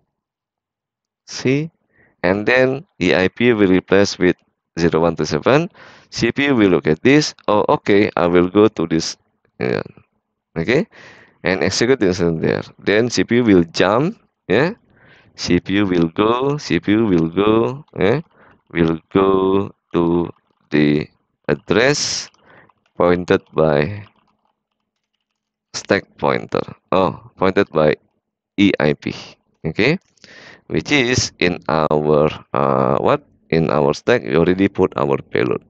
See? And then the IP will replace with 0127 cpu will look at this. Oh okay i will go to this yeah, okay. And execute this in there. Then cpu will jump yeah. Cpu will go cpu will go yeah. Will go to the address pointed by stack pointer. Oh pointed by EIP okay. Which is in our uh, what in our stack we already put our payload.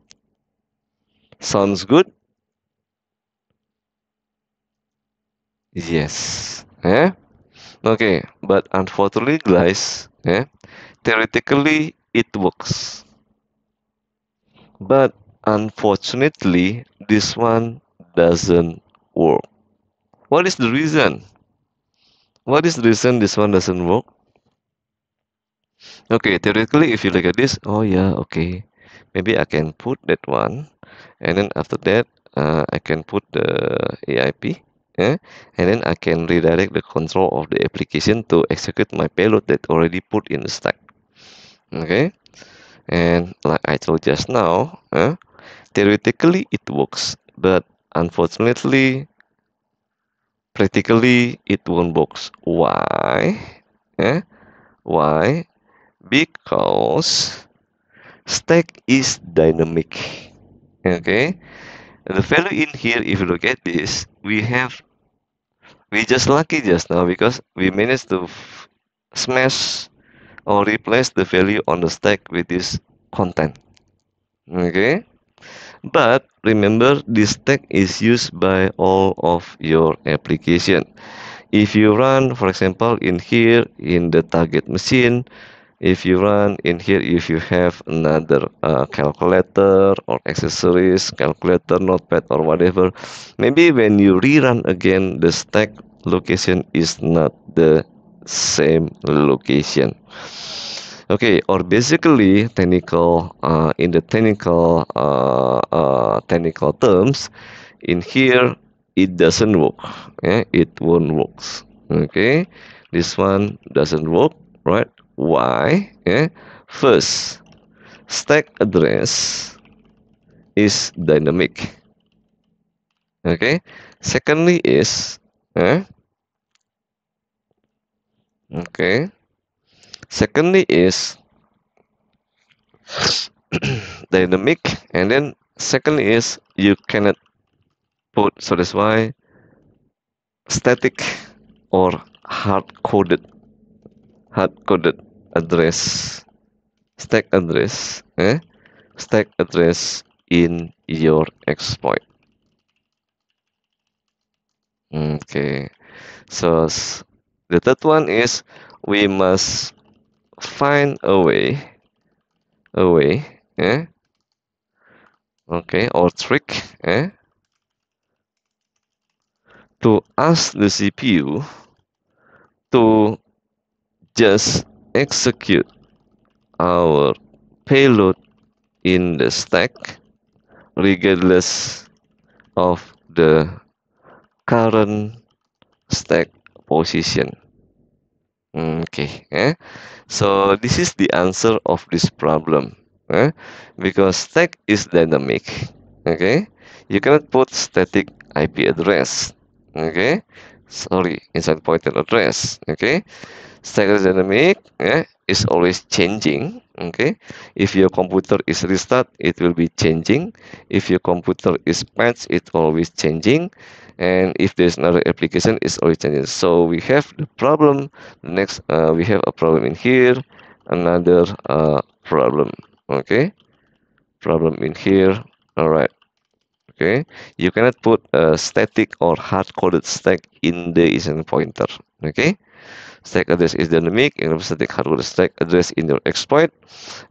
Sounds good? Yes. Yeah okay but unfortunately guys yeah theoretically it works. But unfortunately this one doesn't work. What is the reason? What is the reason this one doesn't work okay theoretically if you look at this oh yeah okay. Maybe I can put that one and then after that uh, I can put the AIP yeah, and then I can redirect the control of the application to execute my payload that already put in the stack. Okay? And like I told just now uh, theoretically it works but unfortunately practically it won't work why? Yeah? why because stack is dynamic. Okay? The value in here if you look at this we have we just lucky just now because we managed to smash or replace the value on the stack with this content. Okay? But remember this stack is used by all of your application. If you run for example in here in the target machine if you run in here if you have another uh, calculator or accessories calculator notepad or whatever maybe when you rerun again the stack location is not the same location. Okay or basically technical uh, in the technical uh, uh, technical terms in here it doesn't work. Yeah, it won't works. Okay this one doesn't work right why? Yeah first stack address is dynamic. Okay. Secondly is eh? okay. Secondly is dynamic. And then secondly is you cannot put so that's why static or hard coded hard-coded address stack address eh? stack address in your exploit okay so the third one is we must find a way a way eh? okay or trick eh? to ask the CPU to just execute our payload in the stack regardless of the current stack position okay eh? so this is the answer of this problem eh? because stack is dynamic okay you cannot put static IP address okay sorry inside pointer address okay? Status dynamic yeah, is always changing okay? If your computer is restart it will be changing. If your computer is patched it always changing. And if there's another application it's always changing. So we have the problem. Next uh, we have a problem in here. Another uh, problem okay? Problem in here. All right okay? You cannot put a static or hard-coded stack in the isn't pointer. Okay? Stack address is dynamic and static hardware stack address in your exploit.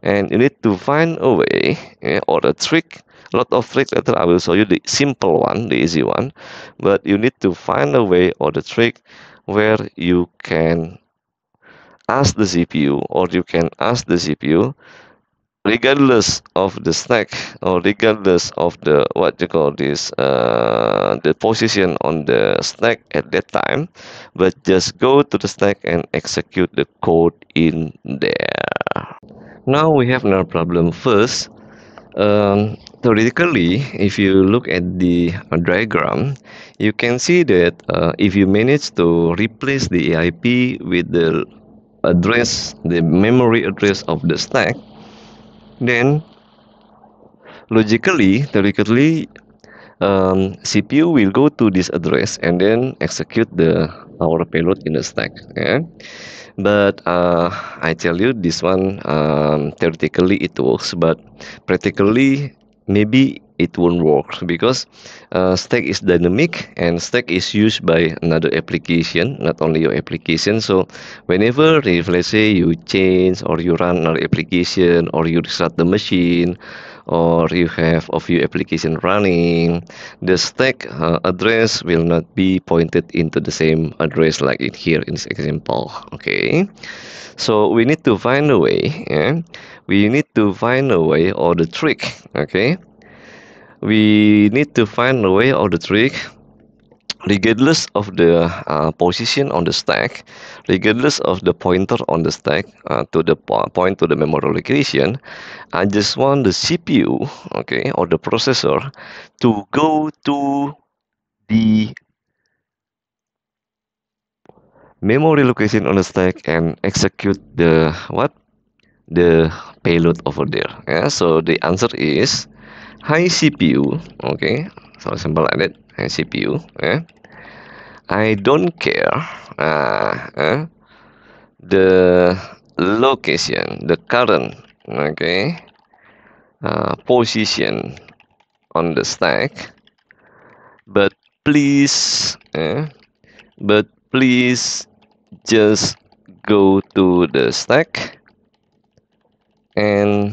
And you need to find a way yeah, or a trick. A lot of tricks later I will show you the simple one the easy one. But you need to find a way or the trick where you can ask the CPU or you can ask the CPU regardless of the stack or regardless of the what you call this uh, the position on the stack at that time but just go to the stack and execute the code in there. Now we have another problem. First um, theoretically if you look at the diagram you can see that uh, if you manage to replace the AIP with the address the memory address of the stack then logically theoretically um, CPU will go to this address and then execute the our payload in the stack yeah? but uh, I tell you this one um, theoretically it works but practically maybe it won't work. Because uh, stack is dynamic and stack is used by another application not only your application. So whenever if let's say you change or you run another application or you restart the machine or you have a few application running the stack uh, address will not be pointed into the same address like it here in this example okay? So we need to find a way yeah? we need to find a way or the trick okay we need to find a way or the trick. Regardless of the uh, position on the stack regardless of the pointer on the stack uh, to the po point to the memory location I just want the CPU okay or the processor to go to the memory location on the stack and execute the what? The payload over there. Yeah so the answer is hi CPU okay. So simple like that. Hi CPU yeah I don't care uh, uh, the location the current okay uh, position on the stack. But please uh, but please just go to the stack and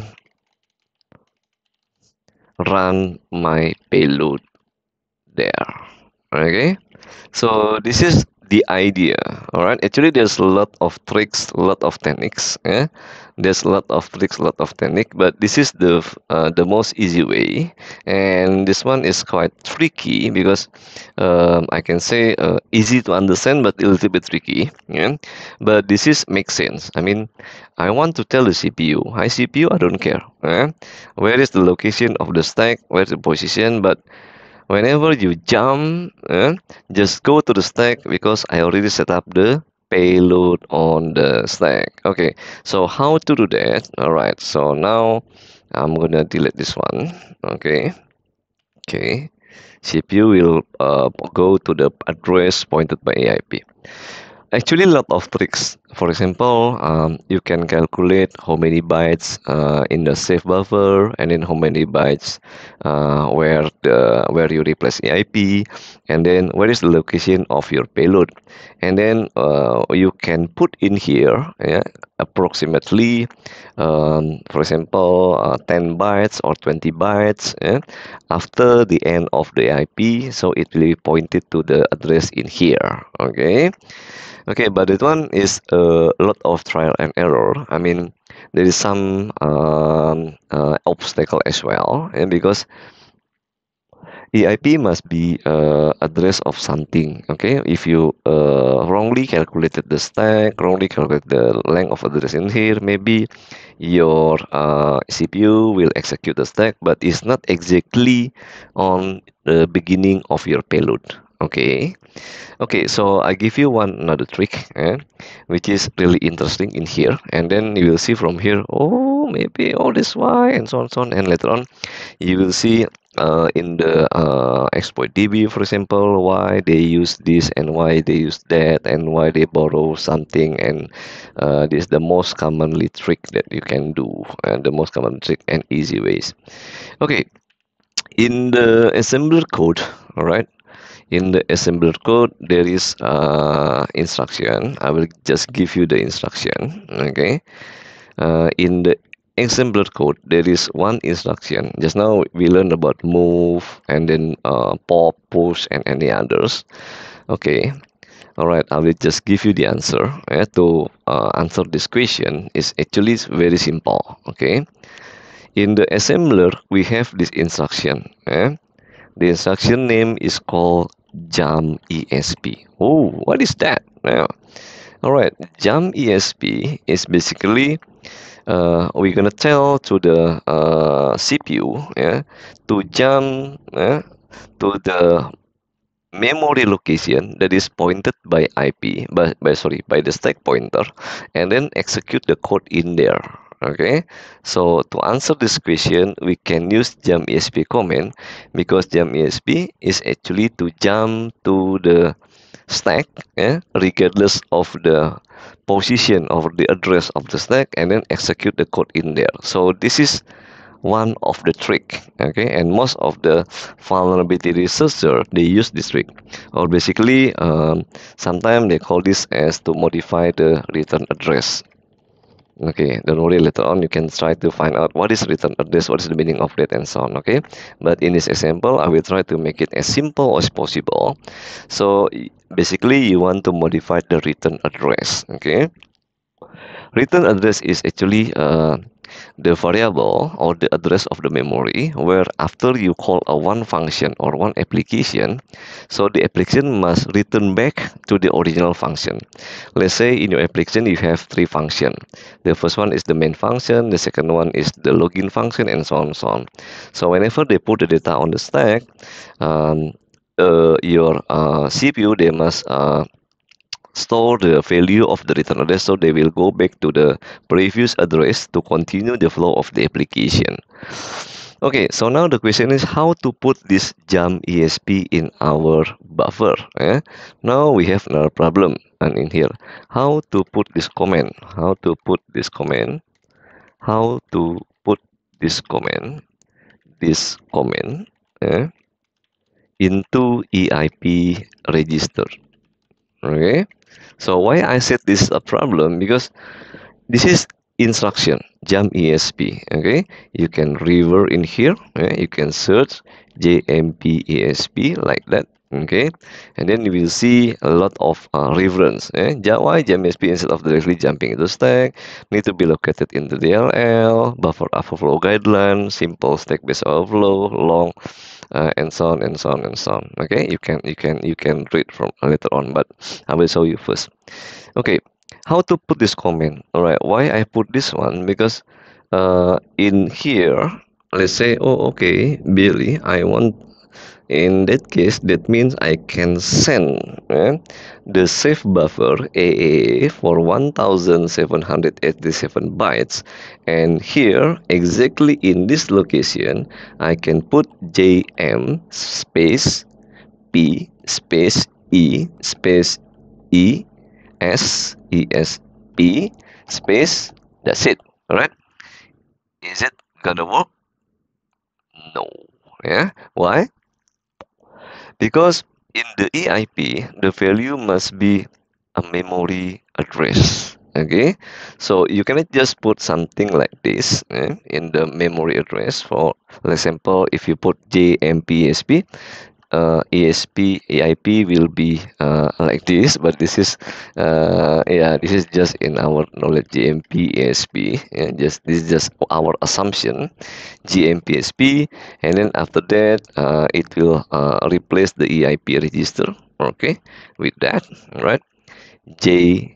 run my payload there. Okay? So this is the idea all right actually there's a lot of tricks a lot of techniques yeah there's a lot of tricks a lot of technique but this is the uh, the most easy way. And this one is quite tricky because um, I can say uh, easy to understand but a little bit tricky yeah? But this is makes sense. I mean I want to tell the CPU hi CPU I don't care where is the location of the stack? Where's the position? But whenever you jump uh, just go to the stack because I already set up the payload on the stack. Okay so how to do that? All right so now I'm gonna delete this one. Okay okay. CPU will uh, go to the address pointed by EIP actually a lot of tricks. For example um, you can calculate how many bytes uh, in the safe buffer and then how many bytes uh, where the where you replace EIP and then where is the location of your payload. And then uh, you can put in here yeah, approximately um, for example uh, 10 bytes or 20 bytes yeah, after the end of the IP. so it will be pointed to the address in here okay okay but that one is a lot of trial and error i mean there is some um, uh, obstacle as well and because EIP must be uh, address of something okay? If you uh, wrongly calculated the stack wrongly calculate the length of address in here maybe your uh, CPU will execute the stack but it's not exactly on the beginning of your payload okay? Okay so i give you one another trick eh, which is really interesting in here and then you will see from here oh maybe all this why and so on so on and later on you will see uh, in the uh, exploit db for example why they use this and why they use that and why they borrow something and uh, this is the most commonly trick that you can do and the most common trick and easy ways. Okay. In the assembler code all right in the assembler code there is uh, instruction. I will just give you the instruction okay? Uh, in the assembler code there is one instruction. Just now we learned about move and then uh, pop push and any others. Okay. All right i will just give you the answer yeah, to uh, answer this question. Is actually very simple okay? In the assembler we have this instruction yeah? the instruction name is called jump esp oh what is that? Yeah. all right jump esp is basically uh, we're gonna tell to the uh, cpu yeah to jump yeah, to the memory location that is pointed by ip by, by sorry by the stack pointer and then execute the code in there okay? So to answer this question we can use jump esp command because jump esp is actually to jump to the stack yeah, regardless of the position of the address of the stack and then execute the code in there. So this is one of the trick okay? And most of the vulnerability researcher they use this trick. Or basically um, sometimes they call this as to modify the return address. Okay don't worry later on you can try to find out what is return address what is the meaning of that and so on okay? But in this example i will try to make it as simple as possible. So basically you want to modify the return address okay? Return address is actually uh, the variable or the address of the memory where after you call a one function or one application so the application must return back to the original function. Let's say in your application you have three functions. The first one is the main function the second one is the login function and so on and so on. So whenever they put the data on the stack um, your uh, CPU they must uh, store the value of the return address. So they will go back to the previous address to continue the flow of the application. Okay so now the question is how to put this jump esp in our buffer eh? now we have another problem and in here. How to put this command? How to put this command? How to put this command? This command eh, into eip register. Okay? So why I said this is a problem? Because this is instruction jump ESP okay? You can revert in here. Okay? you can search JMP ESP like that. Okay? And then you will see a lot of uh, reference. Eh? why jump ESP instead of directly jumping into stack need to be located in the DLL buffer overflow guideline simple stack based overflow long uh, and so on and so on and so on. Okay you can you can you can read from later on but i will show you first. Okay how to put this comment? All right why i put this one? Because uh, in here let's say oh okay billy i want in that case that means I can send eh, the safe buffer AA for 1787 bytes. And here exactly in this location I can put JM space P space E space E S E S P space that's it alright? Is it gonna work? No yeah? Why because in the EIP the value must be a memory address okay? So you cannot just put something like this eh, in the memory address. For example if you put jmpsp uh, ESP EIP will be uh, like this but this is uh, yeah this is just in our knowledge GMP ESP yeah, just this is just our assumption GMP ESP and then after that uh, it will uh, replace the EIP register okay with that right JMP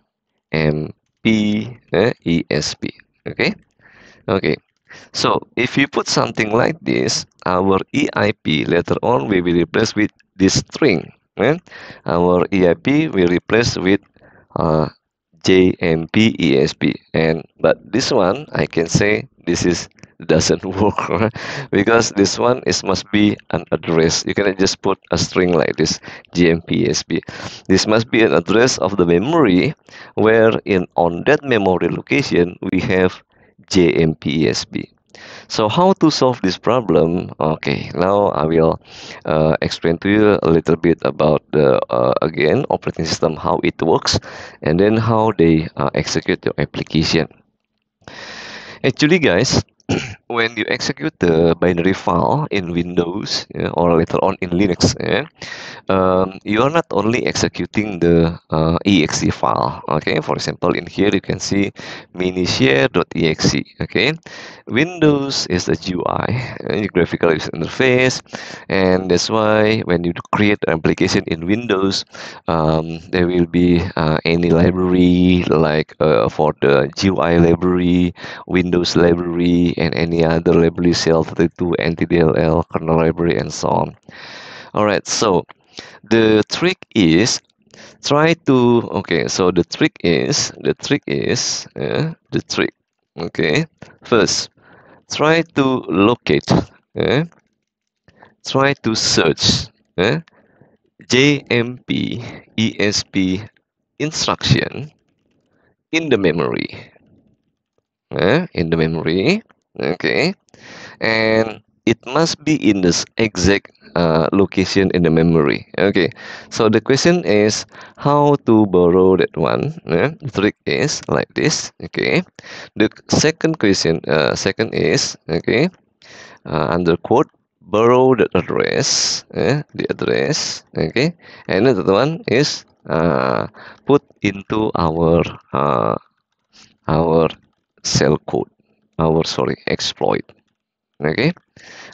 uh, ESP okay okay. So if you put something like this, our EIP later on we will replace with this string. Right? Our EIP we replace with uh, JMP ESP. And but this one I can say this is doesn't work because this one is must be an address you cannot just put a string like this gmp esp this must be an address of the memory where in on that memory location we have JMPESB. So how to solve this problem? Okay, now I will uh, explain to you a little bit about the uh, again operating system how it works and then how they uh, execute your application. Actually, guys, when you execute the binary file in Windows yeah, or later on in Linux, yeah, um, you are not only executing the uh, exe file. Okay, for example, in here you can see minishare.exe. Okay, Windows is the GUI, graphical user interface, and that's why when you create an application in Windows, um, there will be uh, any library like uh, for the GUI library, Windows library, and any other library SHA-32, NTDLL, kernel library, and so on. Alright, so the trick is try to okay so the trick is the trick is the trick okay first try to locate try to search jmp esp instruction in the memory. Uh, in the memory, okay, and it must be in this exact uh, location in the memory. Okay, so the question is how to borrow that one. Uh, the trick is like this. Okay, the second question, uh, second is okay, uh, under quote borrow the address, uh, the address. Okay, and the one is uh, put into our uh, our cell code our sorry exploit. Okay.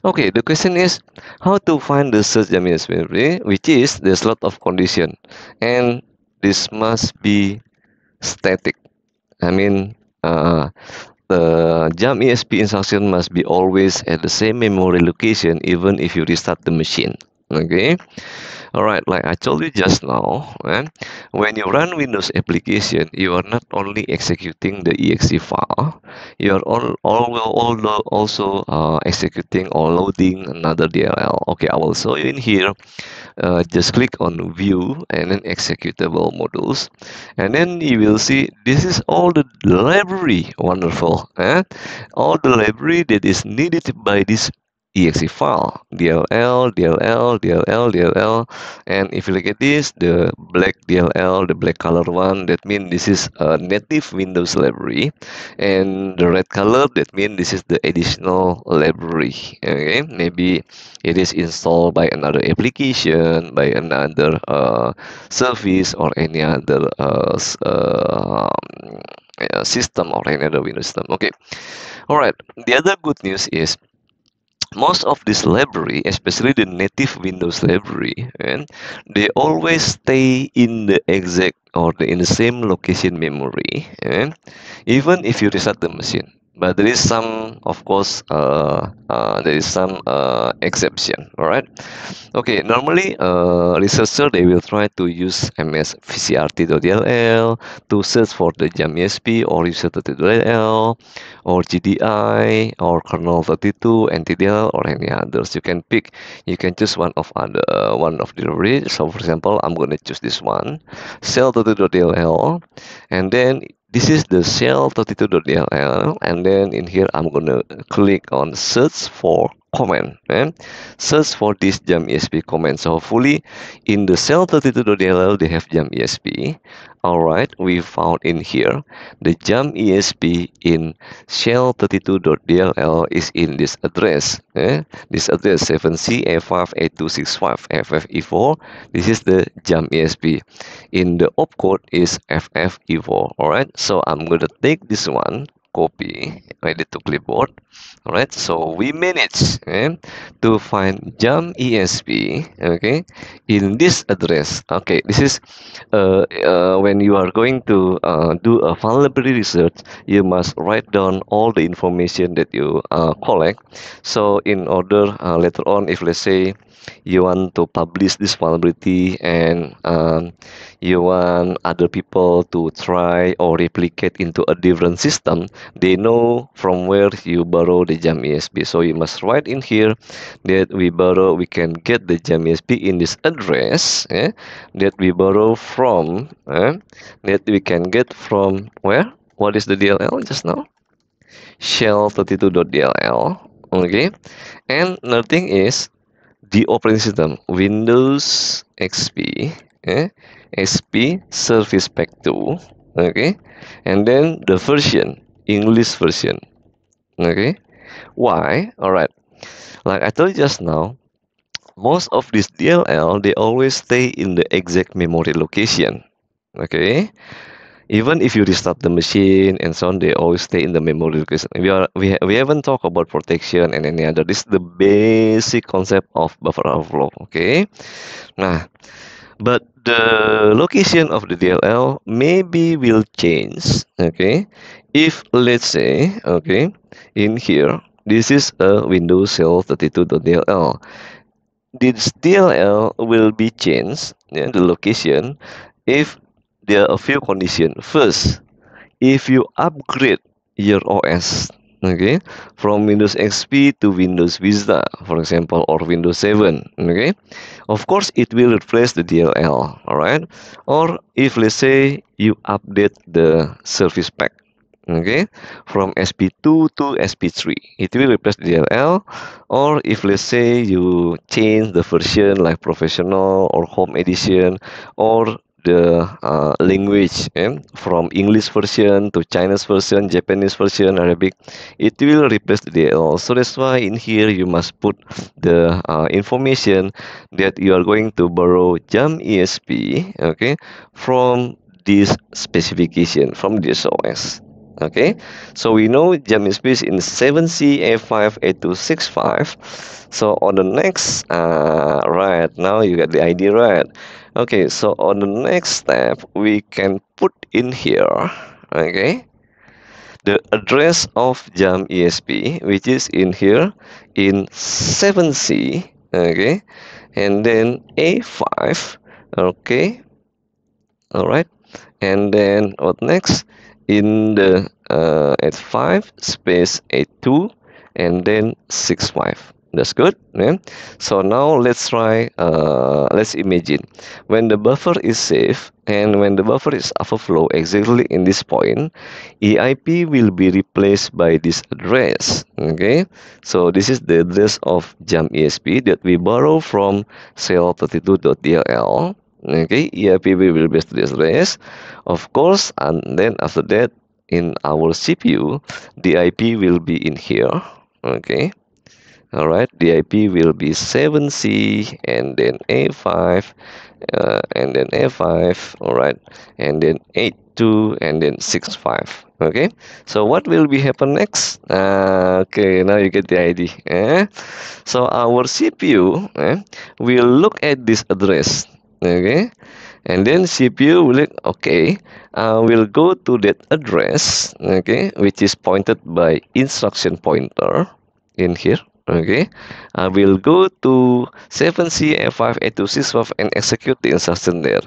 Okay the question is how to find the search memory which is there's a lot of condition and this must be static. I mean uh, the jump ESP instruction must be always at the same memory location even if you restart the machine. Okay Alright, like I told you just now, when you run Windows application, you are not only executing the exe file, you are all, all, all also uh, executing or loading another DLL. Okay, I will show you in here. Uh, just click on view and then executable modules and then you will see this is all the library wonderful eh? all the library that is needed by this exe file dll dll dll dll and if you look at this the black dll the black color one that means this is a native windows library. And the red color that means this is the additional library. Okay maybe it is installed by another application by another uh, service or any other uh, uh, system or any other windows system. Okay. All right the other good news is most of this library, especially the native Windows library, and they always stay in the exact or the, in the same location memory, and even if you reset the machine but there is some of course uh, uh, there is some uh, exception all right okay normally uh, researcher they will try to use ms vcrt.dll to search for the jam esp or user.dll or gdi or kernel 32 ntdl or any others. You can pick you can choose one of other one of the library so for example i'm going to choose this one shell32.dll and then this is the shell32.dll and then in here I'm gonna click on search for command and search for this jam esp command so hopefully in the shell32.dll they have jam esp all right we found in here the jam esp in shell32.dll is in this address eh? this address 7c a58265 ffe4 this is the jam esp in the opcode is ffe4 all right so i'm gonna take this one copy ready to clipboard. All right so we manage eh, to find jam esp okay in this address. Okay this is uh, uh, when you are going to uh, do a vulnerability research you must write down all the information that you uh, collect. So in order uh, later on if let's say you want to publish this vulnerability and um, you want other people to try or replicate into a different system they know from where you borrow the jam esp so you must write in here that we borrow we can get the jam esp in this address eh, that we borrow from eh, that we can get from where? What is the dll just now? Shell32.dll okay? And another thing is the operating system Windows XP eh? XP Service Pack 2 okay. And then the version English version okay. Why? All right like I told you just now most of this DLL they always stay in the exact memory location okay even if you restart the machine and so on they always stay in the memory location we are we, we haven't talked about protection and any other. This is the basic concept of buffer overflow okay? Nah. But the location of the DLL maybe will change okay? If let's say okay in here this is a Windows Shell 32.dll this DLL will be changed yeah, the location if there are a few conditions. First, if you upgrade your OS, okay from windows xp to windows vista for example or windows 7 okay of course it will replace the dll all right or if let's say you update the service pack okay from sp2 to sp3 it will replace the dll or if let's say you change the version like professional or home edition or the uh, language eh, from English version to Chinese version, Japanese version, Arabic, it will replace the DL. So that's why in here you must put the uh, information that you are going to borrow JAM ESP, okay, from this specification from this OS. Okay, so we know JAM ESP is in 7C A5 A265. So on the next, uh, right now you get the idea right okay so on the next step we can put in here okay the address of jam esp which is in here in 7c okay and then a5 okay all right and then what next? In the uh, at 5 space a2 and then 65 that's good yeah? so now let's try uh, let's imagine. When the buffer is safe and when the buffer is overflow exactly in this point EIP will be replaced by this address okay? So this is the address of jump ESP that we borrow from cell32.dll okay? EIP will be this address. Of course and then after that in our CPU the IP will be in here okay all right the ip will be 7c and then a5 uh, and then a5 all right and then 82 and then 65 okay? So what will be happen next? Uh, okay now you get the idea eh? so our cpu eh, will look at this address okay? And then cpu will look okay uh, will go to that address okay which is pointed by instruction pointer in here okay. I will go to 7C F5 A265 and execute the instruction there.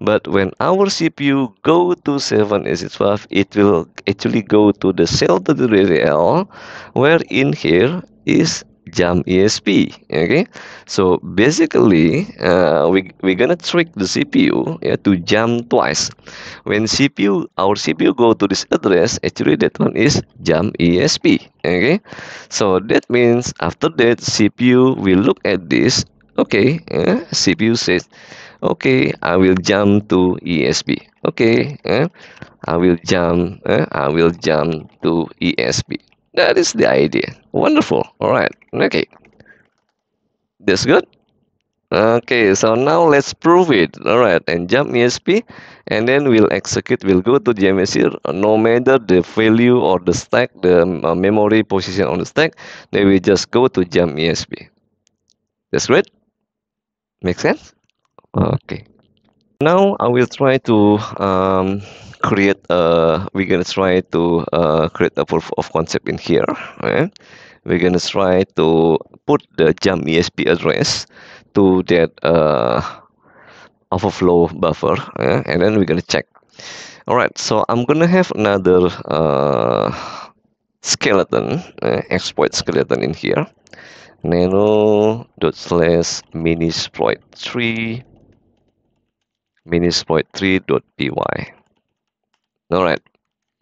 But when our CPU go to 7 A65 it will actually go to the cell to the where in here is jam ESP okay? So basically uh, we, we're gonna trick the CPU yeah, to jump twice. When CPU our CPU go to this address actually that one is jump ESP okay? So that means after that CPU will look at this okay yeah, CPU says okay I will jump to ESP okay yeah, I will jump I will jump to ESP that is the idea wonderful. All right. Okay. That's good? Okay so now let's prove it. All right and jump esp and then we'll execute. We'll go to gmsc no matter the value or the stack the uh, memory position on the stack then we just go to jump esp that's great? Make sense? Okay. Now i will try to um, create a we're gonna try to uh, create a proof of concept in here right? We're gonna try to put the jump ESP address to that uh, overflow buffer yeah? and then we're gonna check. All right so I'm gonna have another uh, skeleton uh, exploit skeleton in here. Nano dot slash minisploit 3 minisploit 3 dot py all right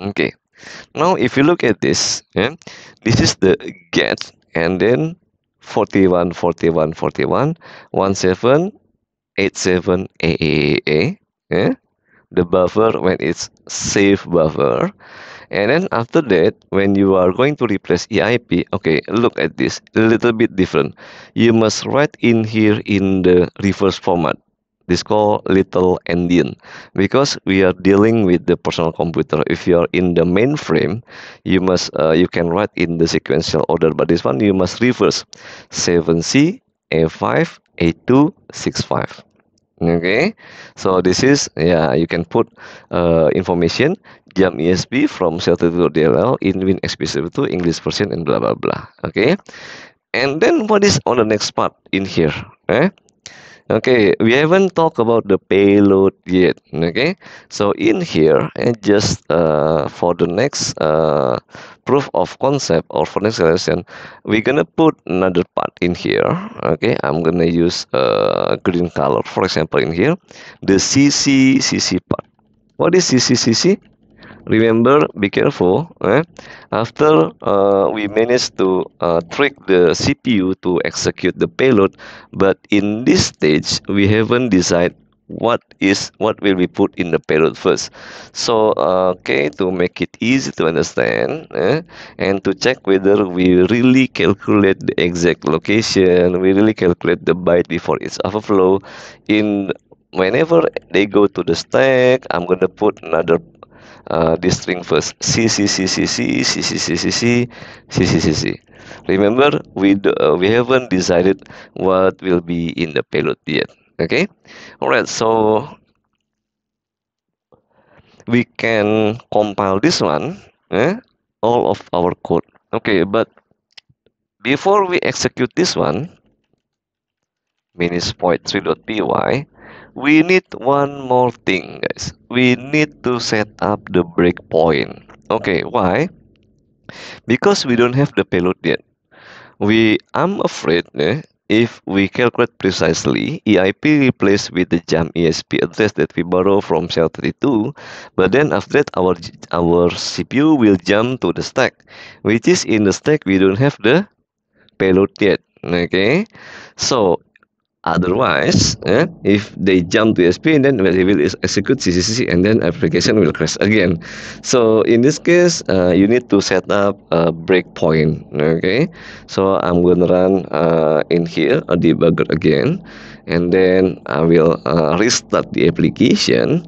okay now if you look at this yeah, this is the get and then 41 41 41 17 87 AAA yeah. The buffer when it's safe buffer. And then after that when you are going to replace EIP okay look at this a little bit different. You must write in here in the reverse format this called little endian because we are dealing with the personal computer if you are in the mainframe you must uh, you can write in the sequential order. But this one you must reverse. 7c a5 a2 65 okay? So this is yeah you can put uh, information jam esp from cell32.dll in win xp72 english version and blah blah blah. Okay? And then what is on the next part in here? Eh? Okay, we haven't talked about the payload yet. Okay, so in here, and just uh, for the next uh, proof of concept or for next lesson, we're gonna put another part in here. Okay, I'm gonna use uh, green color, for example, in here, the CCCC part. What is CCCC? remember be careful eh? After uh, we managed to uh, trick the CPU to execute the payload but in this stage we haven't decided what is what will be put in the payload first so uh, okay to make it easy to understand eh? and to check whether we really calculate the exact location we really calculate the byte before its overflow in whenever they go to the stack i'm going to put another uh, this string first c c c c c c c c c c c c c c remember we do, uh, we haven't decided what will be in the payload yet okay all right so we can compile this one eh? all of our code okay but before we execute this one minisploit3.py we need one more thing guys. We need to set up the breakpoint. Okay why? Because we don't have the payload yet. We i'm afraid eh, if we calculate precisely eip replaced with the jump esp address that we borrow from shell 32 but then after that our our cpu will jump to the stack which is in the stack we don't have the payload yet okay? So Otherwise, eh, if they jump to ESP, then they will execute CCC and then application will crash again. So in this case, uh, you need to set up a breakpoint. Okay, so I'm gonna run uh, in here a debugger again, and then I will uh, restart the application.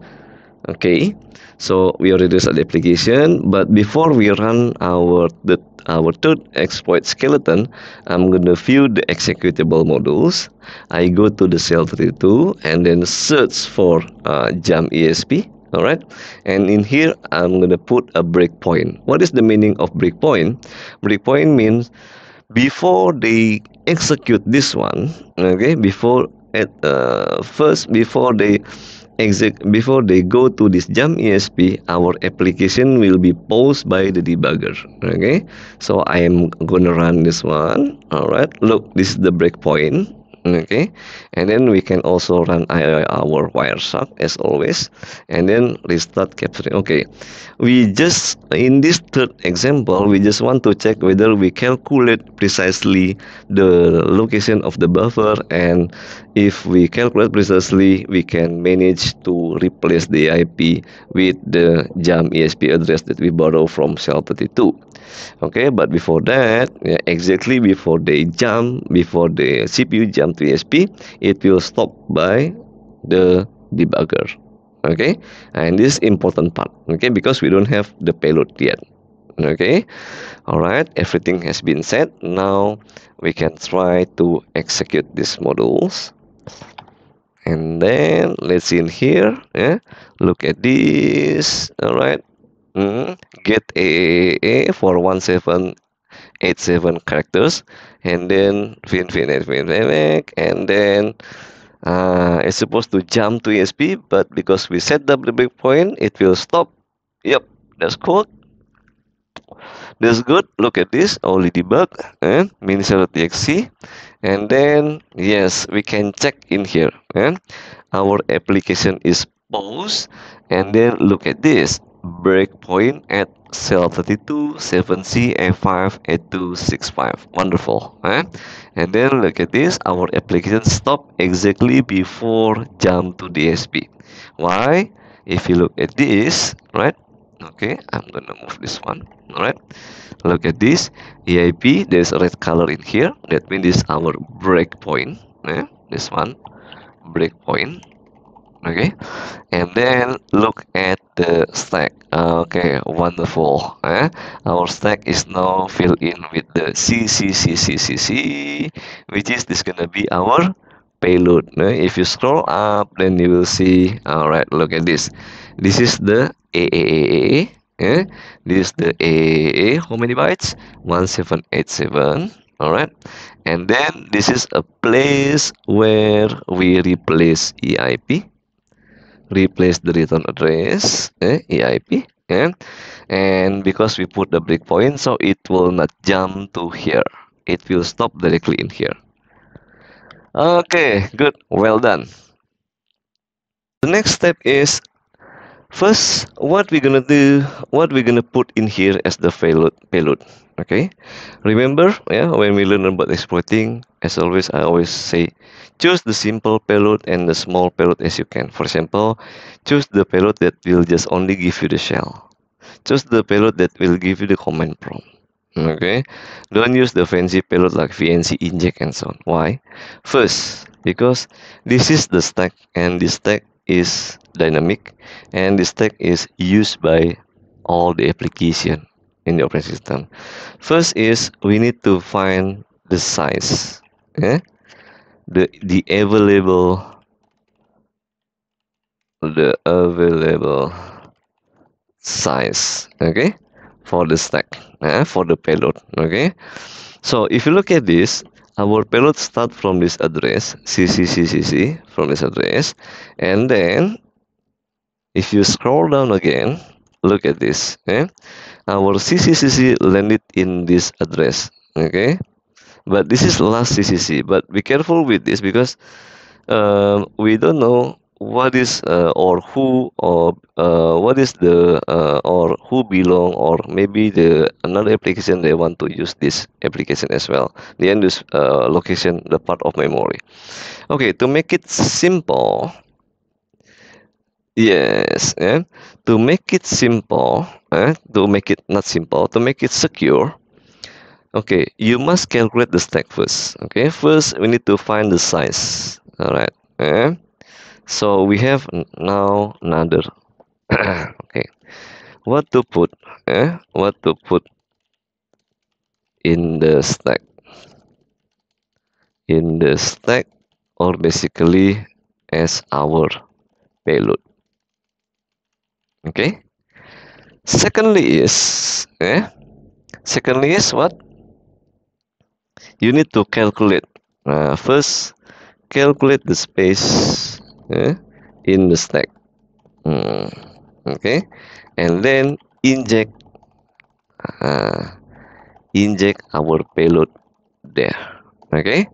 Okay, so we already restart the application, but before we run our the our third exploit skeleton, I'm gonna view the executable modules. I go to the cell 32 and then search for uh, jump ESP. All right, and in here I'm gonna put a breakpoint. What is the meaning of breakpoint? Breakpoint means before they execute this one, okay, before at uh, first before they exec before they go to this jump esp our application will be paused by the debugger. Okay? So i am gonna run this one. All right look this is the breakpoint okay. And then we can also run our wireshark as always. And then restart capturing. Okay. We just in this third example we just want to check whether we calculate precisely the location of the buffer. And if we calculate precisely we can manage to replace the IP with the jump ESP address that we borrow from cell 32 okay but before that exactly before they jump before the CPU jump to ESP it will stop by the debugger. Okay and this important part. Okay because we don't have the payload yet. Okay all right everything has been set. Now we can try to execute these modules. And then let's see in here yeah look at this. All right mm, get AAA for 1787 characters. And then fin fin fin and then uh, it's supposed to jump to ESP but because we set up the breakpoint it will stop. Yep that's cool. That's good. Look at this. Only debug and eh? min0txt and then yes we can check in here and eh? our application is paused. And then look at this breakpoint at cell 32 7c a5 a265 wonderful eh? and then look at this our application stop exactly before jump to DSP why? If you look at this right? Okay i'm gonna move this one all right look at this eip there's a red color in here. That means this is our breakpoint eh? this one breakpoint okay. And then look at the stack. Okay wonderful eh? our stack is now filled in with the CCCCCC which is this gonna be our payload eh? if you scroll up then you will see all right look at this. This is the AAA eh? this is the AAA how many bytes? 1787 all right and then this is a place where we replace EIP replace the return address eh, EIP and and because we put the breakpoint so it will not jump to here. It will stop directly in here. Okay good. Well done. The next step is first what we're gonna do what we're gonna put in here as the payload payload okay. Remember yeah when we learn about exploiting as always i always say choose the simple payload and the small payload as you can. For example choose the payload that will just only give you the shell. Choose the payload that will give you the command prompt. Okay. Don't use the fancy payload like vnc inject and so on. Why? First because this is the stack and the stack is dynamic and the stack is used by all the application in the operating system first is we need to find the size yeah? the the available the available size okay for the stack uh, for the payload okay so if you look at this our payload start from this address cccccc from this address and then if you scroll down again look at this eh? Our CCCC landed in this address okay? But this is last CCC but be careful with this because uh, we don't know what is uh, or who or uh, what is the uh, or who belong or maybe the another application they want to use this application as well. The end use uh, location the part of memory. Okay to make it simple yes yeah to make it simple eh, to make it not simple to make it secure okay you must calculate the stack first okay first we need to find the size all right eh? so we have now another okay what to put eh? what to put in the stack in the stack or basically as our payload okay. Secondly is eh? secondly is what? You need to calculate. Uh, first calculate the space eh, in the stack. Mm, okay. And then inject uh, inject our payload there. Okay?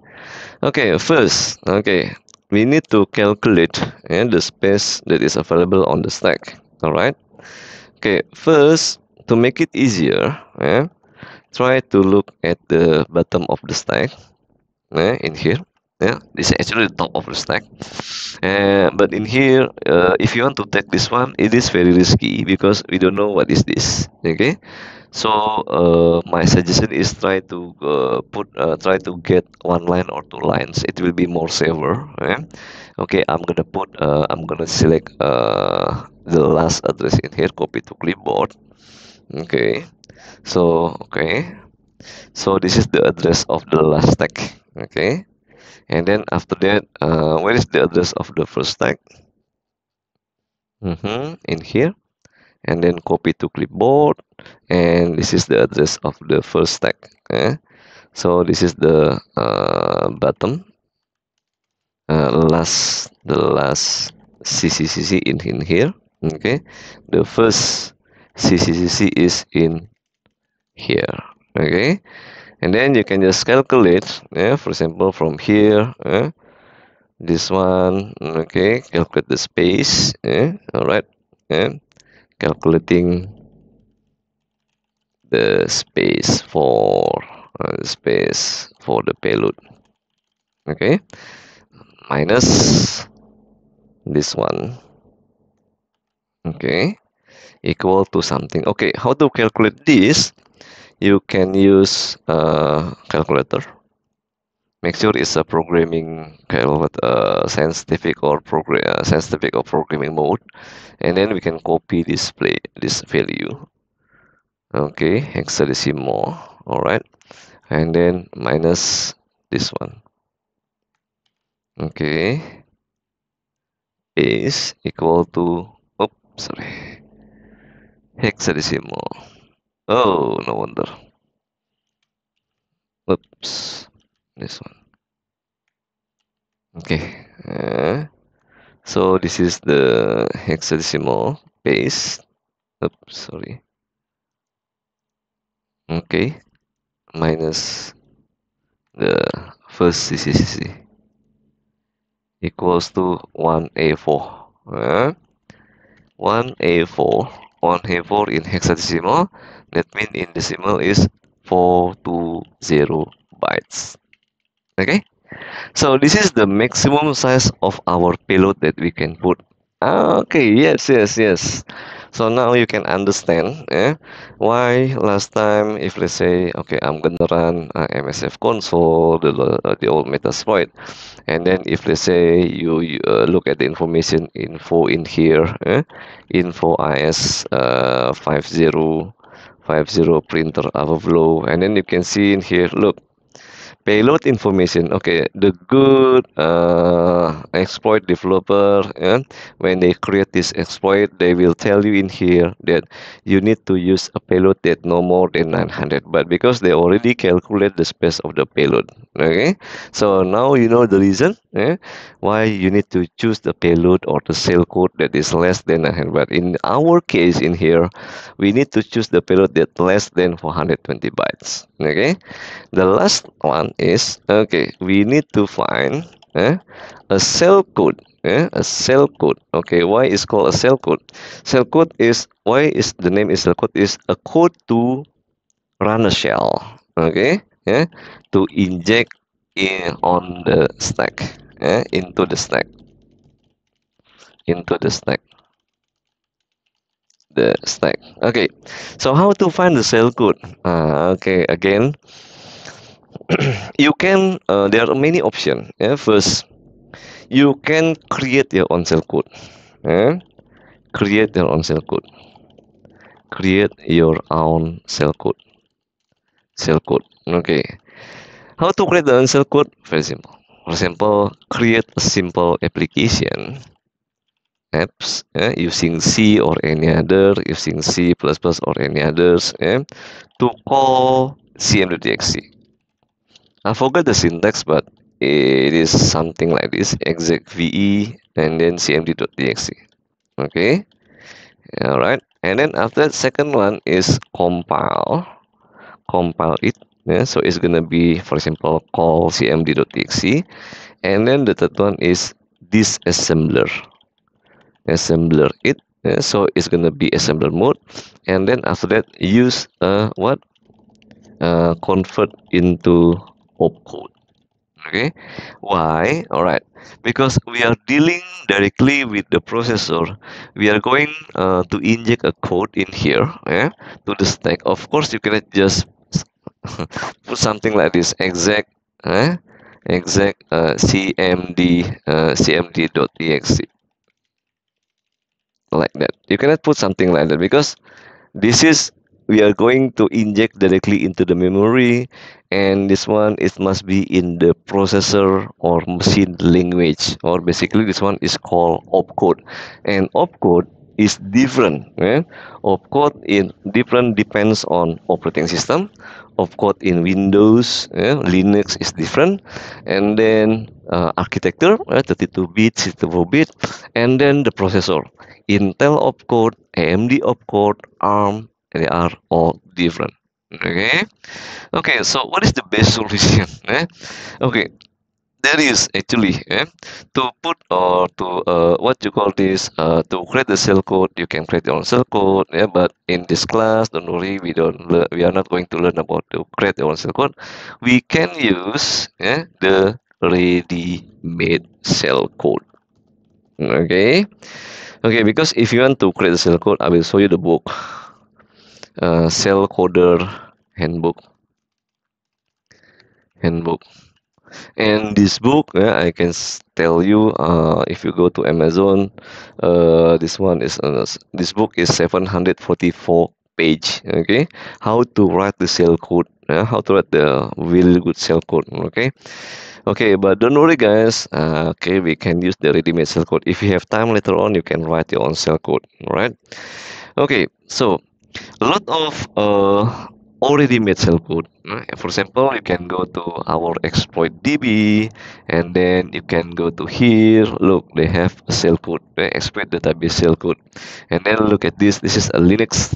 Okay first okay. We need to calculate eh, the space that is available on the stack all right okay first to make it easier eh, try to look at the bottom of the stack eh, in here. Yeah this is actually the top of the stack. Uh, but in here uh, if you want to take this one it is very risky because we don't know what is this okay? So uh, my suggestion is try to uh, put uh, try to get one line or two lines. It will be more safer eh? okay i'm gonna put uh, i'm gonna select the last address in here copy to clipboard. Okay. So okay. So this is the address of the last stack. Okay. And then after that uh, where is the address of the first stack? Mm -hmm, in here. And then copy to clipboard. And this is the address of the first stack. Okay? so this is the uh, bottom. Uh, last the last CCCC in, in here okay? The first CCCC is in here. Okay? And then you can just calculate yeah for example from here yeah, this one okay calculate the space yeah all right yeah calculating the space for uh, space for the payload. Okay? Minus this one okay. Equal to something. Okay how to calculate this? You can use a calculator. Make sure it's a programming uh, scientific or program uh, scientific or programming mode. And then we can copy display this value. Okay hexadecimal. All right and then minus this one. Okay. Is equal to sorry hexadecimal oh no wonder. Oops. This one. Okay. Uh, so this is the hexadecimal base oops sorry. Okay. Minus the first CCC equals to 1A4 uh, 1A4 1A4 in hexadecimal. That means in decimal is 420 bytes. Okay? So this is the maximum size of our payload that we can put. Ah, okay. Yes yes yes so now you can understand eh, why last time if let's say okay i'm gonna run uh, msf console the, uh, the old metasploit and then if let's say you, you uh, look at the information info in here eh, info is uh, 50 50 printer overflow and then you can see in here look payload information. Okay the good uh, exploit developer yeah, when they create this exploit they will tell you in here that you need to use a payload that no more than 900 but because they already calculate the space of the payload okay? So now you know the reason eh, why you need to choose the payload or the cell code that is less than 900 but in our case in here we need to choose the payload that less than 420 bytes okay? The last one is okay we need to find eh, a cell code eh, a cell code. Okay why is called a cell code? Cell code is why is the name is cell code is a code to run a shell okay yeah to inject in on the stack eh, into the stack into the stack the stack. Okay so how to find the cell code? Uh, okay again you can uh, there are many options yeah. First you can create your own cell code yeah? create your own cell code. Create your own cell code. Cell code okay. How to create the own cell code? Very simple. For example create a simple application. Apps yeah, using C or any other using C++ or any others yeah, to call cm.exe I forgot the syntax, but it is something like this exec ve and then cmd.exe. Okay, all right, and then after that, second one is compile, compile it. Yeah, so it's gonna be, for example, call cmd.exe, and then the third one is disassembler, assembler it. Yeah, so it's gonna be assembler mode, and then after that, use uh what? Uh, convert into opcode okay? Why? All right because we are dealing directly with the processor we are going uh, to inject a code in here yeah, to the stack. Of course you cannot just put something like this exec eh, exec uh, cmd uh, cmd.exe like that. You cannot put something like that because this is we are going to inject directly into the memory and this one it must be in the processor or machine language or basically this one is called opcode and opcode is different eh? opcode in different depends on operating system opcode in windows eh? linux is different and then uh, architecture eh? 32 bit 64 bit and then the processor intel opcode amd opcode arm they are all different. Okay? Okay so what is the best solution? Eh? okay there is actually eh, to put or to uh, what you call this uh, to create the cell code you can create your own cell code yeah but in this class don't worry we don't we are not going to learn about to create your own cell code. We can use yeah, the ready-made cell code. Okay? Okay because if you want to create the cell code i will show you the book uh, cell coder handbook. Handbook. And this book yeah, i can tell you uh, if you go to amazon uh, this one is uh, this book is 744 page okay? How to write the cell code yeah, how to write the really good cell code okay? Okay but don't worry guys uh, okay we can use the ready-made cell code. If you have time later on you can write your own cell code right okay so a lot of uh, already made cell code. For example, you can go to our exploit DB and then you can go to here. Look, they have a cell code, the exploit database cell code. And then look at this. This is a Linux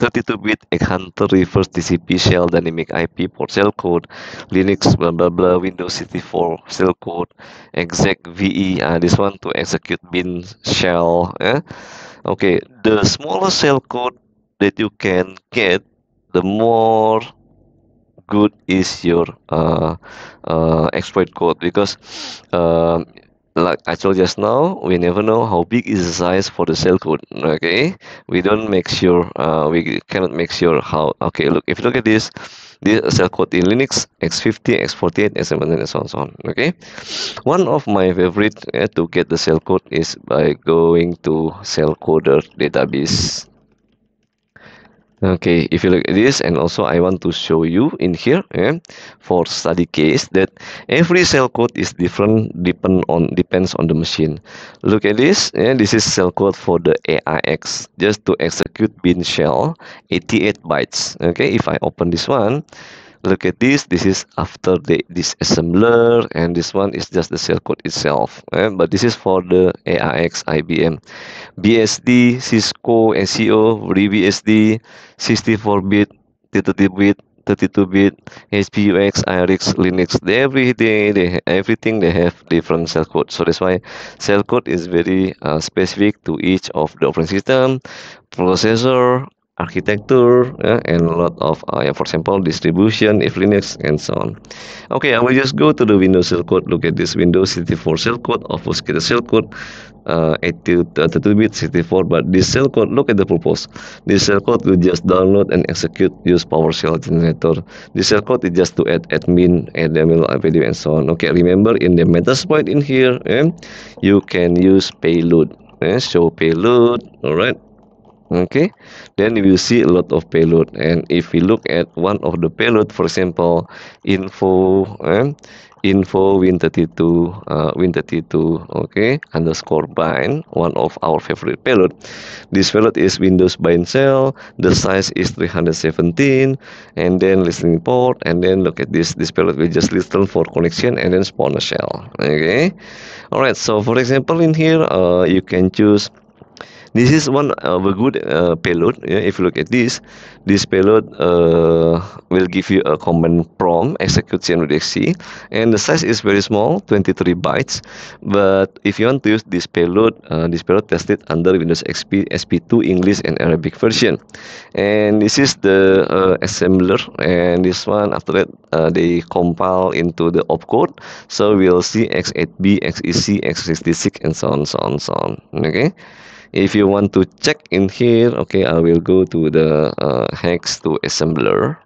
32-bit 800 reverse TCP shell dynamic IP port cell code, Linux blah blah blah, Windows 64 cell code, exec VE. Uh, this one to execute bin shell. Yeah? Okay, the smaller cell code that you can get the more good is your uh, uh, exploit code because um, like I told just now, we never know how big is the size for the cell code. Okay, we don't make sure. Uh, we cannot make sure how. Okay, look if you look at this, this cell code in Linux x50, x48, x17, and so on, so on. Okay, one of my favorite uh, to get the cell code is by going to cellcoder database okay if you look at this and also i want to show you in here yeah, for study case that every cell code is different depend on depends on the machine look at this yeah, this is cell code for the aix just to execute bin shell 88 bytes okay if i open this one look at this this is after the this assembler and this one is just the cell code itself eh? but this is for the AIX IBM BSD Cisco SCO FreeBSD 64-bit 32-bit 32-bit HPUX, IRIX, Linux. They, Every day, they everything they have different cell code. So that's why cell code is very uh, specific to each of the operating system, processor, architecture yeah, and a lot of uh, yeah, for example distribution if linux and so on. Okay i will just go to the windows cell code. Look at this windows 64 cell code obfuscated cell code uh, 32-bit 64 but this cell code look at the purpose. This cell code will just download and execute use powershell generator. This cell code is just to add admin admin video and so on. Okay remember in the metasploit in here yeah, you can use payload yeah, show payload all right okay? Then you will see a lot of payload. And if we look at one of the payload for example info eh, info win32 uh, win32 okay underscore bind one of our favorite payload. This payload is windows bind shell the size is 317 and then listening port. And then look at this. This payload we just listen for connection and then spawn a shell. Okay? All right so for example in here uh, you can choose this is one of a good uh, payload yeah, if you look at this. This payload uh, will give you a command prompt execute cmd and the size is very small 23 bytes. But if you want to use this payload uh, this payload tested under windows xp sp2 english and arabic version. And this is the uh, assembler and this one after that uh, they compile into the opcode. So we'll see x8b xec x66 and so on so on so on. Okay if you want to check in here okay i will go to the uh, hex to assembler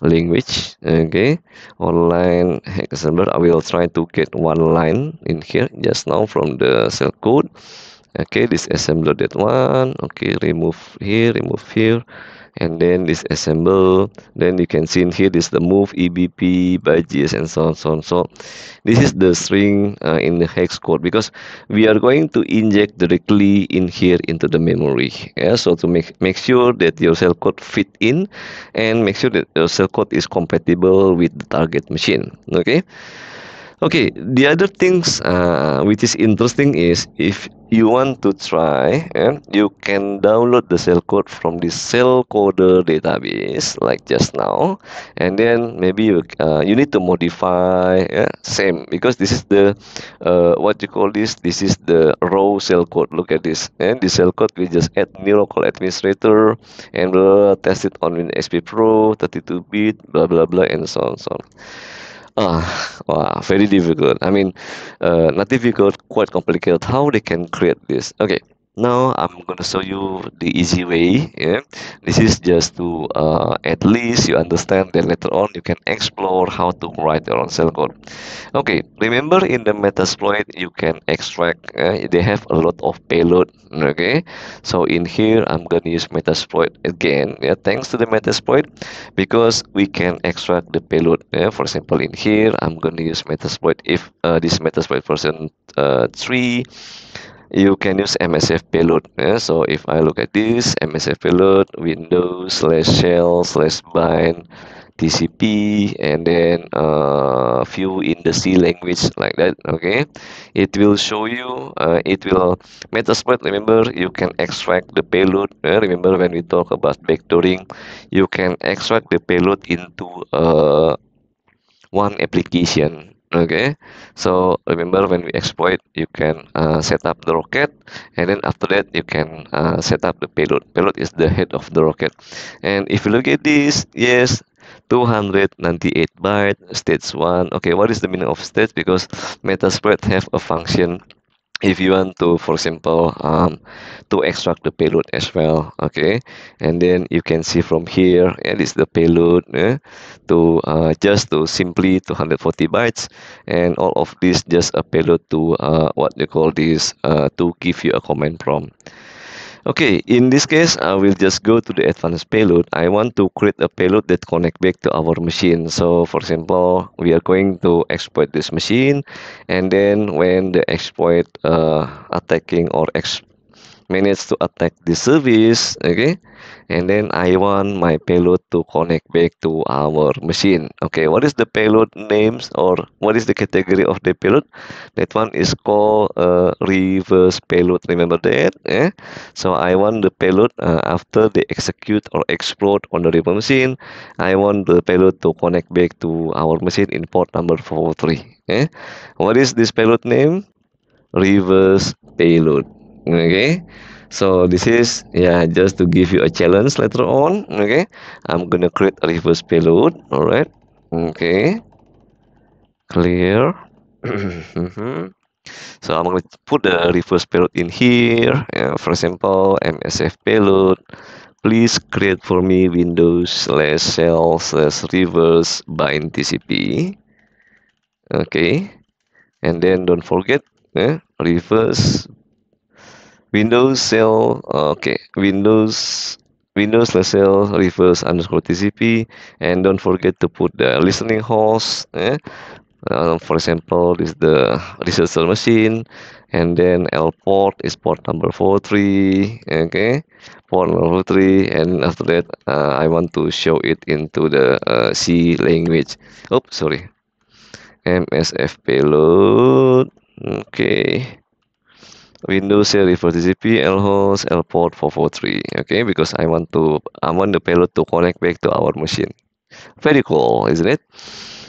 language okay. Online hex assembler i will try to get one line in here just now from the cell code. Okay this assembler that one okay remove here remove here and then this assemble then you can see in here this the move ebp budgets and so on so on so this is the string uh, in the hex code because we are going to inject directly in here into the memory. Yeah so to make make sure that your cell code fit in and make sure that your cell code is compatible with the target machine. Okay Okay, the other things uh, which is interesting is if you want to try, eh, you can download the cell code from the cellcoder database like just now, and then maybe you uh, you need to modify yeah, same because this is the uh, what you call this. This is the raw cell code. Look at this, and the cell code we just add local administrator and blah, test it on SP Pro 32 bit, blah blah blah, and so on so on. Ah, wow, very difficult. I mean, uh, not difficult, quite complicated. How they can create this? Okay, now I'm gonna show you the easy way yeah? This is just to uh, at least you understand that later on you can explore how to write your own cell code. Okay remember in the metasploit you can extract uh, they have a lot of payload okay? So in here I'm gonna use metasploit again yeah? Thanks to the metasploit because we can extract the payload yeah? For example in here I'm gonna use metasploit if uh, this metasploit version uh, 3 you can use MSF payload. Yeah? So if I look at this MSF payload, Windows slash shell slash bind TCP and then uh, few in the C language like that okay it will show you uh, it will Metasploit remember you can extract the payload remember when we talk about backdooring you can extract the payload into uh, one application okay so remember when we exploit you can uh, set up the rocket and then after that you can uh, set up the payload. Payload is the head of the rocket. And if you look at this yes 298 byte stage 1 okay what is the meaning of stage because metasploit have a function if you want to for example um, to extract the payload as well okay? And then you can see from here this is the payload to uh, just to simply 240 bytes. And all of this just a payload to uh, what they call this uh, to give you a command prompt Okay, in this case, I will just go to the advanced payload. I want to create a payload that connect back to our machine. So, for example, we are going to exploit this machine, and then when the exploit uh, attacking or ex manage to attack the service, okay, and then I want my payload to connect back to our machine. Okay what is the payload names or what is the category of the payload? That one is called uh, reverse payload. Remember that eh? so I want the payload uh, after they execute or explode on the reverse machine I want the payload to connect back to our machine in port number 443 eh? what is this payload name? Reverse payload. Okay so this is yeah just to give you a challenge later on okay? I'm gonna create a reverse payload all right okay. Clear. Mm-hmm. so i'm gonna put the reverse payload in here. Yeah, for example msf payload. Please create for me windows slash shell slash reverse bind tcp okay. And then don't forget reverse Windows shell okay Windows Windows shell reverse underscore TCP and don't forget to put the listening host eh? uh, for example this is the researcher machine and then L port is port number 43 okay port number 3 and after that uh, I want to show it into the uh, C language. Oops sorry. MSF payload okay Windows Share for TCP L host L port 443 okay? Because I want to I want the payload to connect back to our machine. Very cool isn't it?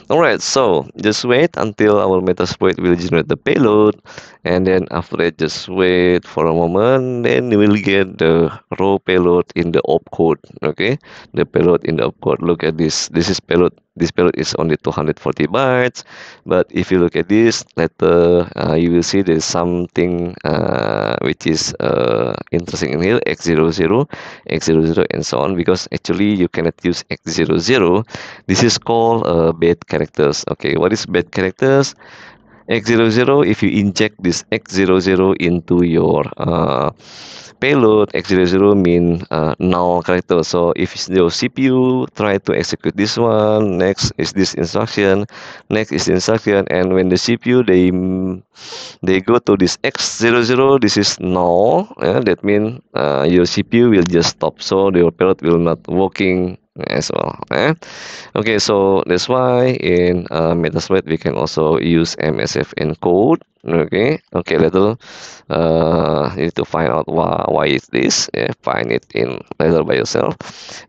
Alright, so just wait until our Metasploit will generate the payload and then after that just wait for a moment then you will get the raw payload in the opcode okay? The payload in the opcode. Look at this this is payload this payload is only 240 bytes but if you look at this later uh, you will see there's something uh, which is uh, interesting in here x00 x00 and so on because actually you cannot use x00 this is called uh, bad characters. Okay what is bad characters x00 if you inject this x00 into your uh, payload x00 mean uh, null character. So if your cpu try to execute this one. Next is this instruction. Next is instruction. And when the cpu they they go to this x00 this is null. Yeah, that mean uh, your cpu will just stop. So your payload will not working as well eh? okay so that's why in uh, metasploit we can also use msf encode okay? Okay little uh you need to find out why why is this yeah, find it in later by yourself.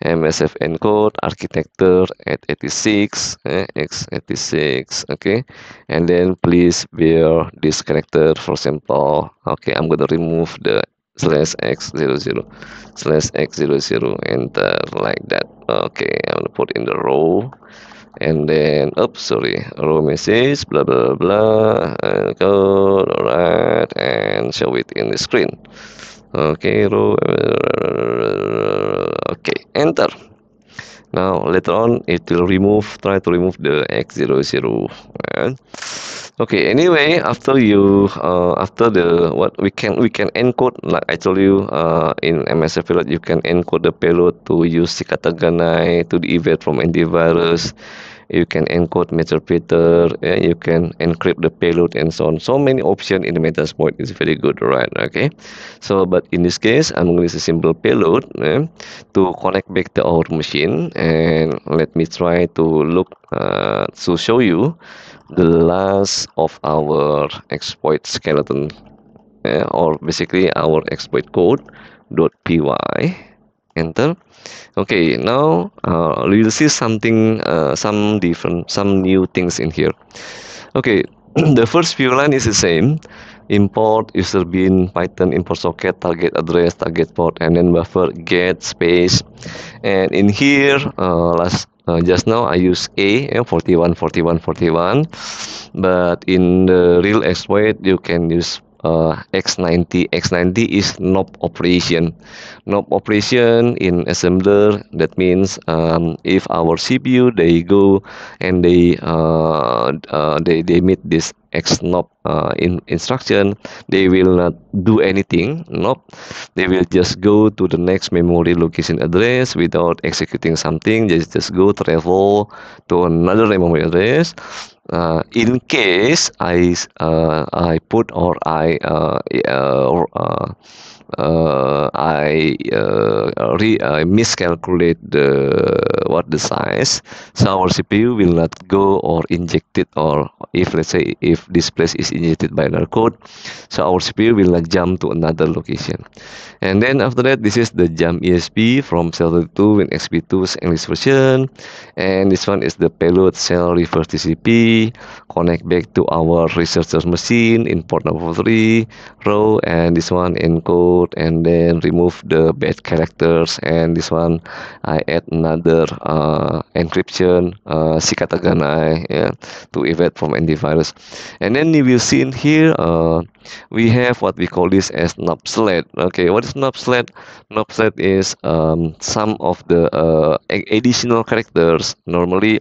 Msf encode architecture at 86 eh, x86 okay? And then please bear this character for example okay i'm gonna remove the slash x00 slash x00 enter like that. Okay i'm gonna put in the row. And then oops sorry row message blah blah blah. And code all right and show it in the screen. Okay row okay enter now later on it will remove try to remove the x00 right? okay anyway after you uh, after the what we can we can encode like i told you uh, in msf payload you can encode the payload to use Cicataganae to the evade from antivirus you can encode yeah, you can encrypt the payload and so on. So many options in the metasploit is very good right? Okay. So but in this case i'm going to use a simple payload yeah, to connect back to our machine. And let me try to look uh, to show you the last of our exploit skeleton yeah, or basically our exploit code dot py enter. Okay now uh, we'll see something uh, some different some new things in here. Okay the first few line is the same. Import user bin python import socket target address target port and then buffer get space. And in here uh, last uh, just now I use A yeah, 41 41 41 but in the real exploit you can use uh, X90 X90 is NOP operation. NOP operation in assembler that means um, if our CPU they go and they uh, uh, they, they meet this xnop uh, in instruction they will not do anything nope. They will just go to the next memory location address without executing something. Just just go travel to another memory address uh, in case I uh, I put or I uh, uh, I uh, re I miscalculate the what the size, so our CPU will not go or inject it or if let's say if this place is injected by another code, so our CPU will not jump to another location. And then after that, this is the jump ESP from cell 2 in XP2's English version, and this one is the payload cell reverse TCP connect back to our researcher machine in port number 3 row, and this one encode and then remove the bad characters. And this one I add another uh, encryption uh, Shikatagana yeah, to evade from antivirus and then you will see in here uh, we have what we call this as nopslet okay what is nopslet nopslet is um, some of the uh, additional characters. Normally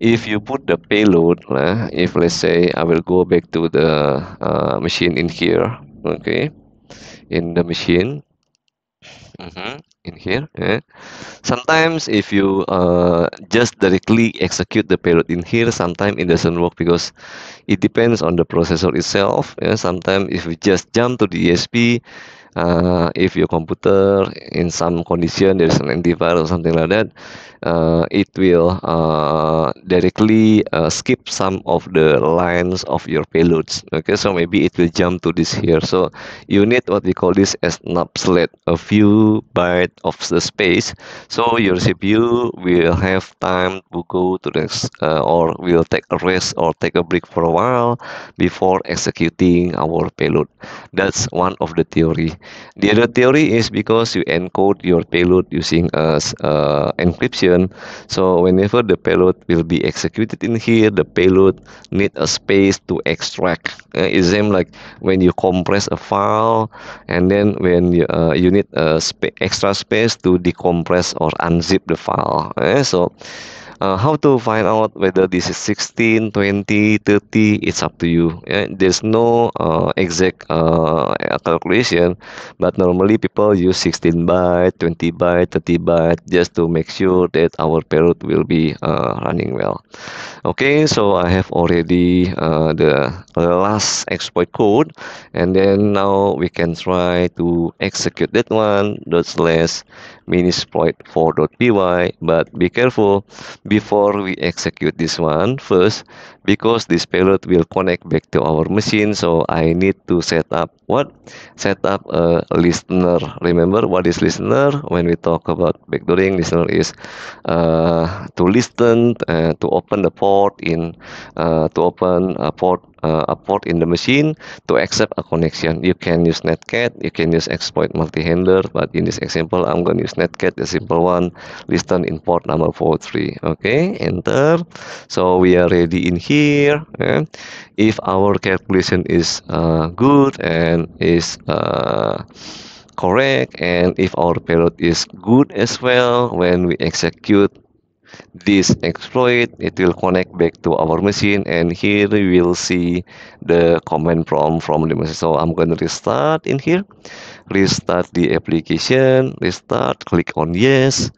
if you put the payload uh, if let's say I will go back to the uh, machine in here. Okay in the machine mm-hmm. in here yeah. sometimes if you uh, just directly execute the payload in here sometimes it doesn't work because it depends on the processor itself yeah. sometimes if you just jump to the ESP uh, if your computer in some condition there is an antivirus or something like that uh, it will uh, directly uh, skip some of the lines of your payloads. Okay so maybe it will jump to this here. So you need what we call this as nopslet a few byte of the space. So your CPU will have time to go to this uh, or will take a rest or take a break for a while before executing our payload. That's one of the theory. The other theory is because you encode your payload using uh, uh, So whenever the payload will be executed in here, the payload need a space to extract. Uh, it's same like when you compress a file, and then when you, uh, you need a sp extra space to decompress or unzip the file. Uh, so uh, how to find out whether this is 16 20 30 it's up to you yeah? there's no uh, exact uh, calculation but normally people use 16 byte 20 byte 30 byte just to make sure that our payload will be uh, running well okay so i have already uh, the last exploit code and then now we can try to execute that one dot slash minisploit 4.py but be careful before we execute this one first because this payload will connect back to our machine so I need to set up what? Set up a listener. Remember what is listener? When we talk about backdooring listener is uh, to listen uh, to open the port in uh, to open a port uh, a port in the machine to accept a connection. You can use netcat, you can use exploit multi-handler, but in this example, I'm going to use netcat, the simple one, listen in port number 43. Okay, enter. So we are ready in here. If our calculation is uh, good and is uh, correct, and if our payload is good as well, when we execute this exploit it will connect back to our machine and here we will see the command prompt from the machine so i'm going to restart in here restart the application restart click on yes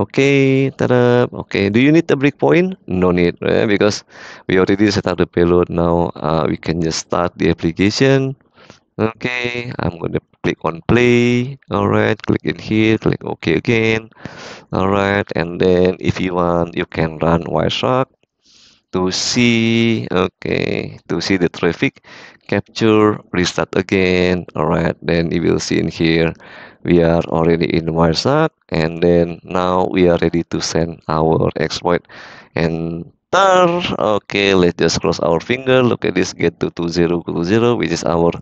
Okay, tada. Okay, do you need a breakpoint? No need, right? Because we already set up the payload. Now uh, we can just start the application. Okay, I'm gonna click on play. Alright, click in here, click OK again. Alright, and then if you want, you can run Wireshark to see okay to see the traffic capture restart again all right then you will see in here we are already in Wireshark and then now we are ready to send our exploit and okay let's just cross our finger. Look at this get to 2020 which is our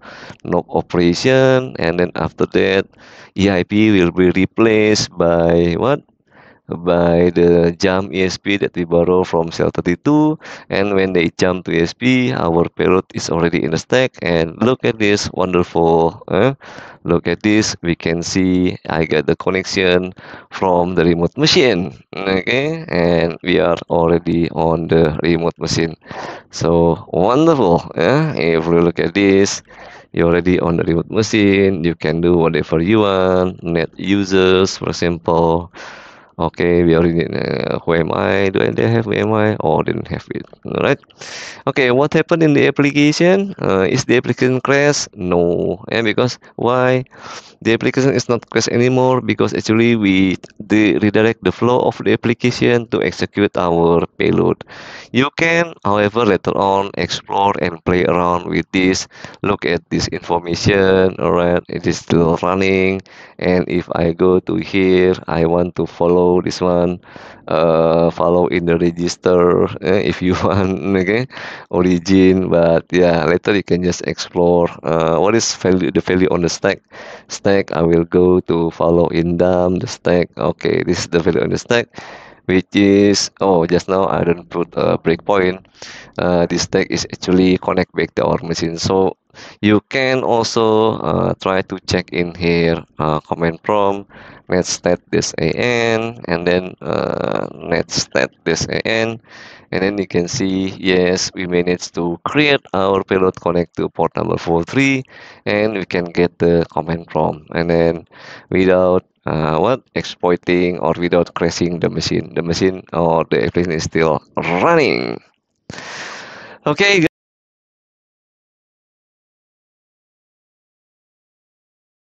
NOC operation. And then after that EIP will be replaced by what by the jump ESP that we borrow from cell 32 and when they jump to ESP our payload is already in the stack. And look at this wonderful eh? look at this. We can see I got the connection from the remote machine. Okay? And we are already on the remote machine. So wonderful yeah if we look at this you're already on the remote machine. You can do whatever you want. Net users for example Okay, we already uh, who am I? Do I have am I? Or didn't have it. Alright. Okay, what happened in the application? Uh, is the application crash? No. And because why? The application is not crash anymore because actually we de redirect the flow of the application to execute our payload. You can, however, later on explore and play around with this. Look at this information. Alright, it is still running. And if I go to here, I want to follow this one. Uh, follow in the register eh, if you want. Okay, origin. But yeah, later you can just explore. Uh, what is value? The value on the stack. Stack. I will go to follow in DAM the stack. Okay, this is the value on the stack which is oh just now I don't put a breakpoint uh, this stack is actually connect back to our machine so you can also uh, try to check in here uh, command prompt netstat this an and then uh, netstat this an. And then you can see yes we managed to create our payload connect to port number 43 and we can get the command prompt. And then without uh, what? Exploiting or without crashing the machine. The machine or the application is still running. Okay